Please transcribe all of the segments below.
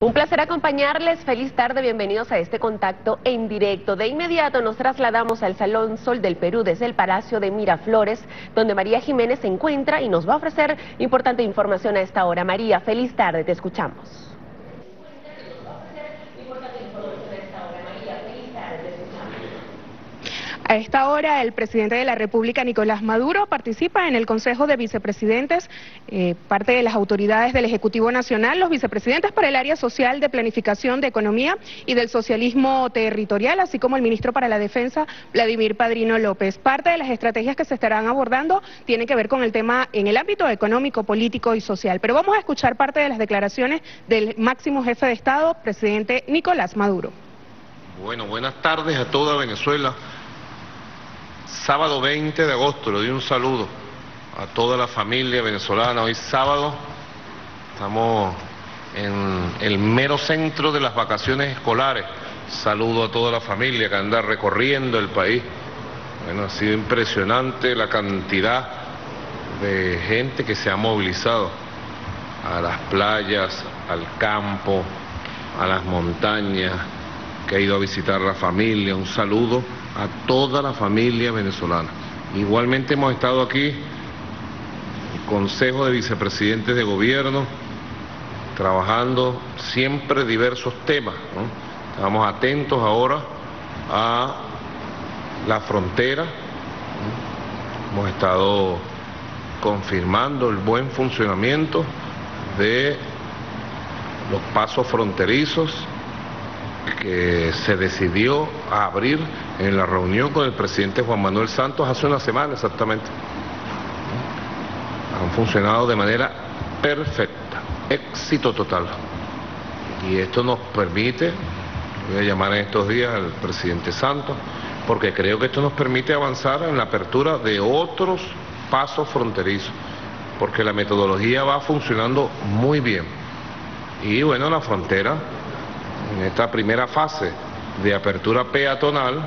Un placer acompañarles. Feliz tarde. Bienvenidos a este contacto en directo. De inmediato nos trasladamos al Salón Sol del Perú desde el Palacio de Miraflores, donde María Jiménez se encuentra y nos va a ofrecer importante información a esta hora. María, feliz tarde. Te escuchamos. A esta hora, el presidente de la República, Nicolás Maduro, participa en el Consejo de Vicepresidentes, eh, parte de las autoridades del Ejecutivo Nacional, los vicepresidentes para el área social de planificación de economía y del socialismo territorial, así como el ministro para la Defensa, Vladimir Padrino López. Parte de las estrategias que se estarán abordando tienen que ver con el tema en el ámbito económico, político y social. Pero vamos a escuchar parte de las declaraciones del máximo jefe de Estado, presidente Nicolás Maduro. Bueno, buenas tardes a toda Venezuela sábado 20 de agosto, le doy un saludo a toda la familia venezolana. Hoy sábado estamos en el mero centro de las vacaciones escolares. Saludo a toda la familia que anda recorriendo el país. Bueno, ha sido impresionante la cantidad de gente que se ha movilizado a las playas, al campo, a las montañas, que ha ido a visitar a la familia. Un saludo a toda la familia venezolana. Igualmente hemos estado aquí, el Consejo de Vicepresidentes de Gobierno, trabajando siempre diversos temas. Estamos atentos ahora a la frontera. Hemos estado confirmando el buen funcionamiento de los pasos fronterizos que se decidió abrir en la reunión con el presidente Juan Manuel Santos hace una semana exactamente. Han funcionado de manera perfecta, éxito total. Y esto nos permite, voy a llamar en estos días al presidente Santos, porque creo que esto nos permite avanzar en la apertura de otros pasos fronterizos, porque la metodología va funcionando muy bien. Y bueno, la frontera en esta primera fase de apertura peatonal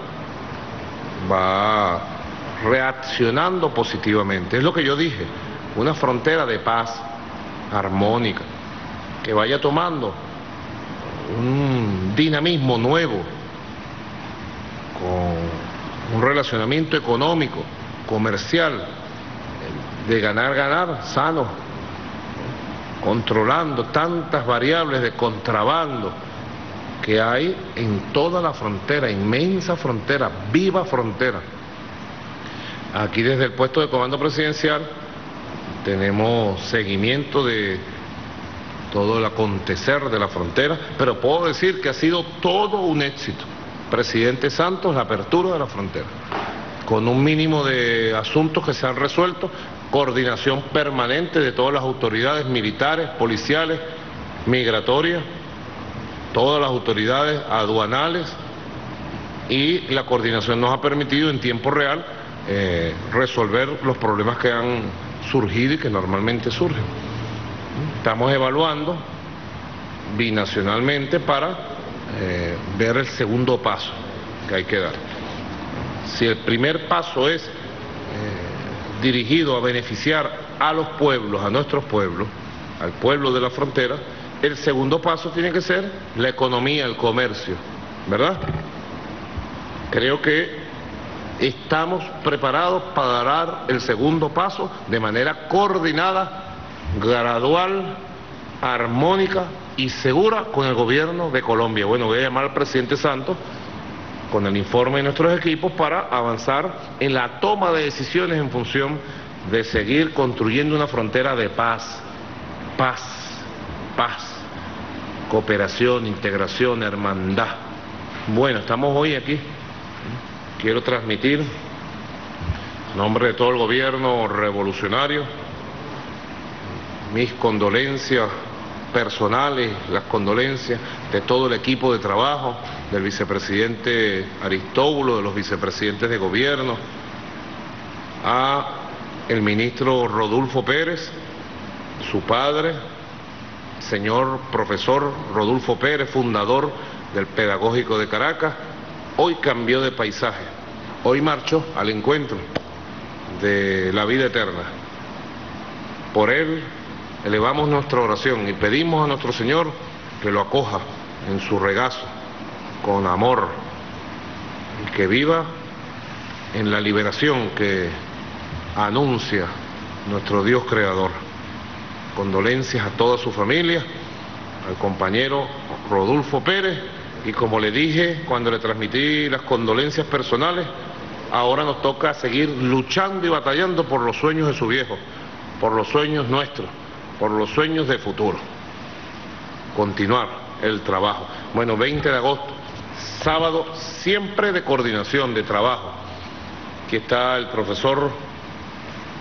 va reaccionando positivamente. Es lo que yo dije, una frontera de paz armónica, que vaya tomando un dinamismo nuevo, con un relacionamiento económico, comercial, de ganar, ganar, sano, controlando tantas variables de contrabando, que hay en toda la frontera, inmensa frontera, viva frontera. Aquí desde el puesto de comando presidencial tenemos seguimiento de todo el acontecer de la frontera, pero puedo decir que ha sido todo un éxito. Presidente Santos, la apertura de la frontera, con un mínimo de asuntos que se han resuelto, coordinación permanente de todas las autoridades militares, policiales, migratorias, todas las autoridades aduanales y la coordinación nos ha permitido en tiempo real eh, resolver los problemas que han surgido y que normalmente surgen. Estamos evaluando binacionalmente para eh, ver el segundo paso que hay que dar. Si el primer paso es eh, dirigido a beneficiar a los pueblos, a nuestros pueblos, al pueblo de la frontera, el segundo paso tiene que ser la economía, el comercio, ¿verdad? Creo que estamos preparados para dar el segundo paso de manera coordinada, gradual, armónica y segura con el gobierno de Colombia. Bueno, voy a llamar al presidente Santos con el informe de nuestros equipos para avanzar en la toma de decisiones en función de seguir construyendo una frontera de paz, paz paz, cooperación, integración, hermandad. Bueno, estamos hoy aquí. Quiero transmitir, en nombre de todo el gobierno revolucionario, mis condolencias personales, las condolencias de todo el equipo de trabajo, del vicepresidente Aristóbulo, de los vicepresidentes de gobierno, a el ministro Rodolfo Pérez, su padre, señor profesor Rodolfo Pérez, fundador del Pedagógico de Caracas, hoy cambió de paisaje, hoy marchó al encuentro de la vida eterna. Por él elevamos nuestra oración y pedimos a nuestro Señor que lo acoja en su regazo, con amor, y que viva en la liberación que anuncia nuestro Dios Creador. Condolencias a toda su familia, al compañero Rodolfo Pérez, y como le dije cuando le transmití las condolencias personales, ahora nos toca seguir luchando y batallando por los sueños de su viejo, por los sueños nuestros, por los sueños de futuro. Continuar el trabajo. Bueno, 20 de agosto, sábado siempre de coordinación, de trabajo. Aquí está el profesor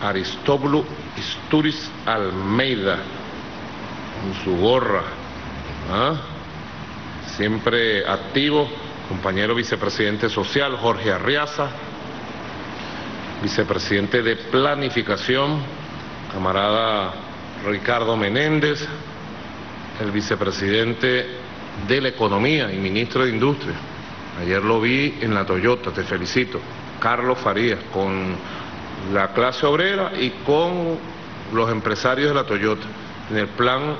Aristóbulo Isturiz Almeida, en su gorra. ¿ah? Siempre activo, compañero vicepresidente social Jorge Arriaza, vicepresidente de Planificación, camarada Ricardo Menéndez, el vicepresidente de la Economía y ministro de Industria. Ayer lo vi en la Toyota, te felicito. Carlos Farías, con la clase obrera y con los empresarios de la Toyota, en el plan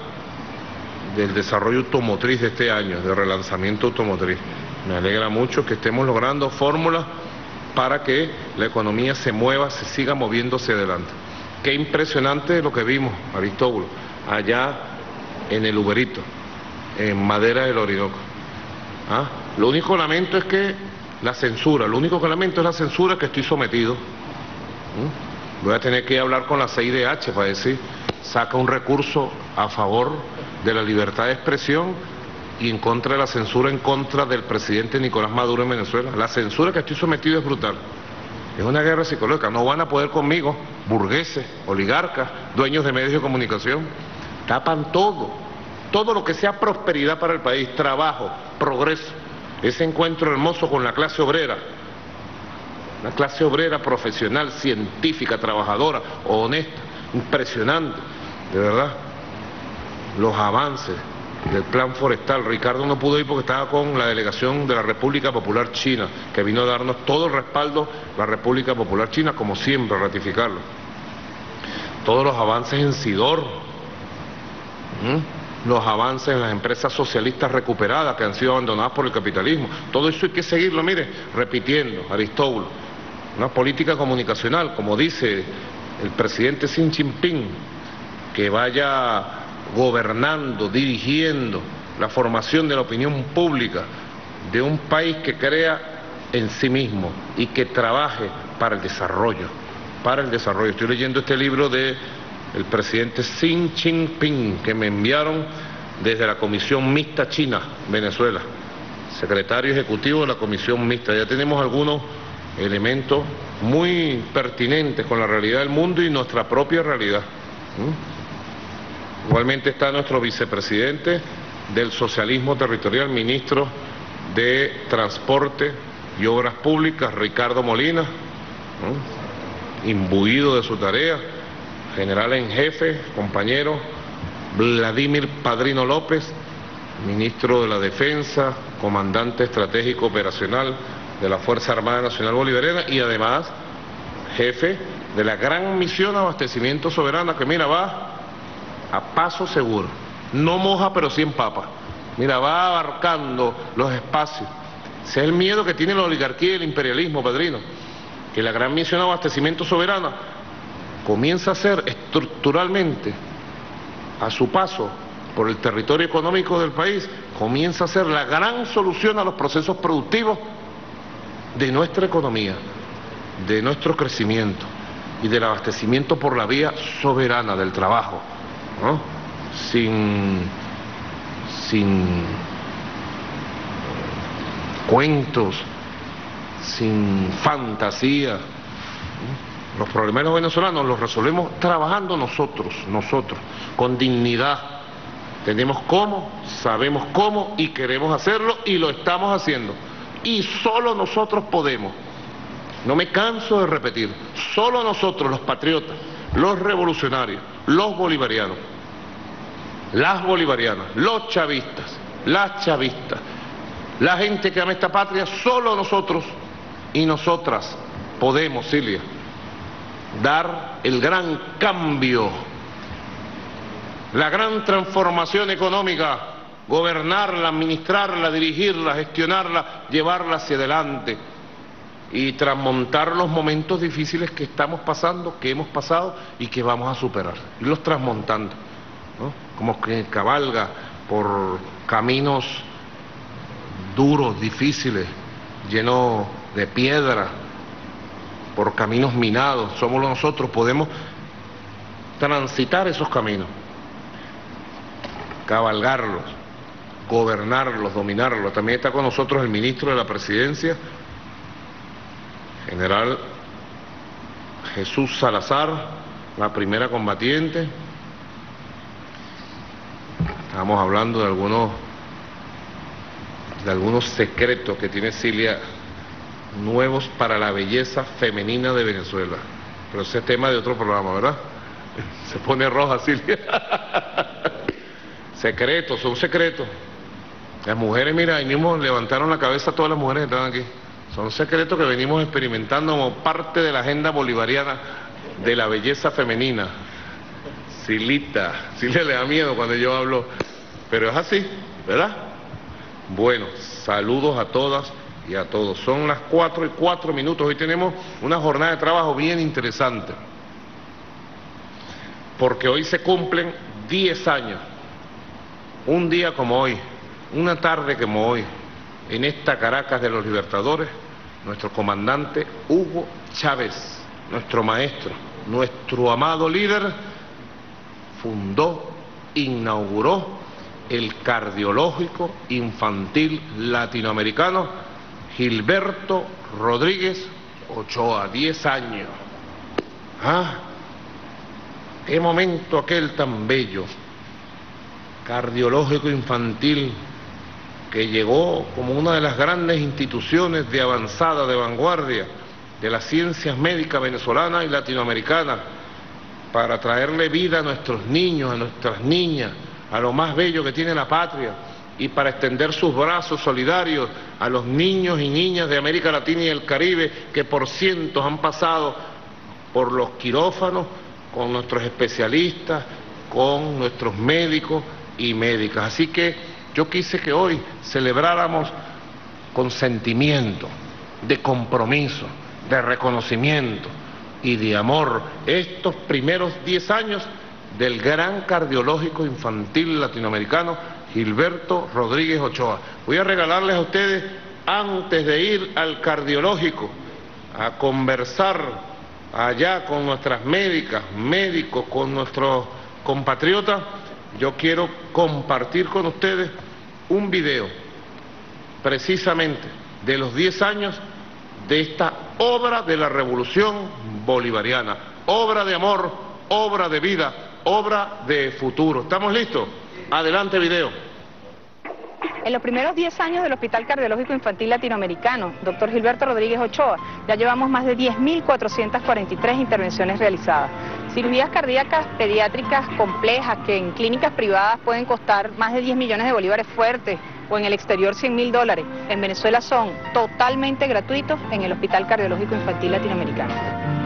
del desarrollo automotriz de este año, de relanzamiento automotriz. Me alegra mucho que estemos logrando fórmulas para que la economía se mueva, se siga moviéndose adelante. Qué impresionante lo que vimos, Aristóbulo, allá en el Uberito, en Madera del Orinoco. ¿Ah? Lo único lamento es que la censura, lo único que lamento es la censura que estoy sometido. ¿Mm? Voy a tener que hablar con la CIDH para decir, saca un recurso a favor de la libertad de expresión y en contra de la censura en contra del presidente Nicolás Maduro en Venezuela. La censura que estoy sometido es brutal. Es una guerra psicológica. No van a poder conmigo burgueses, oligarcas, dueños de medios de comunicación. Tapan todo. Todo lo que sea prosperidad para el país, trabajo, progreso. Ese encuentro hermoso con la clase obrera. La clase obrera profesional, científica, trabajadora, honesta, impresionante, de verdad. Los avances, del plan forestal. Ricardo no pudo ir porque estaba con la delegación de la República Popular China, que vino a darnos todo el respaldo la República Popular China, como siempre, a ratificarlo. Todos los avances en Sidor, los avances en las empresas socialistas recuperadas que han sido abandonadas por el capitalismo. Todo eso hay que seguirlo, mire, repitiendo, Aristóbulo. Una política comunicacional, como dice el presidente Xi Jinping, que vaya gobernando, dirigiendo la formación de la opinión pública de un país que crea en sí mismo y que trabaje para el desarrollo, para el desarrollo. Estoy leyendo este libro de presidente Xi Jinping que me enviaron desde la Comisión Mixta China, Venezuela, secretario ejecutivo de la Comisión Mixta. Ya tenemos algunos elementos muy pertinentes con la realidad del mundo y nuestra propia realidad. Igualmente está nuestro vicepresidente del socialismo territorial, ministro de Transporte y Obras Públicas, Ricardo Molina, imbuido de su tarea, general en jefe, compañero, Vladimir Padrino López, ministro de la Defensa, comandante estratégico operacional de la Fuerza Armada Nacional Bolivariana y además jefe de la gran misión abastecimiento soberana que mira va a paso seguro. No moja, pero sí empapa. Mira, va abarcando los espacios. Ese es el miedo que tiene la oligarquía y el imperialismo, padrino. Que la gran misión abastecimiento soberana comienza a ser estructuralmente, a su paso por el territorio económico del país, comienza a ser la gran solución a los procesos productivos de nuestra economía, de nuestro crecimiento y del abastecimiento por la vía soberana del trabajo sin, sin cuentos, sin fantasía. Los problemas venezolanos los resolvemos trabajando nosotros, nosotros, con dignidad. Tenemos cómo, sabemos cómo y queremos hacerlo y lo estamos haciendo. Y solo nosotros podemos. No me canso de repetir, solo nosotros los patriotas, los revolucionarios, los bolivarianos, las bolivarianas, los chavistas, las chavistas, la gente que ama esta patria, solo nosotros y nosotras podemos, Silvia, dar el gran cambio, la gran transformación económica gobernarla, administrarla, dirigirla, gestionarla, llevarla hacia adelante y transmontar los momentos difíciles que estamos pasando, que hemos pasado y que vamos a superar. Irlos transmontando, ¿no? como que cabalga por caminos duros, difíciles, llenos de piedra, por caminos minados. Somos nosotros, podemos transitar esos caminos, cabalgarlos, gobernarlos, dominarlos. También está con nosotros el ministro de la Presidencia, general Jesús Salazar, la primera combatiente. Estamos hablando de algunos de algunos secretos que tiene Cilia nuevos para la belleza femenina de Venezuela. Pero ese es tema de otro programa, ¿verdad? Se pone roja Silvia. secretos, son secretos. Las mujeres, mira, mismo levantaron la cabeza todas las mujeres que están aquí. Son secretos que venimos experimentando como parte de la agenda bolivariana de la belleza femenina. Silita, Silvia le da miedo cuando yo hablo, pero es así, ¿verdad? Bueno, saludos a todas y a todos. Son las cuatro y cuatro minutos. Hoy tenemos una jornada de trabajo bien interesante, porque hoy se cumplen diez años, un día como hoy, una tarde como hoy, en esta Caracas de los Libertadores, nuestro comandante Hugo Chávez, nuestro maestro, nuestro amado líder, fundó, inauguró el cardiológico infantil latinoamericano Gilberto Rodríguez Ochoa, 10 años. Ah, qué momento aquel tan bello, cardiológico infantil que llegó como una de las grandes instituciones de avanzada, de vanguardia, de las ciencias médicas venezolanas y latinoamericanas, para traerle vida a nuestros niños, a nuestras niñas, a lo más bello que tiene la patria, y para extender sus brazos solidarios a los niños y niñas de América Latina y el Caribe que por cientos han pasado por los quirófanos con nuestros especialistas, con nuestros médicos y médicas. Así que yo quise que hoy celebráramos con sentimiento, de compromiso, de reconocimiento y de amor estos primeros 10 años del gran cardiológico infantil latinoamericano Gilberto Rodríguez Ochoa. Voy a regalarles a ustedes, antes de ir al cardiológico, a conversar allá con nuestras médicas, médicos, con nuestros compatriotas, yo quiero compartir con ustedes un video precisamente de los 10 años de esta obra de la revolución bolivariana, obra de amor, obra de vida, obra de futuro. ¿Estamos listos? Adelante video. En los primeros 10 años del Hospital Cardiológico Infantil Latinoamericano, doctor Gilberto Rodríguez Ochoa, ya llevamos más de 10.443 intervenciones realizadas. Cirugías cardíacas pediátricas complejas que en clínicas privadas pueden costar más de 10 millones de bolívares fuertes o en el exterior 100 mil dólares. En Venezuela son totalmente gratuitos en el Hospital Cardiológico Infantil Latinoamericano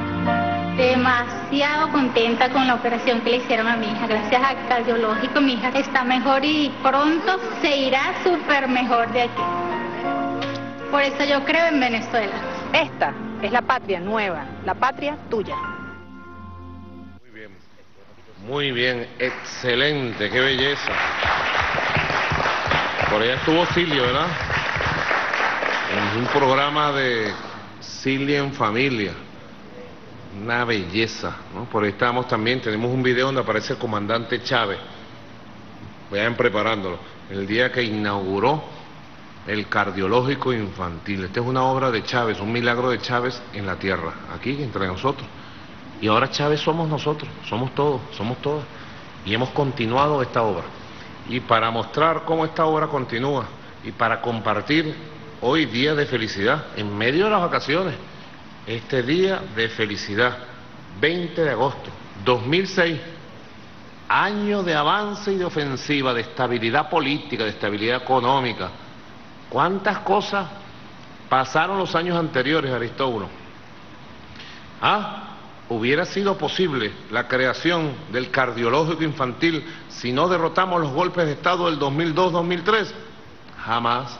demasiado contenta con la operación que le hicieron a mi hija. Gracias al cardiológico, mi hija está mejor y pronto se irá súper mejor de aquí. Por eso yo creo en Venezuela. Esta es la patria nueva, la patria tuya. Muy bien, muy bien, excelente, qué belleza. Por allá estuvo Silvio, ¿verdad? En un programa de Silvia en familia una belleza, ¿no? Por ahí estamos también, tenemos un video donde aparece el comandante Chávez, vayan preparándolo, el día que inauguró el cardiológico infantil. Esta es una obra de Chávez, un milagro de Chávez en la tierra, aquí entre nosotros. Y ahora Chávez somos nosotros, somos todos, somos todos. Y hemos continuado esta obra. Y para mostrar cómo esta obra continúa y para compartir hoy día de felicidad en medio de las vacaciones, este día de felicidad, 20 de agosto 2006, año de avance y de ofensiva, de estabilidad política, de estabilidad económica. ¿Cuántas cosas pasaron los años anteriores, Aristóbulo? ¿Ah? hubiera sido posible la creación del cardiológico infantil si no derrotamos los golpes de Estado del 2002-2003? Jamás,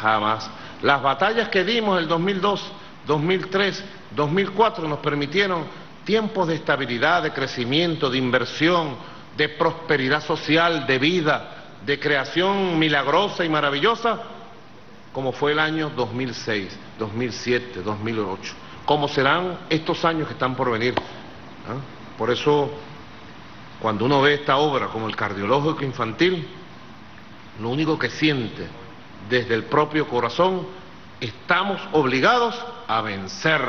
jamás. Las batallas que dimos el 2002, 2003, 2004 nos permitieron tiempos de estabilidad, de crecimiento, de inversión, de prosperidad social, de vida, de creación milagrosa y maravillosa, como fue el año 2006, 2007, 2008 como serán estos años que están por venir. ¿ah? Por eso, cuando uno ve esta obra como el cardiológico infantil, lo único que siente desde el propio corazón, estamos obligados a vencer,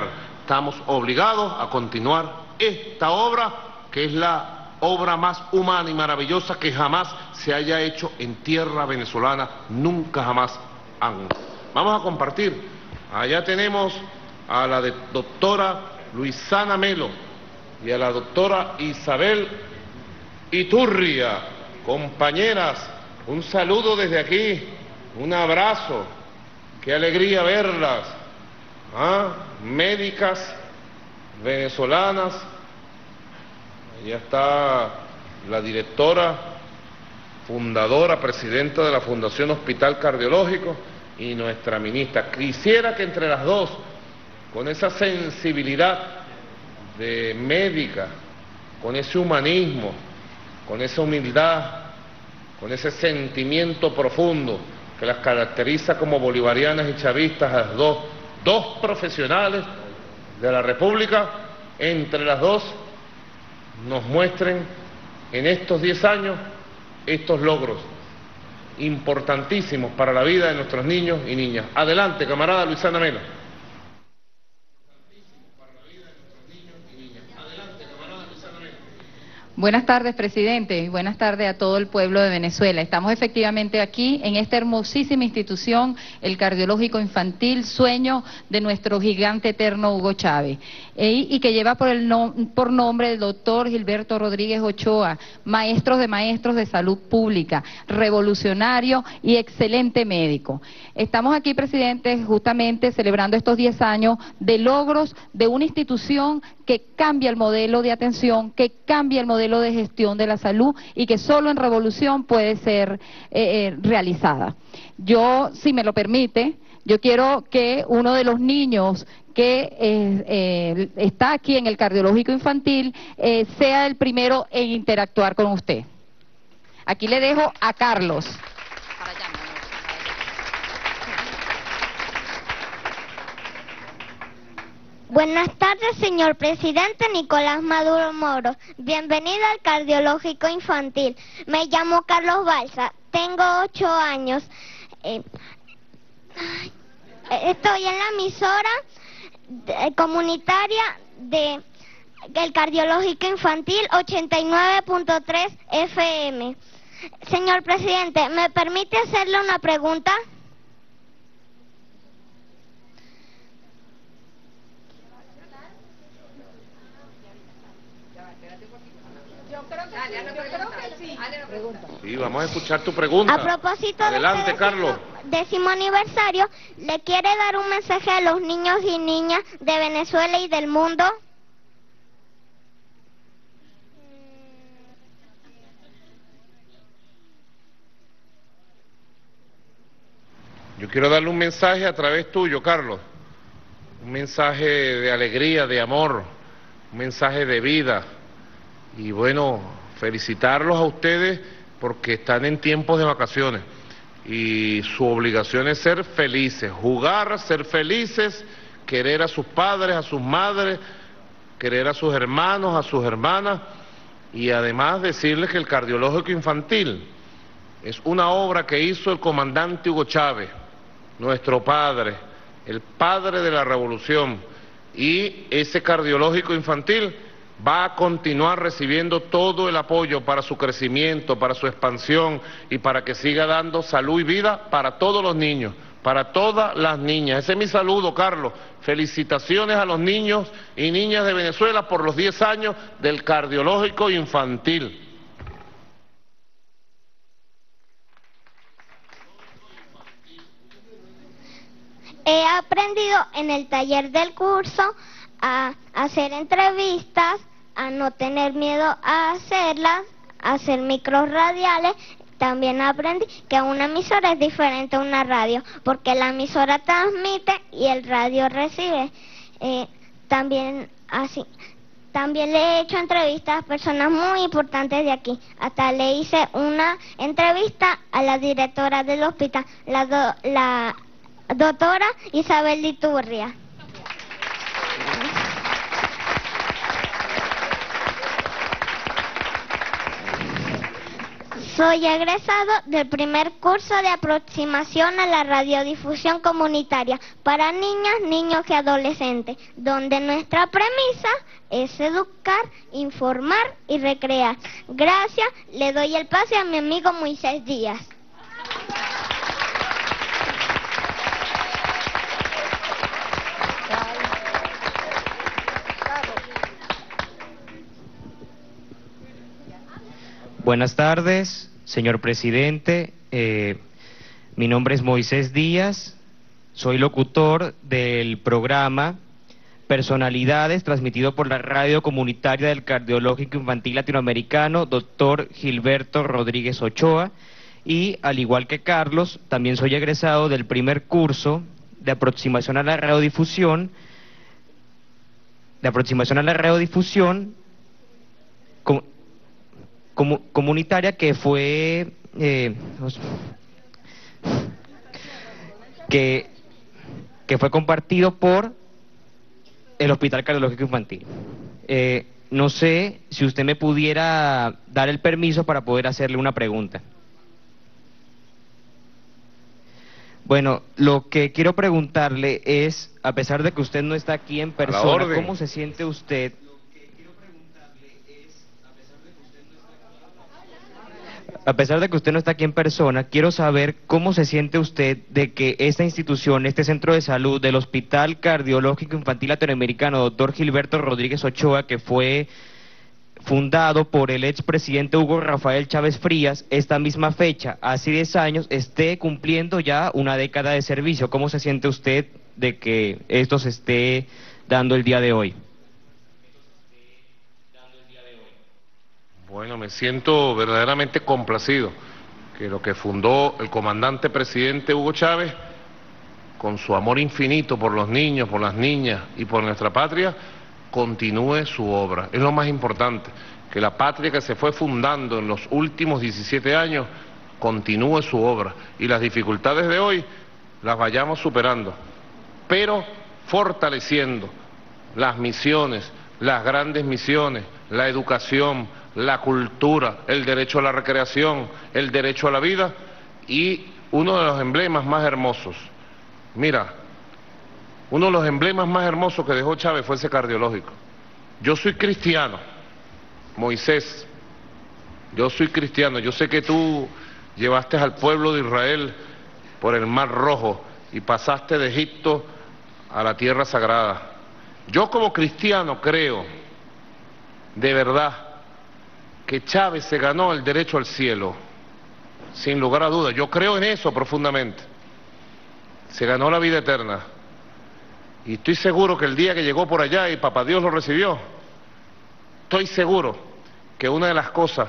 estamos obligados a continuar esta obra que es la obra más humana y maravillosa que jamás se haya hecho en tierra venezolana, nunca jamás Vamos a compartir. Allá tenemos a la doctora Luisana Melo y a la doctora Isabel Iturria, compañeras, un saludo desde aquí, un abrazo, qué alegría verlas, ¿ah? médicas venezolanas, allá está la directora, fundadora, presidenta de la Fundación Hospital Cardiológico y nuestra ministra. Quisiera que entre las dos con esa sensibilidad de médica, con ese humanismo, con esa humildad, con ese sentimiento profundo que las caracteriza como bolivarianas y chavistas, las dos, dos profesionales de la República, entre las dos nos muestren en estos diez años estos logros importantísimos para la vida de nuestros niños y niñas. Adelante, camarada Luisana Melo. Buenas tardes, presidente, y buenas tardes a todo el pueblo de Venezuela. Estamos efectivamente aquí en esta hermosísima institución, el Cardiológico Infantil, sueño de nuestro gigante eterno Hugo Chávez, e, y que lleva por, el por nombre el doctor Gilberto Rodríguez Ochoa, maestro de maestros de salud pública, revolucionario y excelente médico. Estamos aquí, presidente, justamente celebrando estos 10 años de logros de una institución que cambia el modelo de atención, que cambia el modelo de gestión de la salud y que solo en revolución puede ser eh, eh, realizada. Yo, si me lo permite, yo quiero que uno de los niños que eh, está aquí en el cardiológico infantil sea el primero en interactuar con usted. Aquí le dejo a Carlos. Buenas tardes, señor presidente Nicolás Maduro Moro. Bienvenido al Cardiológico Infantil. Me llamo Carlos Balsa, tengo ocho años. Eh, estoy en la emisora comunitaria de Cardiológico Infantil 89.3 FM. Señor presidente, ¿me permite hacerle una pregunta? Sí, vamos a escuchar tu pregunta. A propósito Adelante, de Carlos. décimo aniversario, ¿le quiere dar un mensaje a los niños y niñas de Venezuela y del mundo? Yo quiero darle un mensaje a través tuyo, Carlos. Un mensaje de alegría, de amor, un mensaje de vida. Y bueno, felicitarlos a ustedes porque están en tiempos de vacaciones y su obligación es ser felices, jugar, ser felices, querer a sus padres, a sus madres, querer a sus hermanos, a sus hermanas y además decirles que el cardiológico infantil es una obra que hizo el comandante Hugo Chávez, nuestro padre, el padre de la revolución y ese cardiológico infantil va a continuar recibiendo todo el apoyo para su crecimiento, para su expansión y para que siga dando salud y vida para todos los niños, para todas las niñas. Ese es mi saludo, Carlos. Felicitaciones a los niños y niñas de Venezuela por los 10 años del cardiológico infantil. He aprendido en el taller del curso a hacer entrevistas, a no tener miedo a hacerlas, a hacer micros radiales. También aprendí que una emisora es diferente a una radio, porque la emisora transmite y el radio recibe. Eh, también así. También le he hecho entrevistas a personas muy importantes de aquí. Hasta le hice una entrevista a la directora del hospital, la, la doctora Isabel Liturria. Soy egresado del primer curso de aproximación a la radiodifusión comunitaria para niñas, niños y adolescentes, donde nuestra premisa es educar, informar y recrear. Gracias, le doy el pase a mi amigo Moisés Díaz. Buenas tardes, señor presidente. Eh, mi nombre es Moisés Díaz, soy locutor del programa Personalidades, transmitido por la radio comunitaria del Cardiológico Infantil Latinoamericano, doctor Gilberto Rodríguez Ochoa. Y al igual que Carlos, también soy egresado del primer curso de aproximación a la radiodifusión, de aproximación a la radiodifusión comunitaria que fue eh, que, que fue compartido por el Hospital Cardiológico Infantil. Eh, no sé si usted me pudiera dar el permiso para poder hacerle una pregunta. Bueno, lo que quiero preguntarle es, a pesar de que usted no está aquí en persona, ¿cómo se siente usted a pesar de que usted no está aquí en persona, quiero saber cómo se siente usted de que esta institución, este centro de salud del Hospital Cardiológico Infantil Latinoamericano, doctor Gilberto Rodríguez Ochoa, que fue fundado por el expresidente Hugo Rafael Chávez Frías, esta misma fecha, hace 10 años, esté cumpliendo ya una década de servicio. ¿Cómo se siente usted de que esto se esté dando el día de hoy? Bueno, me siento verdaderamente complacido que lo que fundó el comandante presidente Hugo Chávez, con su amor infinito por los niños, por las niñas y por nuestra patria, continúe su obra. Es lo más importante, que la patria que se fue fundando en los últimos 17 años continúe su obra y las dificultades de hoy las vayamos superando, pero fortaleciendo las misiones, las grandes misiones, la educación, la cultura, el derecho a la recreación, el derecho a la vida y uno de los emblemas más hermosos. Mira, uno de los emblemas más hermosos que dejó Chávez fue ese cardiológico. Yo soy cristiano, Moisés, yo soy cristiano, yo sé que tú llevaste al pueblo de Israel por el Mar Rojo y pasaste de Egipto a la tierra sagrada. Yo como cristiano creo, de verdad, que Chávez se ganó el derecho al cielo, sin lugar a dudas. Yo creo en eso profundamente. Se ganó la vida eterna. Y estoy seguro que el día que llegó por allá y Papá Dios lo recibió, estoy seguro que una de las cosas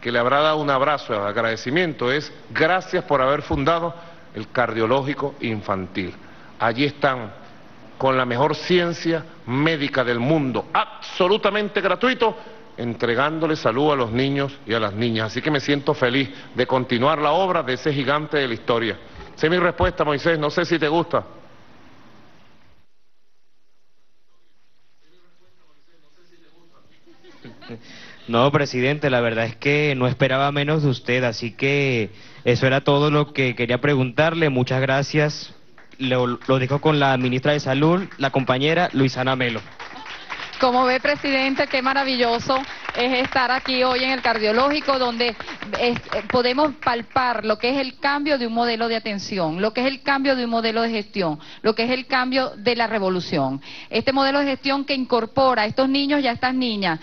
que le habrá dado un abrazo de agradecimiento es gracias por haber fundado el cardiológico infantil. Allí están con la mejor ciencia médica del mundo, absolutamente gratuito, entregándole salud a los niños y a las niñas. Así que me siento feliz de continuar la obra de ese gigante de la historia. Es mi respuesta, Moisés. No sé si te gusta. No, presidente, la verdad es que no esperaba menos de usted, así que eso era todo lo que quería preguntarle. Muchas gracias. Lo, lo dejo con la ministra de Salud, la compañera Luisana Melo. Como ve, presidente, qué maravilloso es estar aquí hoy en el cardiológico donde eh, podemos palpar lo que es el cambio de un modelo de atención, lo que es el cambio de un modelo de gestión, lo que es el cambio de la revolución. Este modelo de gestión que incorpora a estos niños y a estas niñas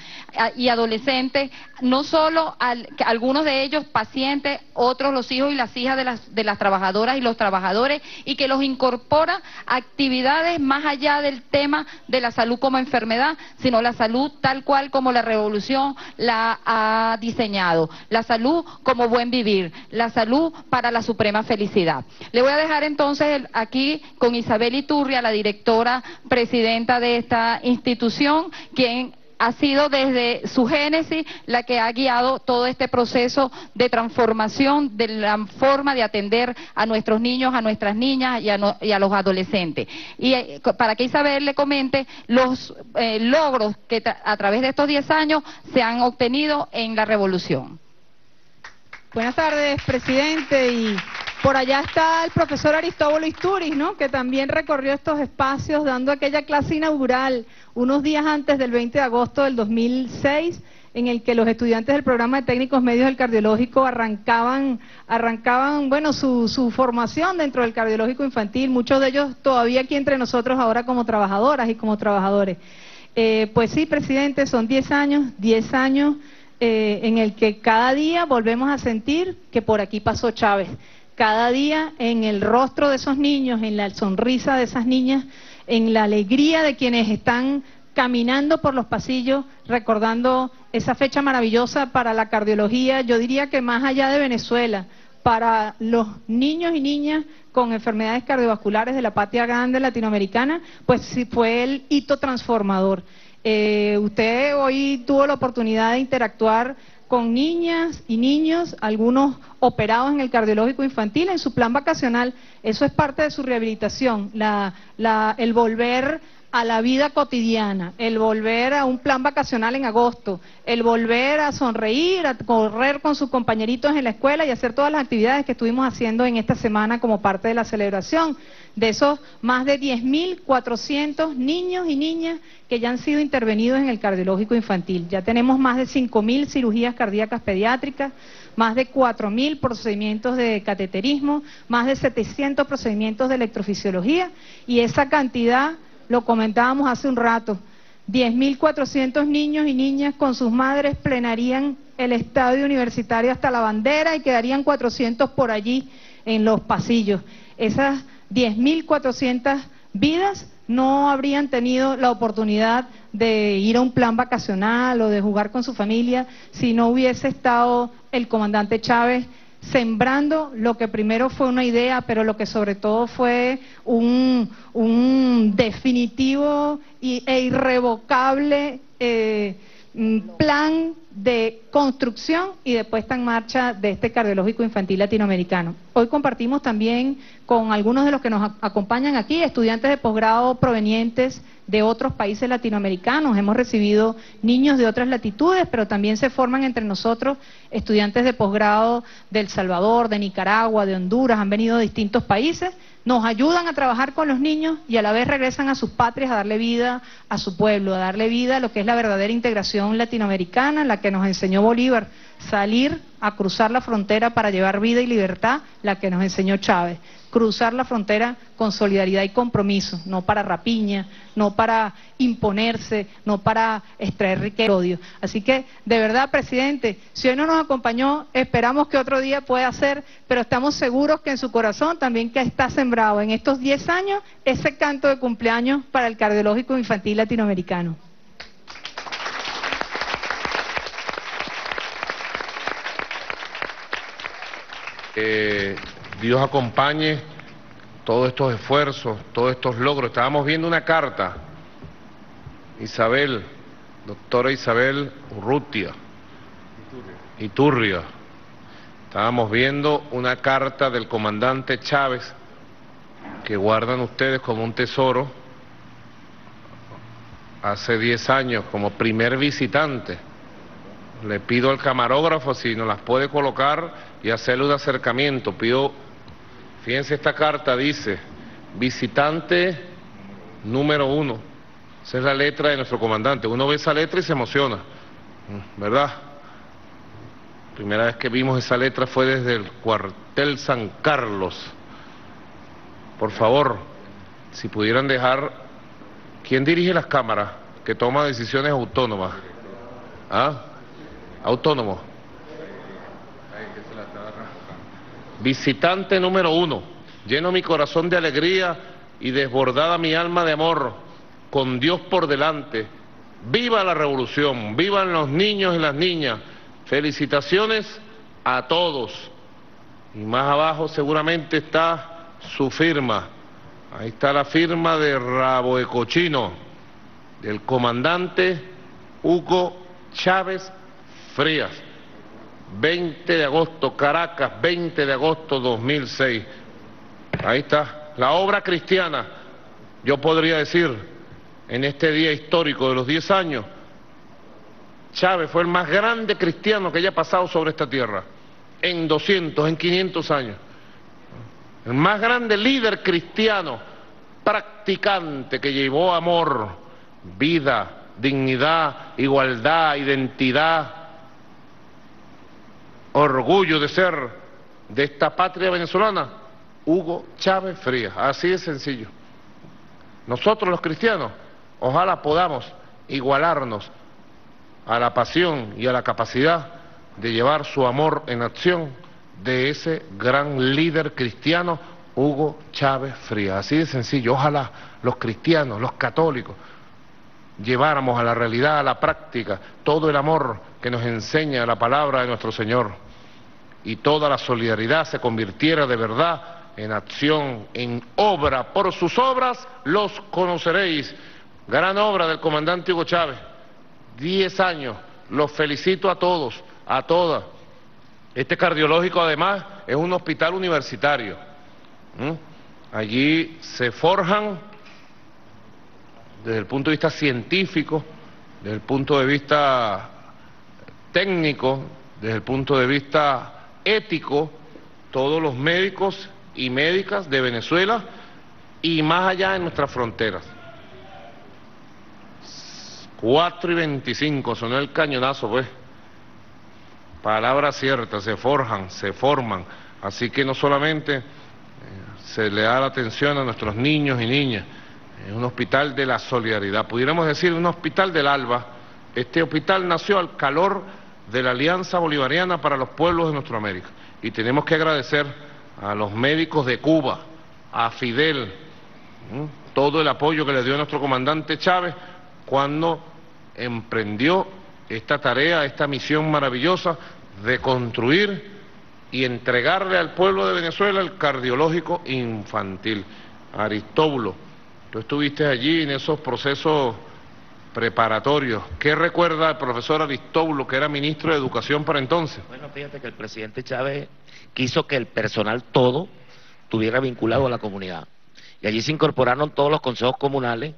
y adolescentes, no solo algunos de ellos pacientes, otros los hijos y las hijas de las, de las trabajadoras y los trabajadores, y que los incorpora a actividades más allá del tema de la salud como enfermedad, sino la salud tal cual como la revolución la ha diseñado, la salud como buen vivir, la salud para la suprema felicidad. Le voy a dejar entonces aquí con Isabel Iturria, la directora presidenta de esta institución, quien ha sido desde su génesis la que ha guiado todo este proceso de transformación de la forma de atender a nuestros niños, a nuestras niñas y a, los adolescentes. Y eh, para que Isabel le comente los eh, logros que a través de estos 10 años se han obtenido en la revolución. Buenas tardes, presidente. Y por allá está el profesor Aristóbulo Isturiz, ¿no? Que también recorrió estos espacios dando aquella clase inaugural unos días antes del 20 de agosto del 2006 en el que los estudiantes del programa de técnicos medios del cardiológico arrancaban, arrancaban bueno, su, su formación dentro del cardiológico infantil, muchos de ellos todavía aquí entre nosotros ahora como trabajadoras y como trabajadores. Eh, pues sí, presidente, son 10 años, 10 años eh, en el que cada día volvemos a sentir que por aquí pasó Chávez. Cada día en el rostro de esos niños, en la sonrisa de esas niñas, en la alegría de quienes están caminando por los pasillos, recordando esa fecha maravillosa para la cardiología, yo diría que más allá de Venezuela, para los niños y niñas con enfermedades cardiovasculares de la patria grande latinoamericana, pues sí fue el hito transformador. Eh, usted hoy tuvo la oportunidad de interactuar con niñas y niños, algunos operados en el cardiológico infantil, en su plan vacacional. Eso es parte de su rehabilitación, el volver a la vida cotidiana, el volver a un plan vacacional en agosto, el volver a sonreír, a correr con sus compañeritos en la escuela y hacer todas las actividades que estuvimos haciendo en esta semana como parte de la celebración de esos más de 10.400 niños y niñas que ya han sido intervenidos en el cardiológico infantil. Ya tenemos más de 5.000 cirugías cardíacas pediátricas, más de 4.000 procedimientos de cateterismo, más de 700 procedimientos de electrofisiología y esa cantidad lo comentábamos hace un rato, 10.400 niños y niñas con sus madres plenarían el estadio universitario hasta la bandera y quedarían 400 por allí en los pasillos. Esas 10.400 vidas no habrían tenido la oportunidad de ir a un plan vacacional o de jugar con su familia si no hubiese estado el comandante Chávez sembrando lo que primero fue una idea, pero lo que sobre todo fue un, definitivo e irrevocable eh, plan de construcción y de puesta en marcha de este cardiológico infantil latinoamericano. Hoy compartimos también con algunos de los que nos acompañan aquí, estudiantes de posgrado provenientes de otros países latinoamericanos. Hemos recibido niños de otras latitudes, pero también se forman entre nosotros estudiantes de posgrado de El Salvador, de Nicaragua, de Honduras, han venido de distintos países nos ayudan a trabajar con los niños y a la vez regresan a sus patrias a darle vida a su pueblo, a darle vida a lo que es la verdadera integración latinoamericana, la que nos enseñó Bolívar, salir a cruzar la frontera para llevar vida y libertad, la que nos enseñó Chávez cruzar la frontera con solidaridad y compromiso, no para rapiña, no para imponerse, no para extraer riqueza odio. Así que, de verdad, presidente, si hoy no nos acompañó, esperamos que otro día pueda ser, pero estamos seguros que en su corazón también que está sembrado en estos 10 años ese canto de cumpleaños para el cardiológico infantil latinoamericano. Dios acompañe todos estos esfuerzos, todos estos logros. Estábamos viendo una carta, Isabel, doctora Isabel Urrutia, Iturria. Estábamos viendo una carta del comandante Chávez que guardan ustedes como un tesoro hace 10 años como primer visitante. Le pido al camarógrafo si nos las puede colocar y hacerle un acercamiento. Pido Fíjense, esta carta dice, visitante número uno, Esa es la letra de nuestro comandante. Uno ve esa letra y se emociona, ¿verdad? Primera vez que vimos esa letra fue desde el cuartel San Carlos. Por favor, si pudieran dejar, ¿quién dirige las cámaras que toma decisiones autónomas? ¿Ah? Autónomo. Visitante número uno, lleno mi corazón de alegría y desbordada mi alma de amor, con Dios por delante. Viva la revolución, vivan los niños y las niñas. Felicitaciones a todos. Y más abajo seguramente está su firma. Ahí está la firma de Rabo de Cochino, del comandante Hugo Chávez Frías. 20 de agosto, Caracas, 20 de agosto 2006. Ahí está, la obra cristiana, yo podría decir, en este día histórico de los 10 años, Chávez fue el más grande cristiano que haya pasado sobre esta tierra, en 200, en 500 años. El más grande líder cristiano, practicante, que llevó amor, vida, dignidad, igualdad, identidad, orgullo de ser de esta patria venezolana, Hugo Chávez Frías. Así de sencillo. Nosotros los cristianos, ojalá podamos igualarnos a la pasión y a la capacidad de llevar su amor en acción de ese gran líder cristiano, Hugo Chávez Frías. Así de sencillo. Ojalá los cristianos, los católicos, lleváramos a la realidad, a la práctica, todo el amor que nos enseña la palabra de nuestro Señor y toda la solidaridad se convirtiera de verdad en acción, en obra. Por sus obras los conoceréis. Gran obra del comandante Hugo Chávez. Diez años. Los felicito a todos, a todas. Este cardiológico además es un hospital universitario. Allí se forjan desde el punto de vista científico, desde el punto de vista técnico, desde el punto de vista ético, todos los médicos y médicas de Venezuela y más allá de nuestras fronteras. 4 y 25, sonó el cañonazo, pues. Palabras ciertas, se forjan, se forman. Así que no solamente eh, se le da la atención a nuestros niños y niñas, es un hospital de la solidaridad, pudiéramos decir un hospital del alba. Este hospital nació al calor de la Alianza Bolivariana para los Pueblos de Nuestra América. Y tenemos que agradecer a los médicos de Cuba, a Fidel, todo el apoyo que le dio nuestro comandante Chávez cuando emprendió esta tarea, esta misión maravillosa de construir y entregarle al pueblo de Venezuela el cardiológico infantil. Aristóbulo, tú estuviste allí en esos procesos preparatorios. ¿Qué recuerda el profesor Aristóbulo, que era ministro de Educación para entonces? Bueno, fíjate que el presidente Chávez quiso que el personal todo estuviera vinculado a la comunidad. Y allí se incorporaron todos los consejos comunales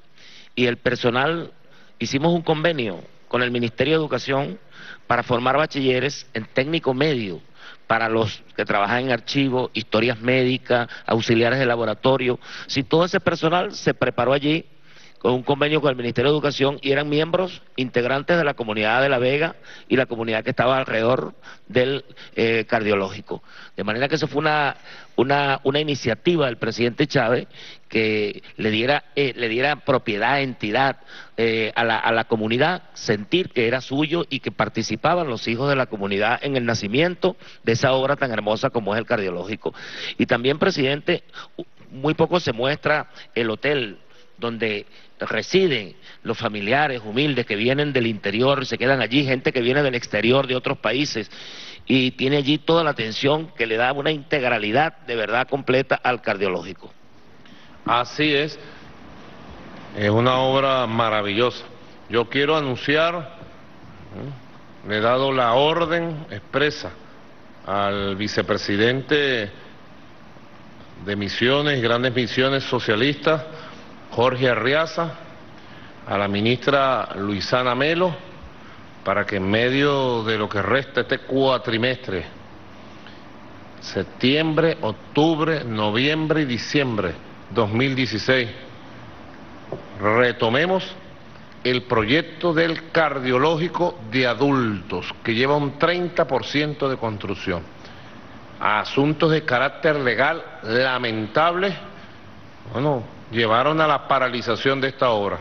y el personal, hicimos un convenio con el Ministerio de Educación para formar bachilleres en técnico medio para los que trabajan en archivos, historias médicas, auxiliares de laboratorio. Si todo ese personal se preparó allí con un convenio con el Ministerio de Educación y eran miembros integrantes de la comunidad de La Vega y la comunidad que estaba alrededor del eh, cardiológico. De manera que eso fue una, una, una iniciativa del presidente Chávez que le diera, eh, le diera propiedad, entidad eh, a, la, a la comunidad, sentir que era suyo y que participaban los hijos de la comunidad en el nacimiento de esa obra tan hermosa como es el cardiológico. Y también, presidente, muy poco se muestra el hotel donde residen los familiares humildes que vienen del interior, se quedan allí, gente que viene del exterior de otros países y tiene allí toda la atención que le da una integralidad de verdad completa al cardiológico. Así es, es una obra maravillosa. Yo quiero anunciar, le he dado la orden expresa al vicepresidente de misiones, grandes misiones socialistas, Jorge Arriaza, a la ministra Luisana Melo, para que en medio de lo que resta este cuatrimestre, septiembre, octubre, noviembre y diciembre 2016, retomemos el proyecto del cardiológico de adultos, que lleva un 30% de construcción. Asuntos de carácter legal lamentables, bueno, llevaron a la paralización de esta obra.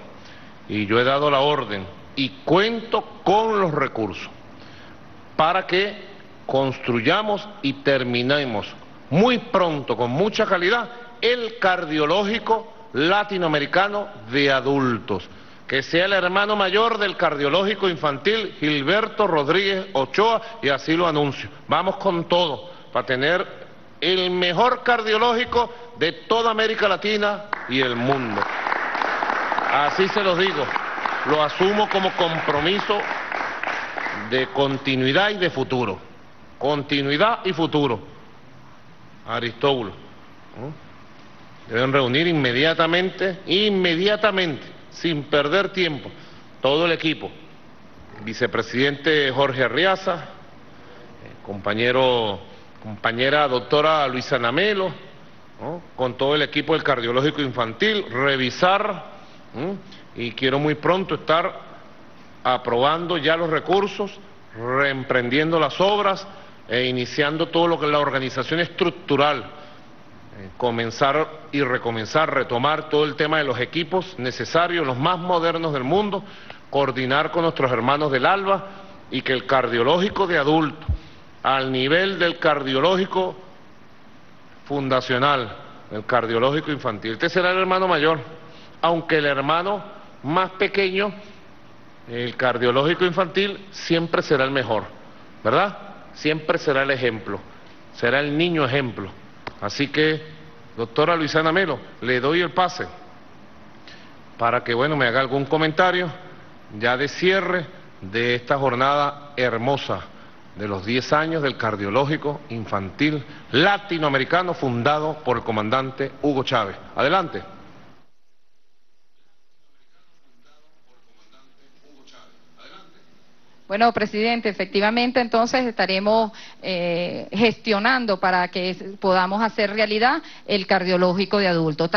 Y yo he dado la orden y cuento con los recursos para que construyamos y terminemos muy pronto, con mucha calidad, el cardiológico latinoamericano de adultos, que sea el hermano mayor del cardiológico infantil Gilberto Rodríguez Ochoa, y así lo anuncio. Vamos con todo para tener el mejor cardiológico de toda América Latina y el mundo. Así se los digo, lo asumo como compromiso de continuidad y de futuro. Continuidad y futuro. Aristóbulo. Deben reunir inmediatamente, inmediatamente, sin perder tiempo, todo el equipo. Vicepresidente Jorge Arriaza, eh, compañero, compañera doctora Luisa Namelo, con todo el equipo del cardiológico infantil, revisar y quiero muy pronto estar aprobando ya los recursos, reemprendiendo las obras e iniciando todo lo que es la organización estructural eh, comenzar y recomenzar, retomar todo el tema de los equipos necesarios, los más modernos del mundo, coordinar con nuestros hermanos del ALBA y que el cardiológico de adulto, al nivel del cardiológico fundacional, el cardiológico infantil, este será el hermano mayor, aunque el hermano más pequeño, el cardiológico infantil, siempre será el mejor, ¿verdad? Siempre será el ejemplo, será el niño ejemplo. Así que, doctora Luisana Melo, le doy el pase para que, bueno, me haga algún comentario ya de cierre de esta jornada hermosa de los 10 años del cardiológico infantil latinoamericano fundado por el comandante Hugo Chávez. Adelante. Bueno, presidente, efectivamente entonces estaremos eh, gestionando para que podamos hacer realidad el cardiológico de adultos.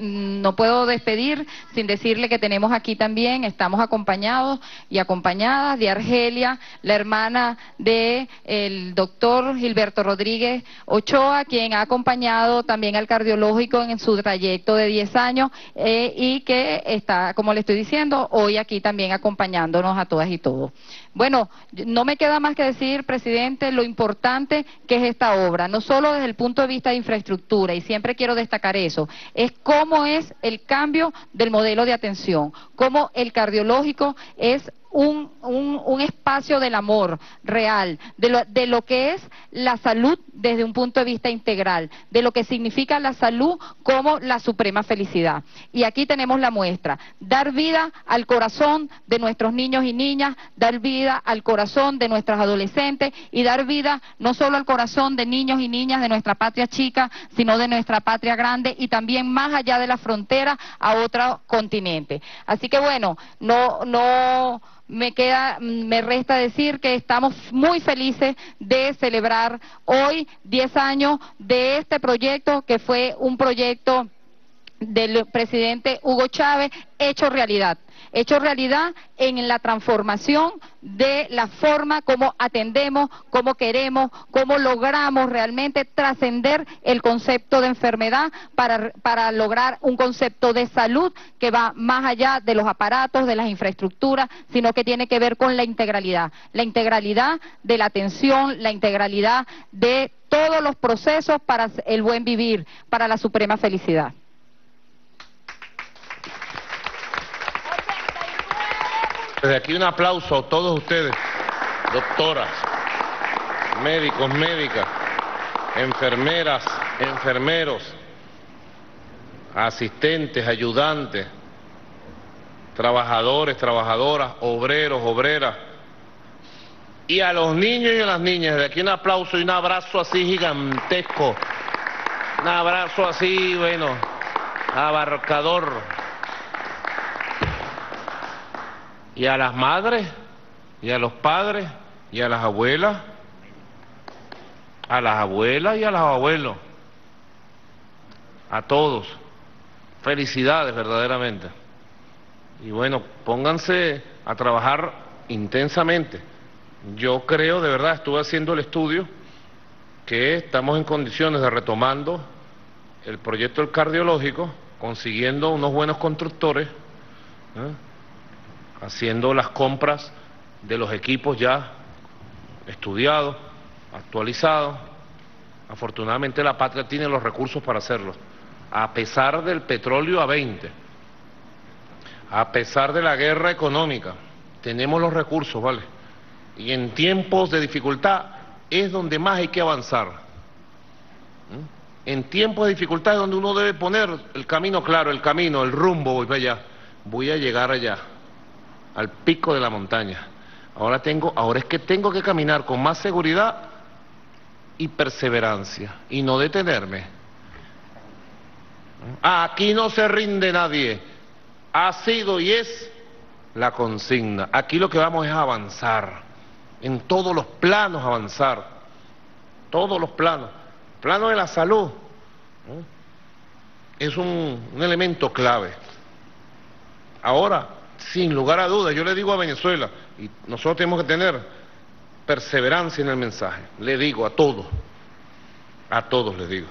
no puedo despedir sin decirle que tenemos aquí también, estamos acompañados y acompañadas de Argelia, la hermana del el doctor Gilberto Rodríguez Ochoa, quien ha acompañado también al cardiológico en su trayecto de 10 años eh, y que está, como le estoy diciendo, hoy aquí también acompañándonos a todas y todos. Bueno, no me queda más que decir, presidente, lo importante que es esta obra, no solo desde el punto de vista de infraestructura, y siempre quiero destacar eso, es cómo es el cambio del modelo de atención, cómo el cardiológico es un, un, espacio del amor real, de lo, de lo que es la salud desde un punto de vista integral, de lo que significa la salud como la suprema felicidad. Y aquí tenemos la muestra, dar vida al corazón de nuestros niños y niñas, dar vida al corazón de nuestras adolescentes y dar vida no solo al corazón de niños y niñas de nuestra patria chica, sino de nuestra patria grande y también más allá de la frontera a otro continente. Así que bueno, no, no me queda, me resta decir que estamos muy felices de celebrar hoy 10 años de este proyecto que fue un proyecto del presidente Hugo Chávez hecho realidad hecho realidad en la transformación de la forma como atendemos, cómo queremos, cómo logramos realmente trascender el concepto de enfermedad para, para lograr un concepto de salud que va más allá de los aparatos, de las infraestructuras, sino que tiene que ver con la integralidad, la integralidad de la atención, la integralidad de todos los procesos para el buen vivir, para la suprema felicidad. Desde aquí un aplauso a todos ustedes, doctoras, médicos, médicas, enfermeras, enfermeros, asistentes, ayudantes, trabajadores, trabajadoras, obreros, obreras. Y a los niños y a las niñas, desde aquí un aplauso y un abrazo así gigantesco. Un abrazo así, bueno, abarcador y a las madres, y a los padres, y a las abuelas, a las abuelas y a los abuelos, a todos. Felicidades verdaderamente. Y bueno, pónganse a trabajar intensamente. Yo creo, de verdad, estuve haciendo el estudio, que estamos en condiciones de retomando el proyecto del cardiológico, consiguiendo unos buenos constructores, ¿eh? Haciendo las compras de los equipos ya estudiados, actualizados. Afortunadamente la patria tiene los recursos para hacerlo, a pesar del petróleo a 20, a pesar de la guerra económica, tenemos los recursos, ¿vale? Y en tiempos de dificultad es donde más hay que avanzar. ¿Mm? En tiempos de dificultad es donde uno debe poner el camino claro, el camino, el rumbo, voy. Voy a llegar allá, al pico de la montaña. Ahora tengo, ahora es que tengo que caminar con más seguridad y perseverancia y no detenerme. Aquí no se rinde nadie. Ha sido y es la consigna. Aquí lo que vamos es avanzar. En todos los planos avanzar. Todos los planos. Plano de la salud. Es un elemento clave. Ahora, sin lugar a dudas, yo le digo a Venezuela, y nosotros tenemos que tener perseverancia en el mensaje, le digo a todos, a todos les digo,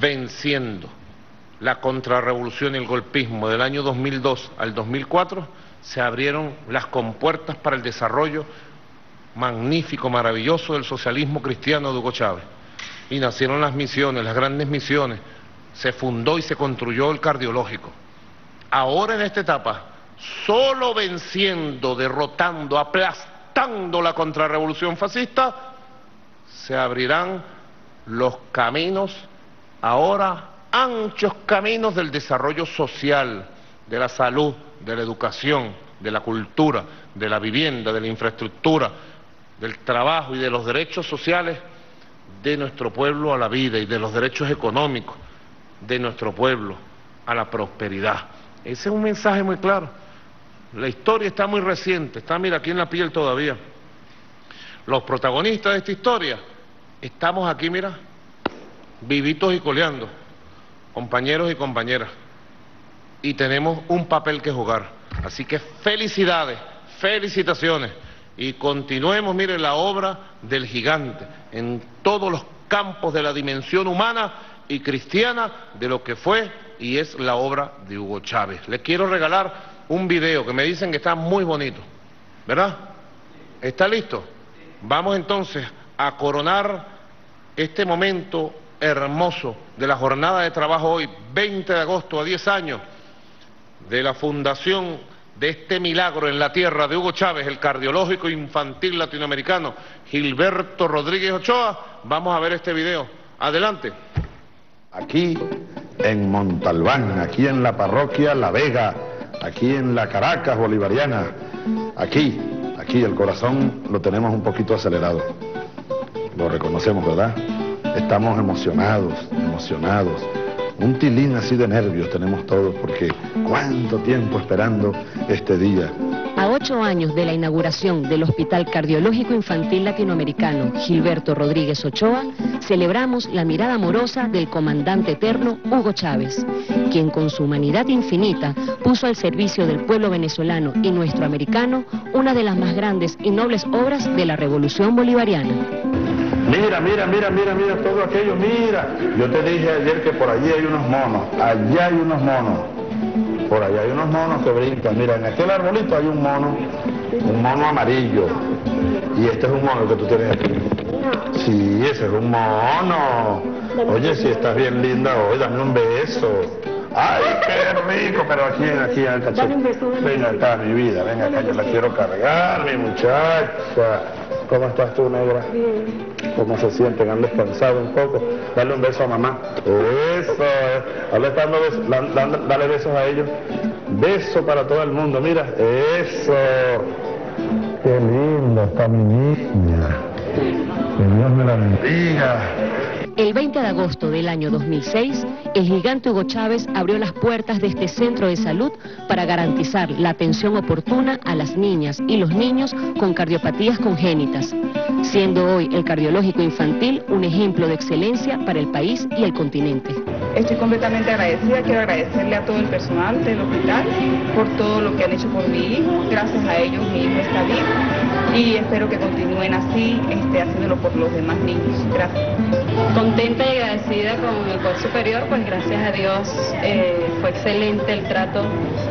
venciendo la contrarrevolución y el golpismo del año 2002 al 2004, se abrieron las compuertas para el desarrollo magnífico, maravilloso del socialismo cristiano de Hugo Chávez. Y nacieron las misiones, las grandes misiones, se fundó y se construyó el cardiológico. Ahora en esta etapa, solo venciendo, derrotando, aplastando la contrarrevolución fascista, se abrirán los caminos, ahora anchos caminos del desarrollo social, de la salud, de la educación, de la cultura, de la vivienda, de la infraestructura, del trabajo y de los derechos sociales de nuestro pueblo a la vida y de los derechos económicos de nuestro pueblo a la prosperidad. Ese es un mensaje muy claro. La historia está muy reciente, está, mira, aquí en la piel todavía. Los protagonistas de esta historia, estamos aquí, mira, vivitos y coleando, compañeros y compañeras. Y tenemos un papel que jugar. Así que felicidades, felicitaciones. Y continuemos, mire, la obra del gigante en todos los campos de la dimensión humana y cristiana de lo que fue y es la obra de Hugo Chávez. Les quiero regalar un video que me dicen que está muy bonito, ¿verdad? ¿Está listo? Vamos entonces a coronar este momento hermoso de la jornada de trabajo hoy, 20 de agosto a 10 años, de la fundación de este milagro en la tierra de Hugo Chávez, el cardiológico infantil latinoamericano Gilberto Rodríguez Ochoa. Vamos a ver este video. Adelante. Aquí en Montalbán, aquí en la parroquia La Vega, aquí en la Caracas bolivariana, aquí, aquí el corazón lo tenemos un poquito acelerado. Lo reconocemos, ¿verdad? Estamos emocionados, emocionados. Un tilín así de nervios tenemos todos porque cuánto tiempo esperando este día. A ocho años de la inauguración del Hospital Cardiológico Infantil Latinoamericano Gilberto Rodríguez Ochoa, celebramos la mirada amorosa del comandante eterno Hugo Chávez, quien con su humanidad infinita puso al servicio del pueblo venezolano y nuestro americano una de las más grandes y nobles obras de la revolución bolivariana. Mira, mira, mira, mira, mira todo aquello, mira. Yo te dije ayer que por allí hay unos monos, allá hay unos monos. Por allá hay unos monos que brincan. Mira, en aquel arbolito hay un mono, un mono amarillo. Y este es un mono que tú tienes aquí. Sí, ese es un mono. Oye, si estás bien linda hoy, dame un beso. ¡Ay, qué rico! Pero aquí, aquí, al cachete. Venga acá, mi vida, venga acá, yo la quiero cargar, mi muchacha. ¿Cómo estás tú, negra? Bien. ¿Cómo se sienten? ¿Han descansado un poco? Dale un beso a mamá. Eso. Dale, besos, dale besos a ellos. Beso para todo el mundo, mira. Eso. Qué lindo está mi niña. Que Dios me la bendiga. El 20 de agosto del año 2006, el gigante Hugo Chávez abrió las puertas de este centro de salud para garantizar la atención oportuna a las niñas y los niños con cardiopatías congénitas, siendo hoy el cardiológico infantil un ejemplo de excelencia para el país y el continente. Estoy completamente agradecida, quiero agradecerle a todo el personal del hospital por todo lo que han hecho por mi hijo. Gracias a ellos mi hijo está vivo y espero que continúen así este, haciéndolo por los demás niños. Gracias. Contenta y agradecida con el Poder Superior, pues gracias a Dios eh, fue excelente el trato.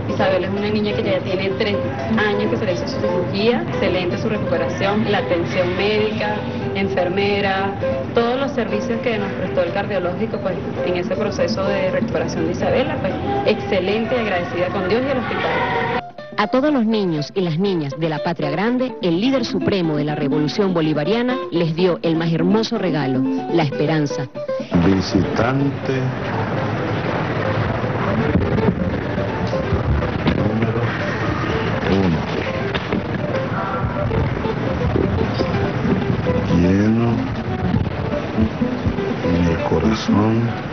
Isabel es una niña que ya tiene tres años que se le hizo su cirugía, excelente su recuperación, la atención médica, enfermera, todos los servicios que nos prestó el cardiológico pues en ese proceso de recuperación de Isabela, pues excelente y agradecida con Dios y el hospital. A todos los niños y las niñas de la patria grande, el líder supremo de la revolución bolivariana les dio el más hermoso regalo, la esperanza. Visitante número uno. Lleno mi corazón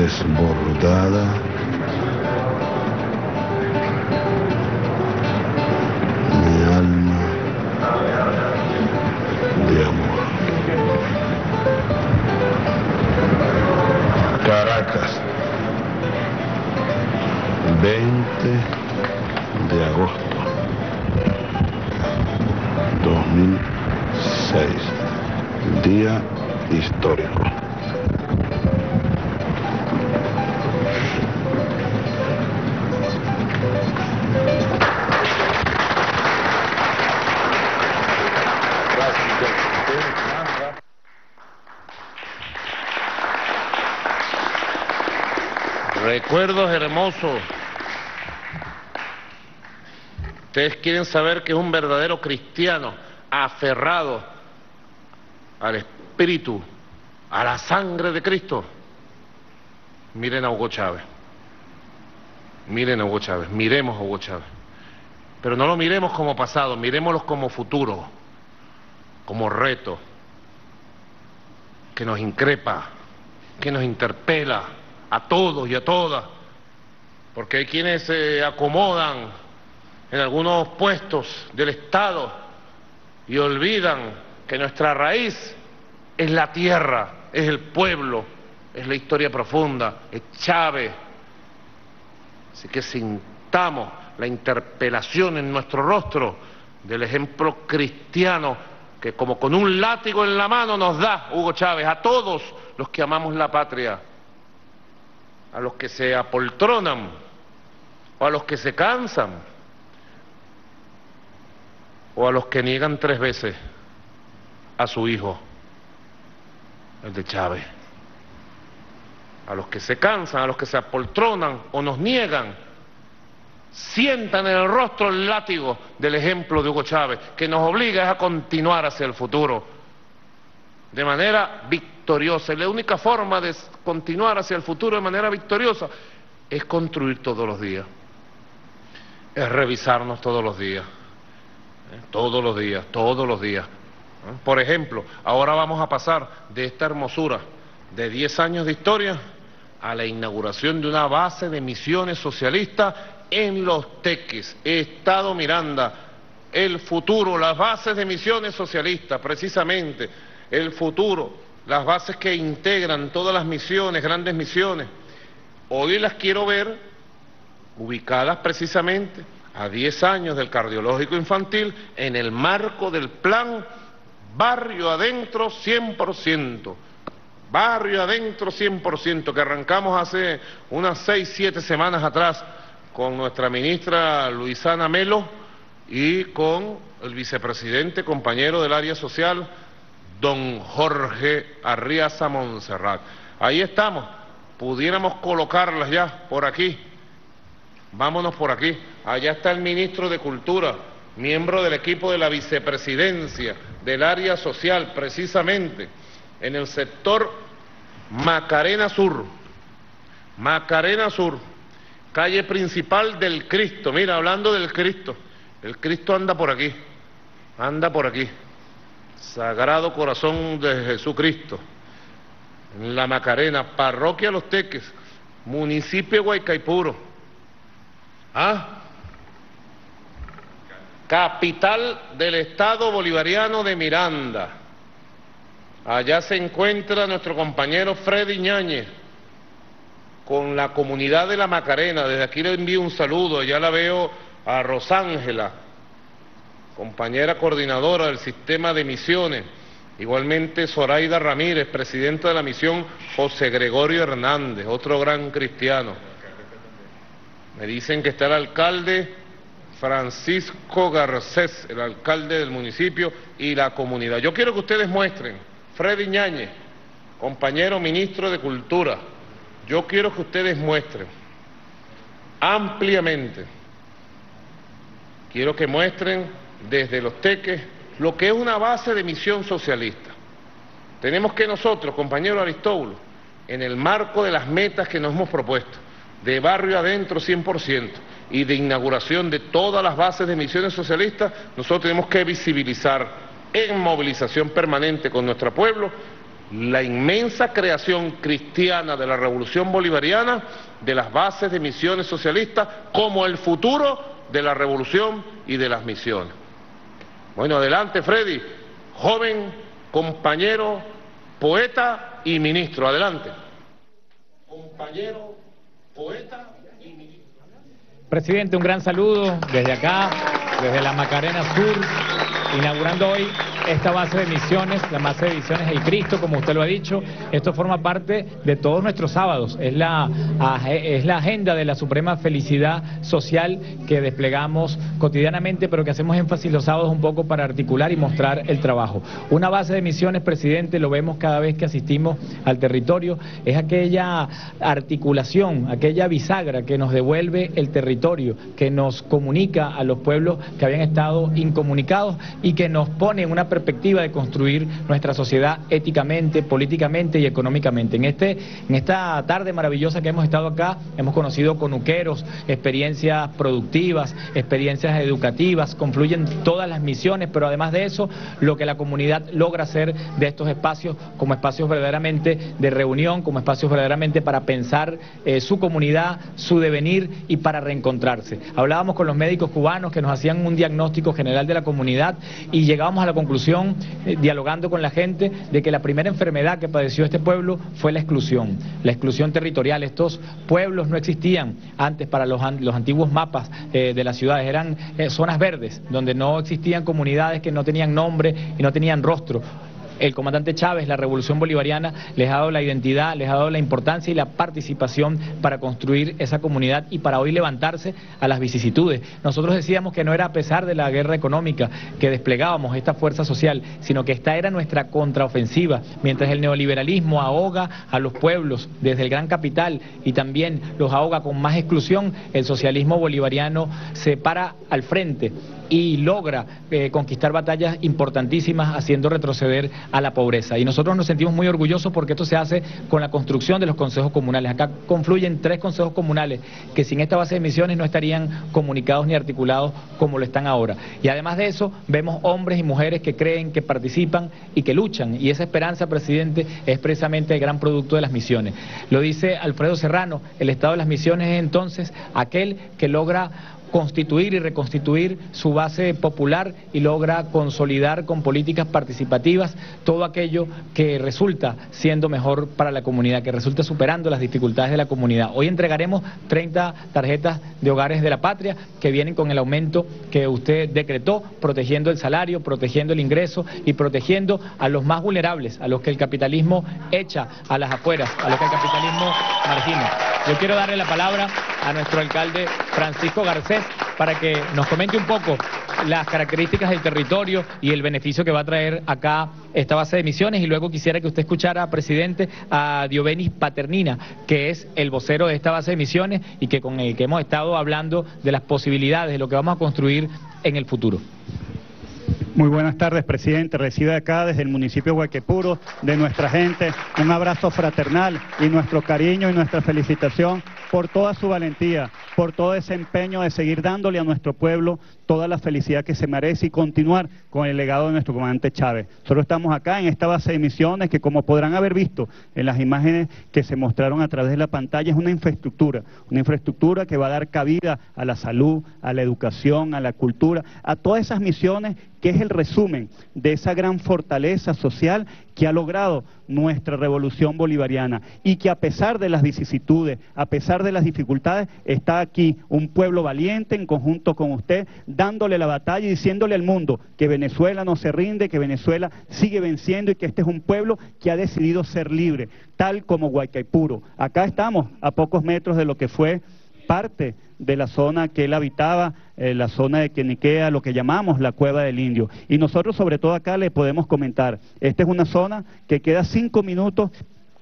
y desbordada. mi Hermosos. Ustedes quieren saber que es un verdadero cristiano aferrado al espíritu, a la sangre de Cristo. Miren a Hugo Chávez. Miren a Hugo Chávez. Miremos a Hugo Chávez. Pero no lo miremos como pasado, miremoslo como futuro, como reto, que nos increpa, que nos interpela a todos y a todas, porque hay quienes se acomodan en algunos puestos del Estado y olvidan que nuestra raíz es la tierra, es el pueblo, es la historia profunda, es Chávez. Así que sintamos la interpelación en nuestro rostro del ejemplo cristiano que como con un látigo en la mano nos da Hugo Chávez a todos los que amamos la patria, a los que se apoltronan o a los que se cansan o a los que niegan tres veces a su hijo, el de Chávez, a los que se cansan, a los que se apoltronan o nos niegan, sientan en el rostro el látigo del ejemplo de Hugo Chávez, que nos obliga a continuar hacia el futuro de manera victoriosa. Y la única forma de continuar hacia el futuro de manera victoriosa es construir todos los días, es revisarnos todos los días. ¿eh? Todos los días, todos los días. ¿eh? Por ejemplo, ahora vamos a pasar de esta hermosura de 10 años de historia a la inauguración de una base de misiones socialistas en los teques, Estado Miranda, el futuro, las bases de misiones socialistas, precisamente, el futuro, las bases que integran todas las misiones, grandes misiones. Hoy las quiero ver ubicadas precisamente a 10 años del cardiológico infantil en el marco del plan Barrio Adentro 100%. Barrio Adentro 100%, que arrancamos hace unas 6, 7 semanas atrás con nuestra ministra Luisana Melo y con el vicepresidente, compañero del área social, don Jorge Arriaza Montserrat. Ahí estamos, pudiéramos colocarlas ya por aquí. Vámonos por aquí. Allá está el ministro de Cultura, miembro del equipo de la vicepresidencia del área social, precisamente en el sector Macarena Sur. Macarena Sur, calle principal del Cristo. Mira, hablando del Cristo, el Cristo anda por aquí, anda por aquí. Sagrado Corazón de Jesucristo, en la Macarena, parroquia Los Teques, municipio Guaycaipuro. ¿Ah? capital del Estado Bolivariano de Miranda. Allá se encuentra nuestro compañero Freddy Ñáñez con la comunidad de la Macarena. Desde aquí le envío un saludo, ya la veo a Rosángela, compañera coordinadora del sistema de misiones. Igualmente Zoraida Ramírez, presidenta de la misión José Gregorio Hernández, otro gran cristiano. Me dicen que está el alcalde Francisco Garcés, el alcalde del municipio y la comunidad. Yo quiero que ustedes muestren, Freddy Ñañez, compañero ministro de Cultura, yo quiero que ustedes muestren ampliamente, quiero que muestren desde los teques lo que es una base de misión socialista. Tenemos que nosotros, compañero Aristóbulo, en el marco de las metas que nos hemos propuesto, de barrio adentro 100% y de inauguración de todas las bases de misiones socialistas, nosotros tenemos que visibilizar en movilización permanente con nuestro pueblo la inmensa creación cristiana de la revolución bolivariana, de las bases de misiones socialistas, como el futuro de la revolución y de las misiones. Bueno, adelante Freddy, joven, compañero, poeta y ministro, adelante. Compañero, poeta. Presidente, un gran saludo desde acá, desde la Macarena Sur, inaugurando hoy esta base de misiones, la base de misiones El Cristo, como usted lo ha dicho. Esto forma parte de todos nuestros sábados. Es la, es la agenda de la suprema felicidad social que desplegamos cotidianamente, pero que hacemos énfasis los sábados un poco para articular y mostrar el trabajo. Una base de misiones, presidente, lo vemos cada vez que asistimos al territorio, es aquella articulación, aquella bisagra que nos devuelve el territorio, que nos comunica a los pueblos que habían estado incomunicados y que nos pone en una perspectiva de construir nuestra sociedad éticamente, políticamente y económicamente. En, este, en esta tarde maravillosa que hemos estado acá, hemos conocido conuqueros, experiencias productivas, experiencias educativas, confluyen todas las misiones, pero además de eso, lo que la comunidad logra hacer de estos espacios como espacios verdaderamente de reunión, como espacios verdaderamente para pensar eh, su comunidad, su devenir y para Hablábamos con los médicos cubanos que nos hacían un diagnóstico general de la comunidad y llegábamos a la conclusión eh, dialogando con la gente, de que la primera enfermedad que padeció este pueblo fue la exclusión, la exclusión territorial. Estos pueblos no existían antes para los, los antiguos mapas eh, de las ciudades, eran eh, zonas verdes, donde no existían comunidades que no tenían nombre y no tenían rostro el comandante Chávez, la revolución bolivariana, les ha dado la identidad, les ha dado la importancia y la participación para construir esa comunidad y para hoy levantarse a las vicisitudes. Nosotros decíamos que no era a pesar de la guerra económica que desplegábamos esta fuerza social, sino que esta era nuestra contraofensiva, mientras el neoliberalismo ahoga a los pueblos desde el gran capital y también los ahoga con más exclusión, el socialismo bolivariano se para al frente y logra eh, conquistar batallas importantísimas haciendo retroceder a la pobreza. Y nosotros nos sentimos muy orgullosos porque esto se hace con la construcción de los consejos comunales. Acá confluyen tres consejos comunales que sin esta base de misiones no estarían comunicados ni articulados como lo están ahora. Y además de eso, vemos hombres y mujeres que creen, que participan y que luchan. Y esa esperanza, presidente, es precisamente el gran producto de las misiones. Lo dice Alfredo Serrano, el estado de las misiones es entonces aquel que logra constituir y reconstituir su base popular y logra consolidar con políticas participativas todo aquello que resulta siendo mejor para la comunidad, que resulta superando las dificultades de la comunidad. Hoy entregaremos 30 tarjetas de hogares de la patria que vienen con el aumento que usted decretó, protegiendo el salario, protegiendo el ingreso y protegiendo a los más vulnerables, a los que el capitalismo echa a las afueras, a los que el capitalismo margina. Yo quiero darle la palabra a nuestro alcalde Francisco Garcés para que nos comente un poco las características del territorio y el beneficio que va a traer acá esta base de misiones y luego quisiera que usted escuchara, presidente, a Diovenis Paternina, que es el vocero de esta base de misiones y que con el que hemos estado hablando de las posibilidades de lo que vamos a construir en el futuro. Muy buenas tardes, presidente. Recibe acá desde el municipio de de nuestra gente, un abrazo fraternal y nuestro cariño y nuestra felicitación por toda su valentía, por todo ese empeño de seguir dándole a nuestro pueblo toda la felicidad que se merece y continuar con el legado de nuestro comandante Chávez. Nosotros estamos acá en esta base de misiones que como podrán haber visto en las imágenes que se mostraron a través de la pantalla es una infraestructura, una infraestructura que va a dar cabida a la salud, a la educación, a la cultura, a todas esas misiones que es el resumen de esa gran fortaleza social que ha logrado nuestra revolución bolivariana y que a pesar de las vicisitudes, a pesar de las dificultades, está aquí un pueblo valiente en conjunto con usted, dándole la batalla y diciéndole al mundo que Venezuela no se rinde, que Venezuela sigue venciendo y que este es un pueblo que ha decidido ser libre, tal como Guaycaipuro. Acá estamos a pocos metros de lo que fue parte de la zona que él habitaba, eh, la zona de Queniquea, lo que llamamos la Cueva del Indio. Y nosotros sobre todo acá le podemos comentar, esta es una zona que queda cinco minutos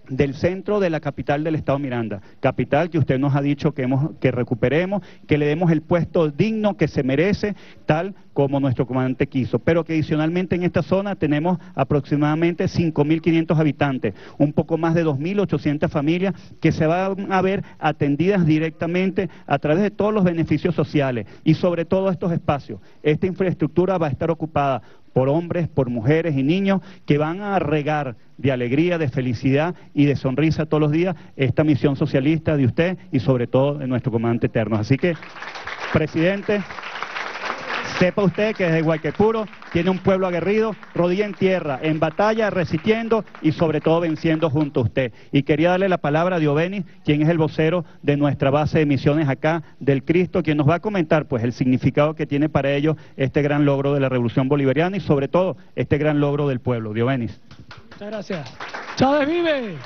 del centro de la capital del Estado Miranda, capital que usted nos ha dicho que, hemos, que recuperemos, que le demos el puesto digno que se merece, tal como nuestro comandante quiso, pero que adicionalmente en esta zona tenemos aproximadamente 5.500 habitantes, un poco más de 2.800 familias que se van a ver atendidas directamente a través de todos los beneficios sociales y sobre todo estos espacios. Esta infraestructura va a estar ocupada por hombres, por mujeres y niños que van a regar de alegría, de felicidad y de sonrisa todos los días esta misión socialista de usted y sobre todo de nuestro comandante eterno. Así que, presidente, Sepa usted que desde Guayquepuro tiene un pueblo aguerrido, rodilla en tierra, en batalla, resistiendo y sobre todo venciendo junto a usted. Y quería darle la palabra a Dioveni, quien es el vocero de nuestra base de misiones acá del Cristo, quien nos va a comentar pues el significado que tiene para ellos este gran logro de la Revolución Bolivariana y sobre todo este gran logro del pueblo. Diovenis. Muchas gracias. Chávez vive.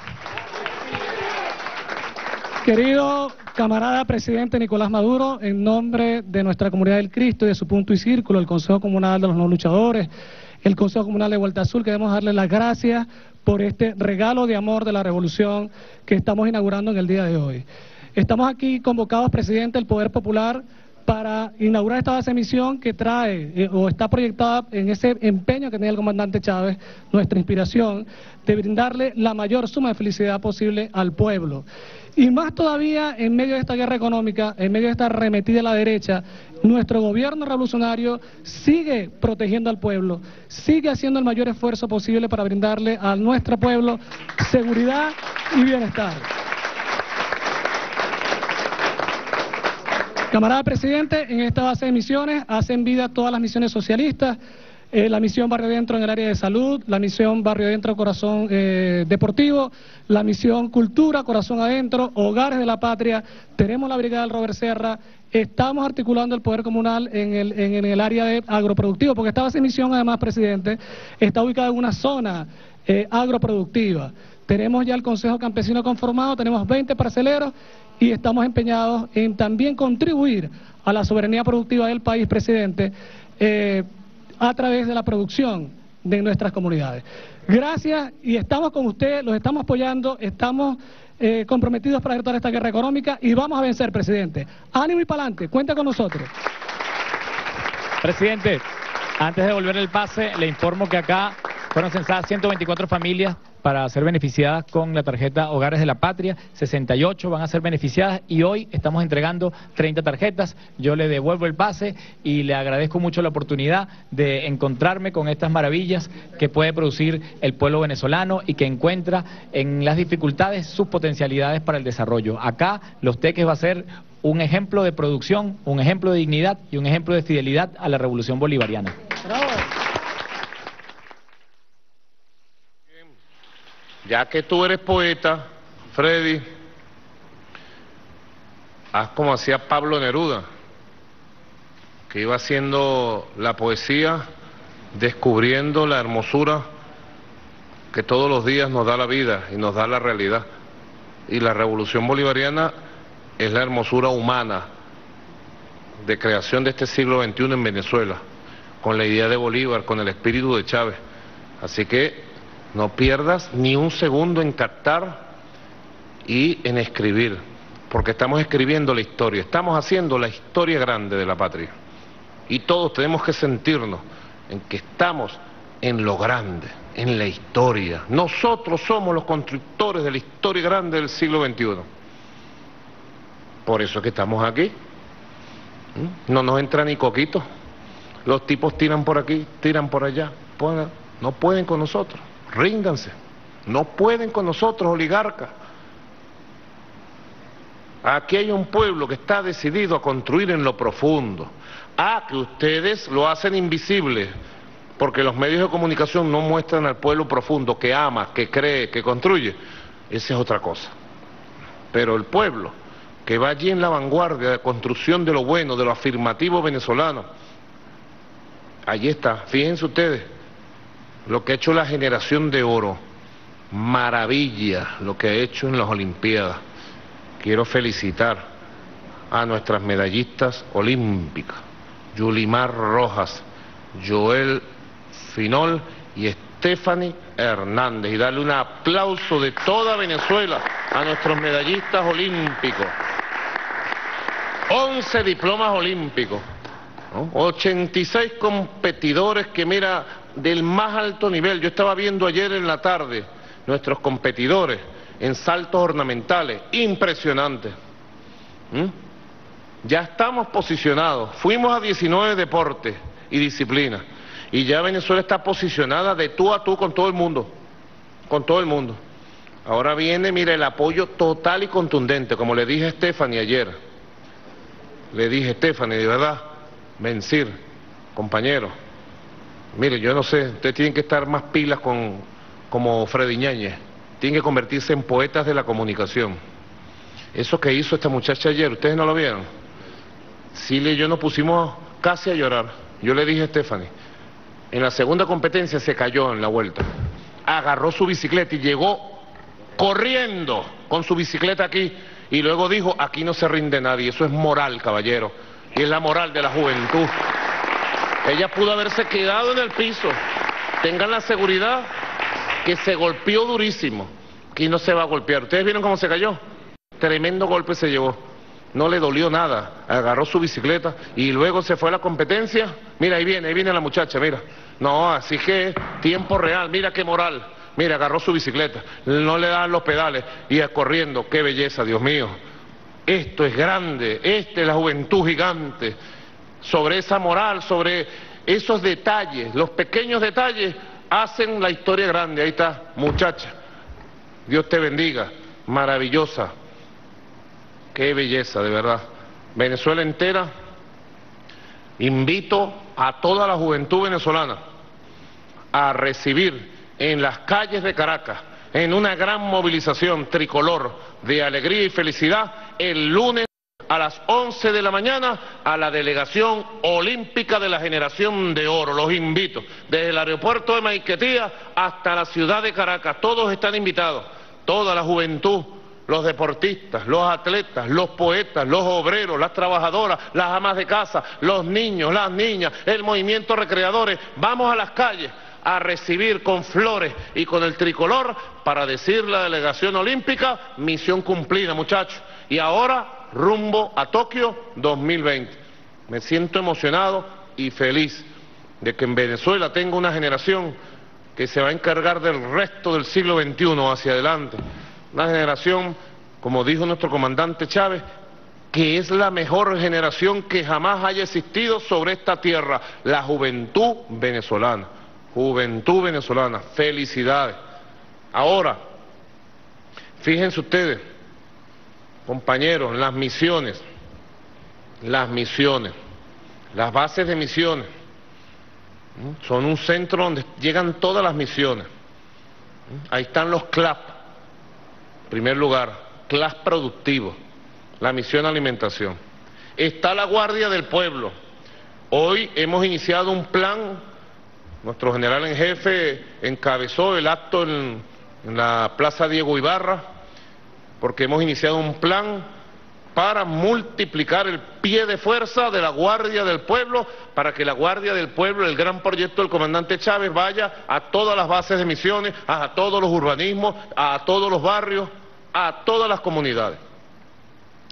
Querido camarada presidente Nicolás Maduro, en nombre de nuestra comunidad del Cristo y de su punto y círculo, el Consejo Comunal de los No Luchadores, el Consejo Comunal de Vuelta Azul, queremos darle las gracias por este regalo de amor de la revolución que estamos inaugurando en el día de hoy. Estamos aquí convocados, presidente, del Poder Popular para inaugurar esta base de misión que trae eh, o está proyectada en ese empeño que tenía el comandante Chávez, nuestra inspiración, de brindarle la mayor suma de felicidad posible al pueblo. Y más todavía en medio de esta guerra económica, en medio de esta arremetida a la derecha, nuestro gobierno revolucionario sigue protegiendo al pueblo, sigue haciendo el mayor esfuerzo posible para brindarle a nuestro pueblo seguridad y bienestar. Camarada presidente, en esta base de misiones hacen vida todas las misiones socialistas. Eh, la misión Barrio Adentro en el área de salud, la misión Barrio Adentro Corazón eh, Deportivo, la misión Cultura Corazón Adentro, Hogares de la Patria, tenemos la Brigada del Robert Serra, estamos articulando el Poder Comunal en el, en, el área de agroproductivo, porque esta base de misión, además, presidente, está ubicada en una zona eh, agroproductiva. Tenemos ya el Consejo Campesino conformado, tenemos 20 parceleros y estamos empeñados en también contribuir a la soberanía productiva del país, presidente a través de la producción de nuestras comunidades. Gracias y estamos con usted, los estamos apoyando, estamos eh, comprometidos para toda esta guerra económica y vamos a vencer, presidente. Ánimo y para adelante, cuenta con nosotros. Presidente, antes de volver el pase, le informo que acá fueron censadas 124 familias para ser beneficiadas con la tarjeta Hogares de la Patria, 68 van a ser beneficiadas y hoy estamos entregando 30 tarjetas. Yo le devuelvo el pase y le agradezco mucho la oportunidad de encontrarme con estas maravillas que puede producir el pueblo venezolano y que encuentra en las dificultades sus potencialidades para el desarrollo. Acá Los Teques va a ser un ejemplo de producción, un ejemplo de dignidad y un ejemplo de fidelidad a la revolución bolivariana. Ya que tú eres poeta, Freddy, haz como hacía Pablo Neruda, que iba haciendo la poesía, descubriendo la hermosura que todos los días nos da la vida y nos da la realidad. Y la revolución bolivariana es la hermosura humana de creación de este siglo XXI en Venezuela, con la idea de Bolívar, con el espíritu de Chávez. Así que no pierdas ni un segundo en captar y en escribir, porque estamos escribiendo la historia, estamos haciendo la historia grande de la patria. Y todos tenemos que sentirnos en que estamos en lo grande, en la historia. Nosotros somos los constructores de la historia grande del siglo XXI. Por eso es que estamos aquí. ¿Mm? No nos entra ni coquito. Los tipos tiran por aquí, tiran por allá. No pueden con nosotros. Ríndanse. No pueden con nosotros, oligarcas. Aquí hay un pueblo que está decidido a construir en lo profundo. Ah, que ustedes lo hacen invisible, porque los medios de comunicación no muestran al pueblo profundo que ama, que cree, que construye. Esa es otra cosa. Pero el pueblo que va allí en la vanguardia de construcción de lo bueno, de lo afirmativo venezolano, allí está. Fíjense ustedes lo que ha hecho la generación de oro. Maravilla lo que ha hecho en las Olimpiadas quiero felicitar a nuestras medallistas olímpicas, Yulimar Rojas, Joel Finol y Stephanie Hernández, y darle un aplauso de toda Venezuela a nuestros medallistas olímpicos. 11 diplomas olímpicos, 86 competidores que mira del más alto nivel. Yo estaba viendo ayer en la tarde nuestros competidores en saltos ornamentales, impresionante. ¿Mm? Ya estamos posicionados, fuimos a 19 deportes y disciplinas, y ya Venezuela está posicionada de tú a tú con todo el mundo, con todo el mundo. Ahora viene, mira, el apoyo total y contundente, como le dije a Stephanie ayer. Le dije, Stephanie, de verdad, vencir, compañero. Mire, yo no sé, ustedes tienen que estar más pilas con, como Freddy Ñañez tienen que convertirse en poetas de la comunicación. Eso que hizo esta muchacha ayer, ¿ustedes no lo vieron? Silvia y yo nos pusimos casi a llorar. Yo le dije a Stephanie, en la segunda competencia se cayó en la vuelta. Agarró su bicicleta y llegó corriendo con su bicicleta aquí y luego dijo, aquí no se rinde nadie, eso es moral, caballero, y es la moral de la juventud. Ella pudo haberse quedado en el piso. Tengan la seguridad que se golpeó durísimo, que no se va a golpear. ¿Ustedes vieron cómo se cayó? Tremendo golpe se llevó. No le dolió nada. Agarró su bicicleta y luego se fue a la competencia. Mira, ahí viene, ahí viene la muchacha, mira. No, así que tiempo real, mira qué moral. Mira, agarró su bicicleta, no le dan los pedales y corriendo. Qué belleza, Dios mío. Esto es grande, esta es la juventud gigante. Sobre esa moral, sobre esos detalles, los pequeños detalles hacen la historia grande. Ahí está, muchacha. Dios te bendiga. Maravillosa. Qué belleza, de verdad. Venezuela entera. Invito a toda la juventud venezolana a recibir en las calles de Caracas, en una gran movilización tricolor de alegría y felicidad, el lunes a las 11 de la mañana a la delegación olímpica de la generación de oro. Los invito, desde el aeropuerto de Maiquetía hasta la ciudad de Caracas. Todos están invitados, toda la juventud, los deportistas, los atletas, los poetas, los obreros, las trabajadoras, las amas de casa, los niños, las niñas, el movimiento recreadores. Vamos a las calles a recibir con flores y con el tricolor para decir la delegación olímpica, misión cumplida muchachos. Y ahora rumbo a Tokio 2020. Me siento emocionado y feliz de que en Venezuela tenga una generación que se va a encargar del resto del siglo XXI hacia adelante. Una generación, como dijo nuestro comandante Chávez, que es la mejor generación que jamás haya existido sobre esta tierra, la juventud venezolana. Juventud venezolana, felicidades. Ahora, fíjense ustedes, compañeros, las misiones, las misiones, las bases de misiones, son un centro donde llegan todas las misiones. Ahí están los CLAP, en primer lugar, CLAP productivo, la misión alimentación. Está la Guardia del Pueblo. Hoy hemos iniciado un plan, nuestro general en jefe encabezó el acto en, en la Plaza Diego Ibarra, porque hemos iniciado un plan para multiplicar el pie de fuerza de la Guardia del Pueblo, para que la Guardia del Pueblo, el gran proyecto del comandante Chávez, vaya a todas las bases de misiones, a todos los urbanismos, a todos los barrios, a todas las comunidades.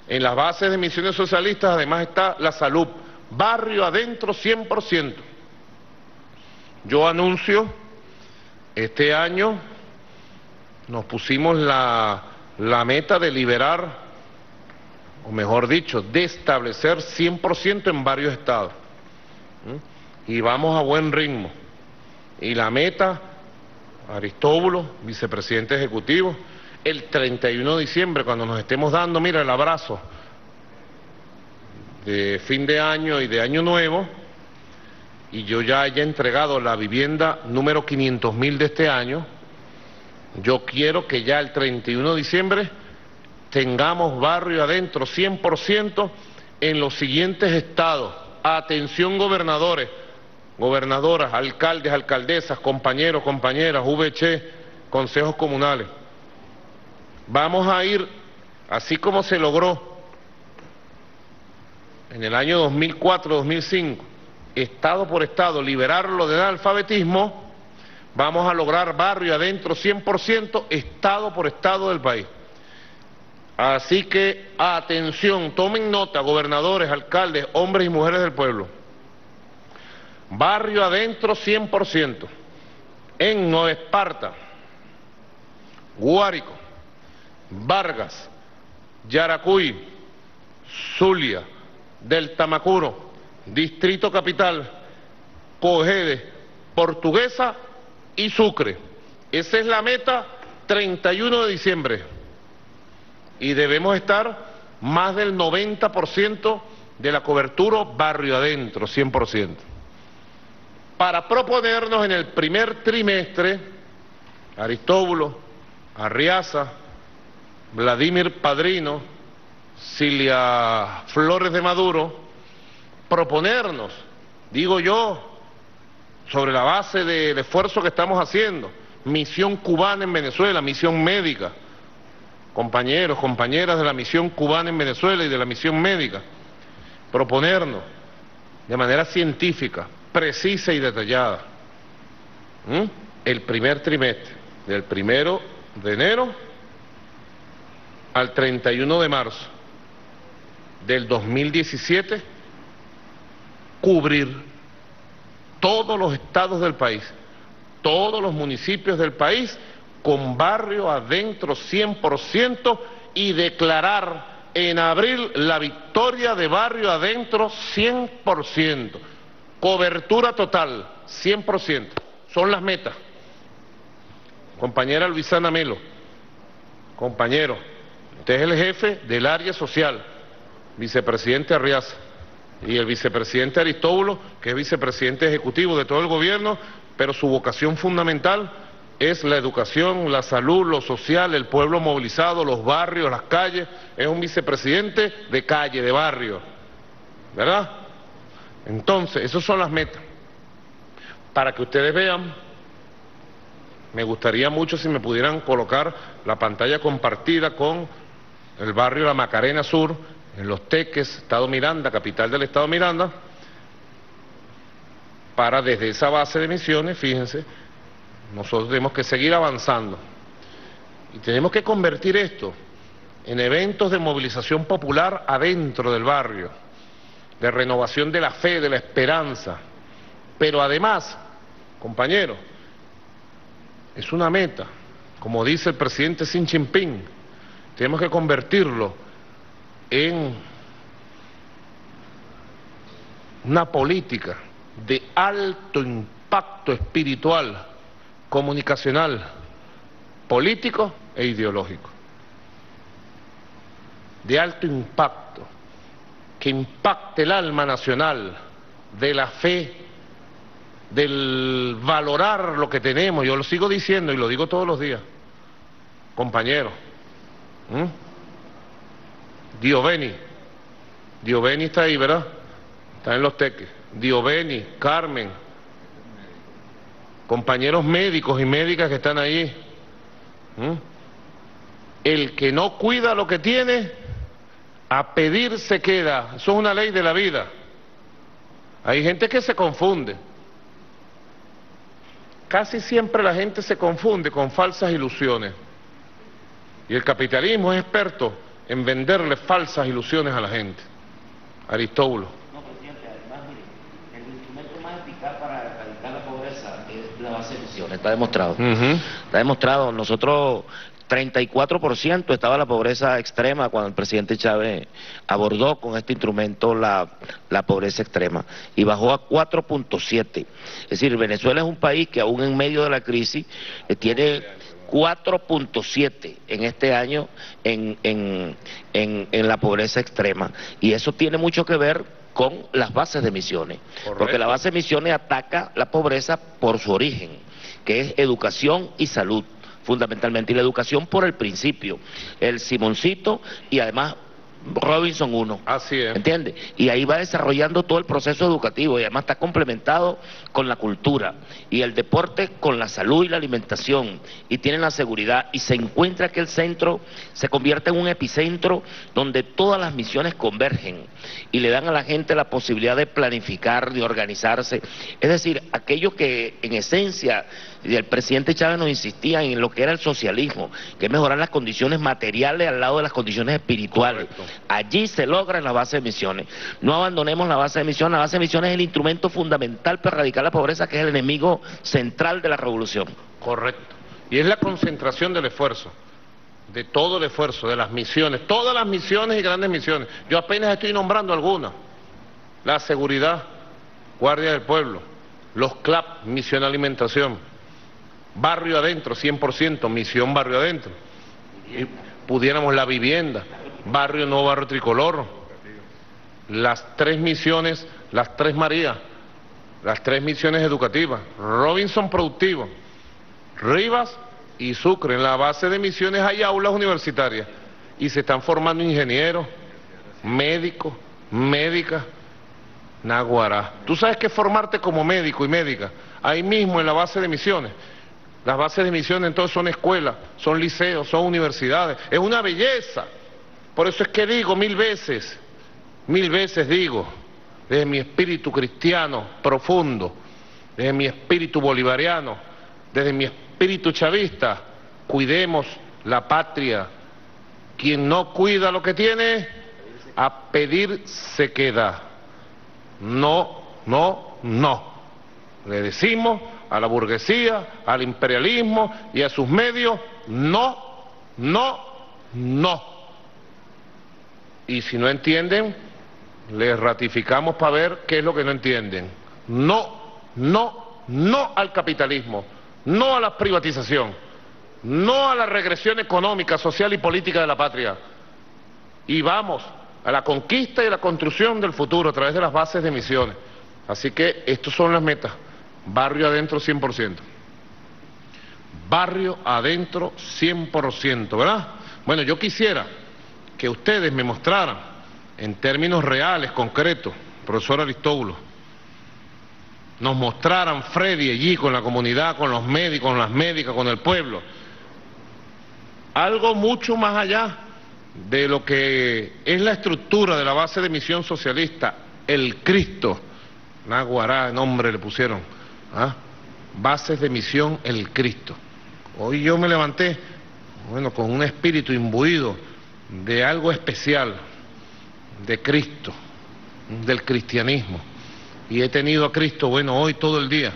En las bases de misiones socialistas además está la salud, barrio adentro 100%. Yo anuncio, este año nos pusimos la la meta de liberar o mejor dicho, de establecer 100% en varios estados. Y vamos a buen ritmo. Y la meta, Aristóbulo, vicepresidente ejecutivo, el 31 de diciembre, cuando nos estemos dando, mira, el abrazo de fin de año y de año nuevo, y yo ya haya entregado la vivienda número 500 mil de este año, yo quiero que ya el 31 de diciembre tengamos barrio adentro 100% en los siguientes estados. Atención gobernadores, gobernadoras, alcaldes, alcaldesas, compañeros, compañeras, VC, consejos comunales. Vamos a ir, así como se logró en el año 2004-2005, estado por estado, liberarlo del alfabetismo, vamos a lograr barrio adentro 100%, estado por estado del país. Así que, atención, tomen nota, gobernadores, alcaldes, hombres y mujeres del pueblo. Barrio adentro 100%. En Nueva Esparta, Guárico, Vargas, Yaracuy, Zulia, del Tamacuro, Distrito Capital, Cogede, Portuguesa y Sucre. Esa es la meta 31 de diciembre y debemos estar más del 90% de la cobertura barrio adentro, 100%. Para proponernos en el primer trimestre, Aristóbulo, Arriaza, Vladimir Padrino, Cilia Flores de Maduro, proponernos, digo yo, sobre la base del esfuerzo que estamos haciendo, misión cubana en Venezuela, misión médica, compañeros, compañeras de la misión cubana en Venezuela y de la misión médica, proponernos de manera científica, precisa y detallada, el primer trimestre, del primero de enero al 31 de marzo del 2017, cubrir todos los estados del país, todos los municipios del país con barrio adentro 100% y declarar en abril la victoria de barrio adentro 100%. Cobertura total 100%. Son las metas. Compañera Luisana Melo, compañero, usted es el jefe del área social, vicepresidente Arriaza, y el vicepresidente Aristóbulo, que es vicepresidente ejecutivo de todo el gobierno, pero su vocación fundamental es la educación, la salud, lo social, el pueblo movilizado, los barrios, las calles. Es un vicepresidente de calle, de barrio. ¿Verdad? Entonces, esas son las metas. Para que ustedes vean, me gustaría mucho si me pudieran colocar la pantalla compartida con el barrio La Macarena Sur, en Los Teques, Estado Miranda, capital del Estado Miranda, para desde esa base de misiones, fíjense, nosotros tenemos que seguir avanzando y tenemos que convertir esto en eventos de movilización popular adentro del barrio, de renovación de la fe, de la esperanza. Pero además, compañeros, es una meta, como dice el presidente Xi Jinping, tenemos que convertirlo en una política de alto impacto espiritual comunicacional, político e ideológico, de alto impacto, que impacte el alma nacional, de la fe, del valorar lo que tenemos. Yo lo sigo diciendo y lo digo todos los días, compañeros. Dioveni, Dioveni está ahí, ¿verdad? Está en los teques. Dioveni, Carmen, compañeros médicos y médicas que están ahí. El que no cuida lo que tiene, a pedir se queda. Eso es una ley de la vida. Hay gente que se confunde. Casi siempre la gente se confunde con falsas ilusiones. Y el capitalismo es experto en venderle falsas ilusiones a la gente. Aristóbulo. está demostrado. Está demostrado. Nosotros 34% estaba la pobreza extrema cuando el presidente Chávez abordó con este instrumento la, la pobreza extrema y bajó a 4.7. Es decir, Venezuela es un país que aún en medio de la crisis eh, tiene 4.7 en este año en, en, en, en la pobreza extrema. Y eso tiene mucho que ver con las bases de emisiones. Porque la base de emisiones ataca la pobreza por su origen, que es educación y salud fundamentalmente, y la educación por el principio, el Simoncito y además Robinson 1. Así es. ¿Entiende? Y ahí va desarrollando todo el proceso educativo y además está complementado con la cultura y el deporte con la salud y la alimentación y tienen la seguridad y se encuentra que el centro se convierte en un epicentro donde todas las misiones convergen y le dan a la gente la posibilidad de planificar, de organizarse. Es decir, aquello que en esencia el presidente Chávez nos insistía en lo que era el socialismo, que es mejorar las condiciones materiales al lado de las condiciones espirituales. Allí se logra la base de misiones. No abandonemos la base de misiones. La base de misiones es el instrumento fundamental para erradicar la pobreza, que es el enemigo central de la revolución. Correcto. Y es la concentración del esfuerzo, de todo el esfuerzo, de las misiones, todas las misiones y grandes misiones. Yo apenas estoy nombrando algunas. La seguridad, Guardia del Pueblo, los CLAP, Misión Alimentación, Barrio Adentro, 100%, Misión Barrio Adentro. Pudiéramos la vivienda, Barrio Nuevo Barrio Tricolor, las tres misiones, las tres Marías, las tres misiones educativas, Robinson Productivo, Rivas y Sucre. En la base de misiones hay aulas universitarias y se están formando ingenieros, médicos, médicas, Naguará. Tú sabes que formarte como médico y médica, ahí mismo en la base de misiones. Las bases de misiones entonces son escuelas, son liceos, son universidades. Es una belleza. Por eso es que digo mil veces, mil veces digo, desde mi espíritu cristiano profundo, desde mi espíritu bolivariano, desde mi espíritu chavista, cuidemos la patria. Quien no cuida lo que tiene, a pedir se queda. No, no, no. Le decimos a la burguesía, al imperialismo y a sus medios, no, no, no. Y si no entienden, les ratificamos para ver qué es lo que no entienden. No, no, no al capitalismo, no a la privatización, no a la regresión económica, social y política de la patria. Y vamos a la conquista y la construcción del futuro a través de las bases de misiones. Así que estas son las metas. Barrio adentro 100%. Barrio adentro 100%, ¿verdad? Bueno, yo quisiera que ustedes me mostraran en términos reales, concretos, profesor Aristóbulo, nos mostraran Freddy allí con la comunidad, con los médicos, con las médicas, con el pueblo, algo mucho más allá de lo que es la estructura de la base de misión socialista, el Cristo, Naguará, nombre le pusieron, ¿Ah? Bases de misión, el Cristo. Hoy yo me levanté, bueno, con un espíritu imbuido de algo especial, de Cristo, del cristianismo. Y he tenido a Cristo, bueno, hoy todo el día.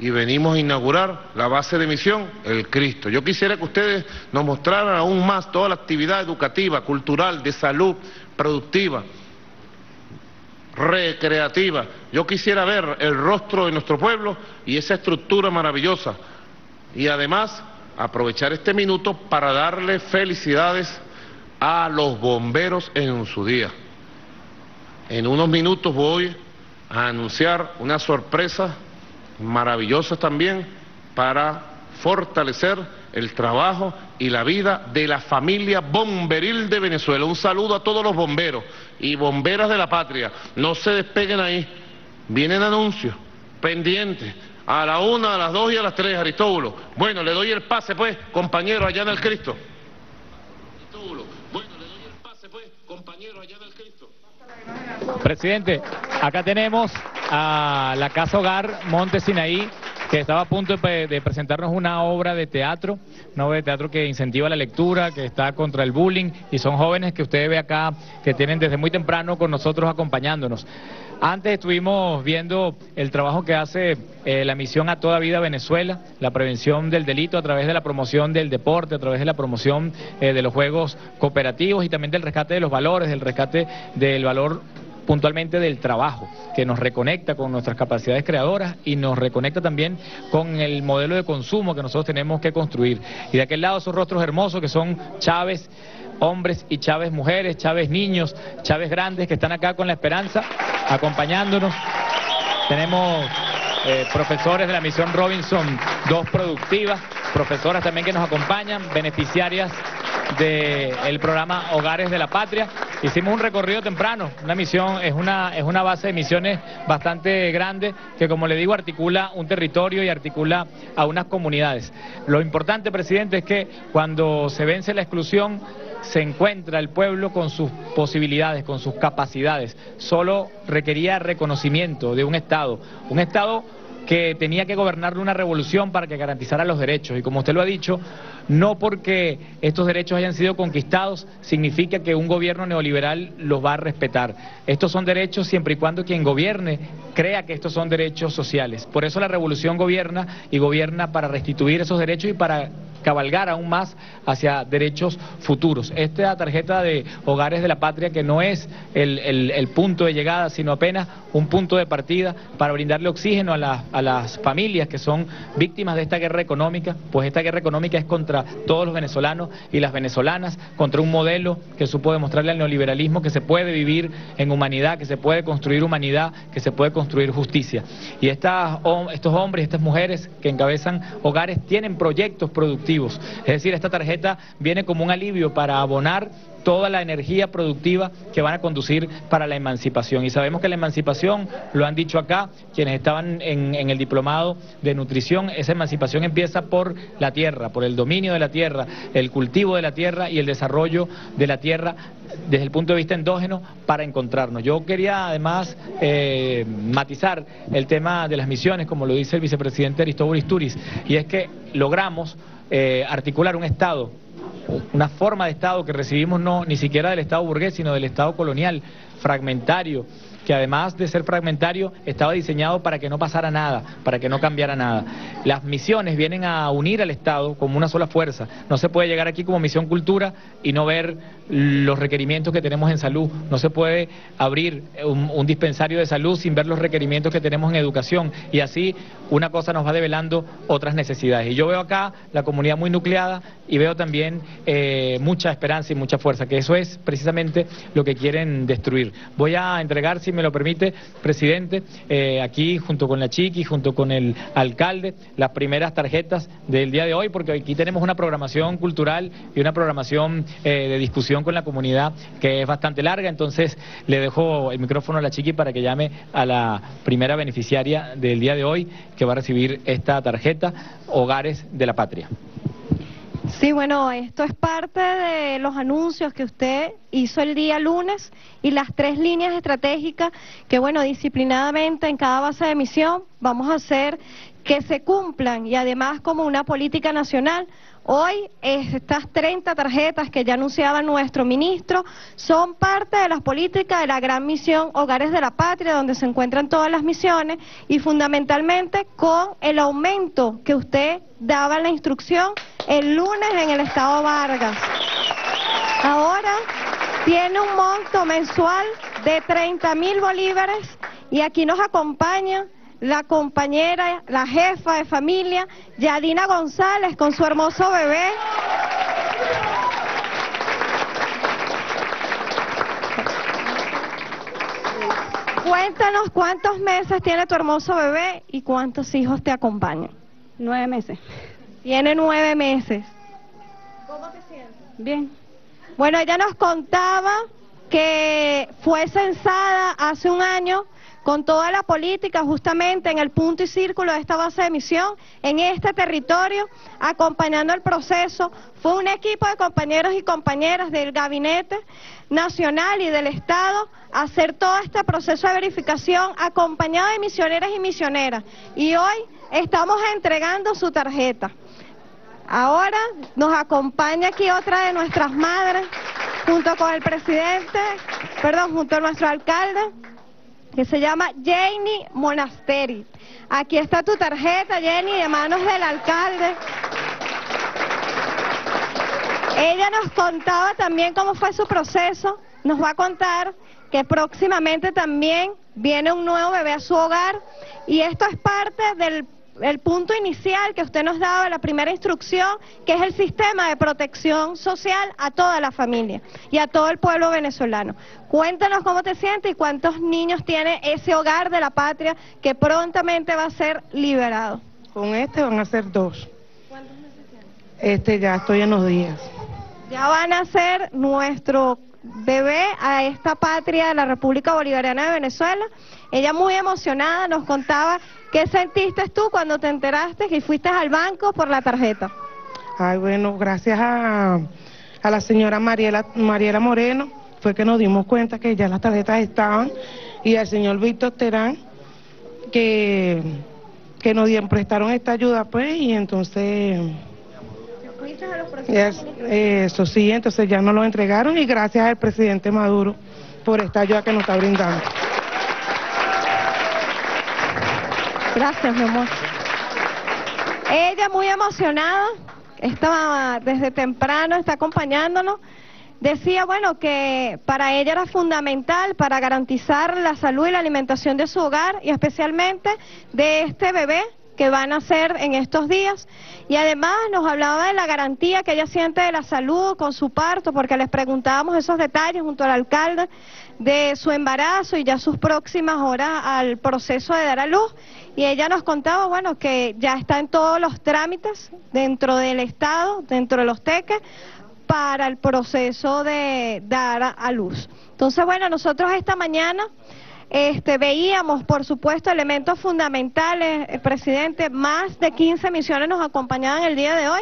Y venimos a inaugurar la base de misión, el Cristo. Yo quisiera que ustedes nos mostraran aún más toda la actividad educativa, cultural, de salud, productiva, recreativa. Yo quisiera ver el rostro de nuestro pueblo y esa estructura maravillosa. Y además aprovechar este minuto para darle felicidades a los bomberos en su día. En unos minutos voy a anunciar una sorpresa maravillosa también para fortalecer el trabajo y la vida de la familia bomberil de Venezuela. Un saludo a todos los bomberos y bomberas de la patria. No se despeguen ahí. Vienen anuncios pendientes. A la una, a las dos y a las tres, Aristóbulo. Bueno, le doy el pase, pues, compañero, allá en el Cristo. Aristóbulo. Bueno, le doy el pase, pues, compañero, allá en Cristo. Presidente, acá tenemos a la Casa Hogar Monte Sinaí, que estaba a punto de, de, presentarnos una obra de teatro, una obra de teatro que incentiva la lectura, que está contra el bullying, y son jóvenes que usted ve acá, que tienen desde muy temprano con nosotros acompañándonos. Antes estuvimos viendo el trabajo que hace eh, la misión A Toda Vida Venezuela, la prevención del delito a través de la promoción del deporte, a través de la promoción eh, de los juegos cooperativos y también del rescate de los valores, del rescate del valor puntualmente del trabajo, que nos reconecta con nuestras capacidades creadoras y nos reconecta también con el modelo de consumo que nosotros tenemos que construir. Y de aquel lado esos rostros hermosos que son Chávez, hombres y Chávez mujeres, Chávez niños, Chávez grandes que están acá con la esperanza, acompañándonos. Tenemos eh, profesores de la misión Robinson, dos productivas, profesoras también que nos acompañan, beneficiarias del programa Hogares de la Patria. Hicimos un recorrido temprano, una misión, es una, es una base de misiones bastante grande que como le digo articula un territorio y articula a unas comunidades. Lo importante, presidente, es que cuando se vence la exclusión se encuentra el pueblo con sus posibilidades, con sus capacidades. Solo requería reconocimiento de un Estado, un Estado que tenía que gobernarle una revolución para que garantizara los derechos. Y como usted lo ha dicho, no porque estos derechos hayan sido conquistados significa que un gobierno neoliberal los va a respetar. Estos son derechos siempre y cuando quien gobierne crea que estos son derechos sociales. Por eso la revolución gobierna y gobierna para restituir esos derechos y para cabalgar aún más hacia derechos futuros. Esta tarjeta de hogares de la patria que no es el, punto de llegada, sino apenas un punto de partida para brindarle oxígeno a, a las familias que son víctimas de esta guerra económica, pues esta guerra económica es contra todos los venezolanos y las venezolanas, contra un modelo que supo demostrarle al neoliberalismo que se puede vivir en humanidad, que se puede construir humanidad, que se puede construir justicia. Y estas, estos hombres estas mujeres que encabezan hogares tienen proyectos productivos es decir, esta tarjeta viene como un alivio para abonar toda la energía productiva que van a conducir para la emancipación. Y sabemos que la emancipación, lo han dicho acá, quienes estaban en, el diplomado de nutrición, esa emancipación empieza por la tierra, por el dominio de la tierra, el cultivo de la tierra y el desarrollo de la tierra desde el punto de vista endógeno para encontrarnos. Yo quería además eh, matizar el tema de las misiones, como lo dice el vicepresidente Aristóbulo Isturiz, y es que logramos eh, articular un Estado, una forma de Estado que recibimos no ni siquiera del Estado burgués, sino del Estado colonial, fragmentario, que además de ser fragmentario estaba diseñado para que no pasara nada, para que no cambiara nada. Las misiones vienen a unir al Estado como una sola fuerza. No se puede llegar aquí como misión cultura y no ver los requerimientos que tenemos en salud. No se puede abrir un, dispensario de salud sin ver los requerimientos que tenemos en educación. Y así una cosa nos va develando otras necesidades. Y yo veo acá la comunidad muy nucleada y veo también eh, mucha esperanza y mucha fuerza, que eso es precisamente lo que quieren destruir. Voy a entregar, si me lo permite, presidente, eh, aquí junto con la Chiqui, junto con el alcalde, las primeras tarjetas del día de hoy, porque aquí tenemos una programación cultural y una programación eh, de discusión con la comunidad que es bastante larga, entonces le dejo el micrófono a la Chiqui para que llame a la primera beneficiaria del día de hoy que va a recibir esta tarjeta, Hogares de la Patria. Sí, bueno, esto es parte de los anuncios que usted hizo el día lunes y las tres líneas estratégicas que, bueno, disciplinadamente en cada base de misión vamos a hacer que se cumplan y además como una política nacional. Hoy estas 30 tarjetas que ya anunciaba nuestro ministro son parte de las políticas de la gran misión Hogares de la Patria, donde se encuentran todas las misiones y fundamentalmente con el aumento que usted daba en la instrucción el lunes en el Estado Vargas. Ahora tiene un monto mensual de 30 mil bolívares y aquí nos acompaña la compañera, la jefa de familia, Yadina González, con su hermoso bebé. Cuéntanos cuántos meses tiene tu hermoso bebé y cuántos hijos te acompañan. Nueve meses. Tiene nueve meses. ¿Cómo te sientes? Bien. Bueno, ella nos contaba que fue censada hace un año con toda la política justamente en el punto y círculo de esta base de misión, en este territorio, acompañando el proceso. Fue un equipo de compañeros y compañeras del Gabinete Nacional y del Estado hacer todo este proceso de verificación acompañado de misioneras y misioneras. Y hoy estamos entregando su tarjeta. Ahora nos acompaña aquí otra de nuestras madres, junto con el presidente, perdón, junto a nuestro alcalde. Que se llama Jenny Monasteri. Aquí está tu tarjeta, Jenny, de manos del alcalde. Ella nos contaba también cómo fue su proceso, nos va a contar que próximamente también viene un nuevo bebé a su hogar y esto es parte del el punto inicial que usted nos daba, la primera instrucción, que es el sistema de protección social a toda la familia y a todo el pueblo venezolano. Cuéntanos cómo te sientes y cuántos niños tiene ese hogar de la patria que prontamente va a ser liberado. Con este van a ser dos. ¿Cuántos meses Este ya estoy en los días. Ya van a ser nuestro bebé a esta patria de la República Bolivariana de Venezuela. Ella muy emocionada nos contaba qué sentiste tú cuando te enteraste que fuiste al banco por la tarjeta. Ay, bueno, gracias a, a la señora Mariela, Mariela Moreno fue que nos dimos cuenta que ya las tarjetas estaban y al señor Víctor Terán que, que nos prestaron esta ayuda pues y entonces eso sí, entonces ya nos lo entregaron y gracias al presidente Maduro por esta ayuda que nos está brindando. Gracias, mi amor. Ella muy emocionada, estaba desde temprano, está acompañándonos. Decía, bueno, que para ella era fundamental para garantizar la salud y la alimentación de su hogar y especialmente de este bebé que van a hacer en estos días. Y además nos hablaba de la garantía que ella siente de la salud con su parto, porque les preguntábamos esos detalles junto al alcalde de su embarazo y ya sus próximas horas al proceso de dar a luz. Y ella nos contaba, bueno, que ya está en todos los trámites dentro del Estado, dentro de los teques, para el proceso de dar a luz. Entonces, bueno, nosotros esta mañana este, veíamos, por supuesto, elementos fundamentales, el presidente, más de 15 misiones nos acompañaban el día de hoy,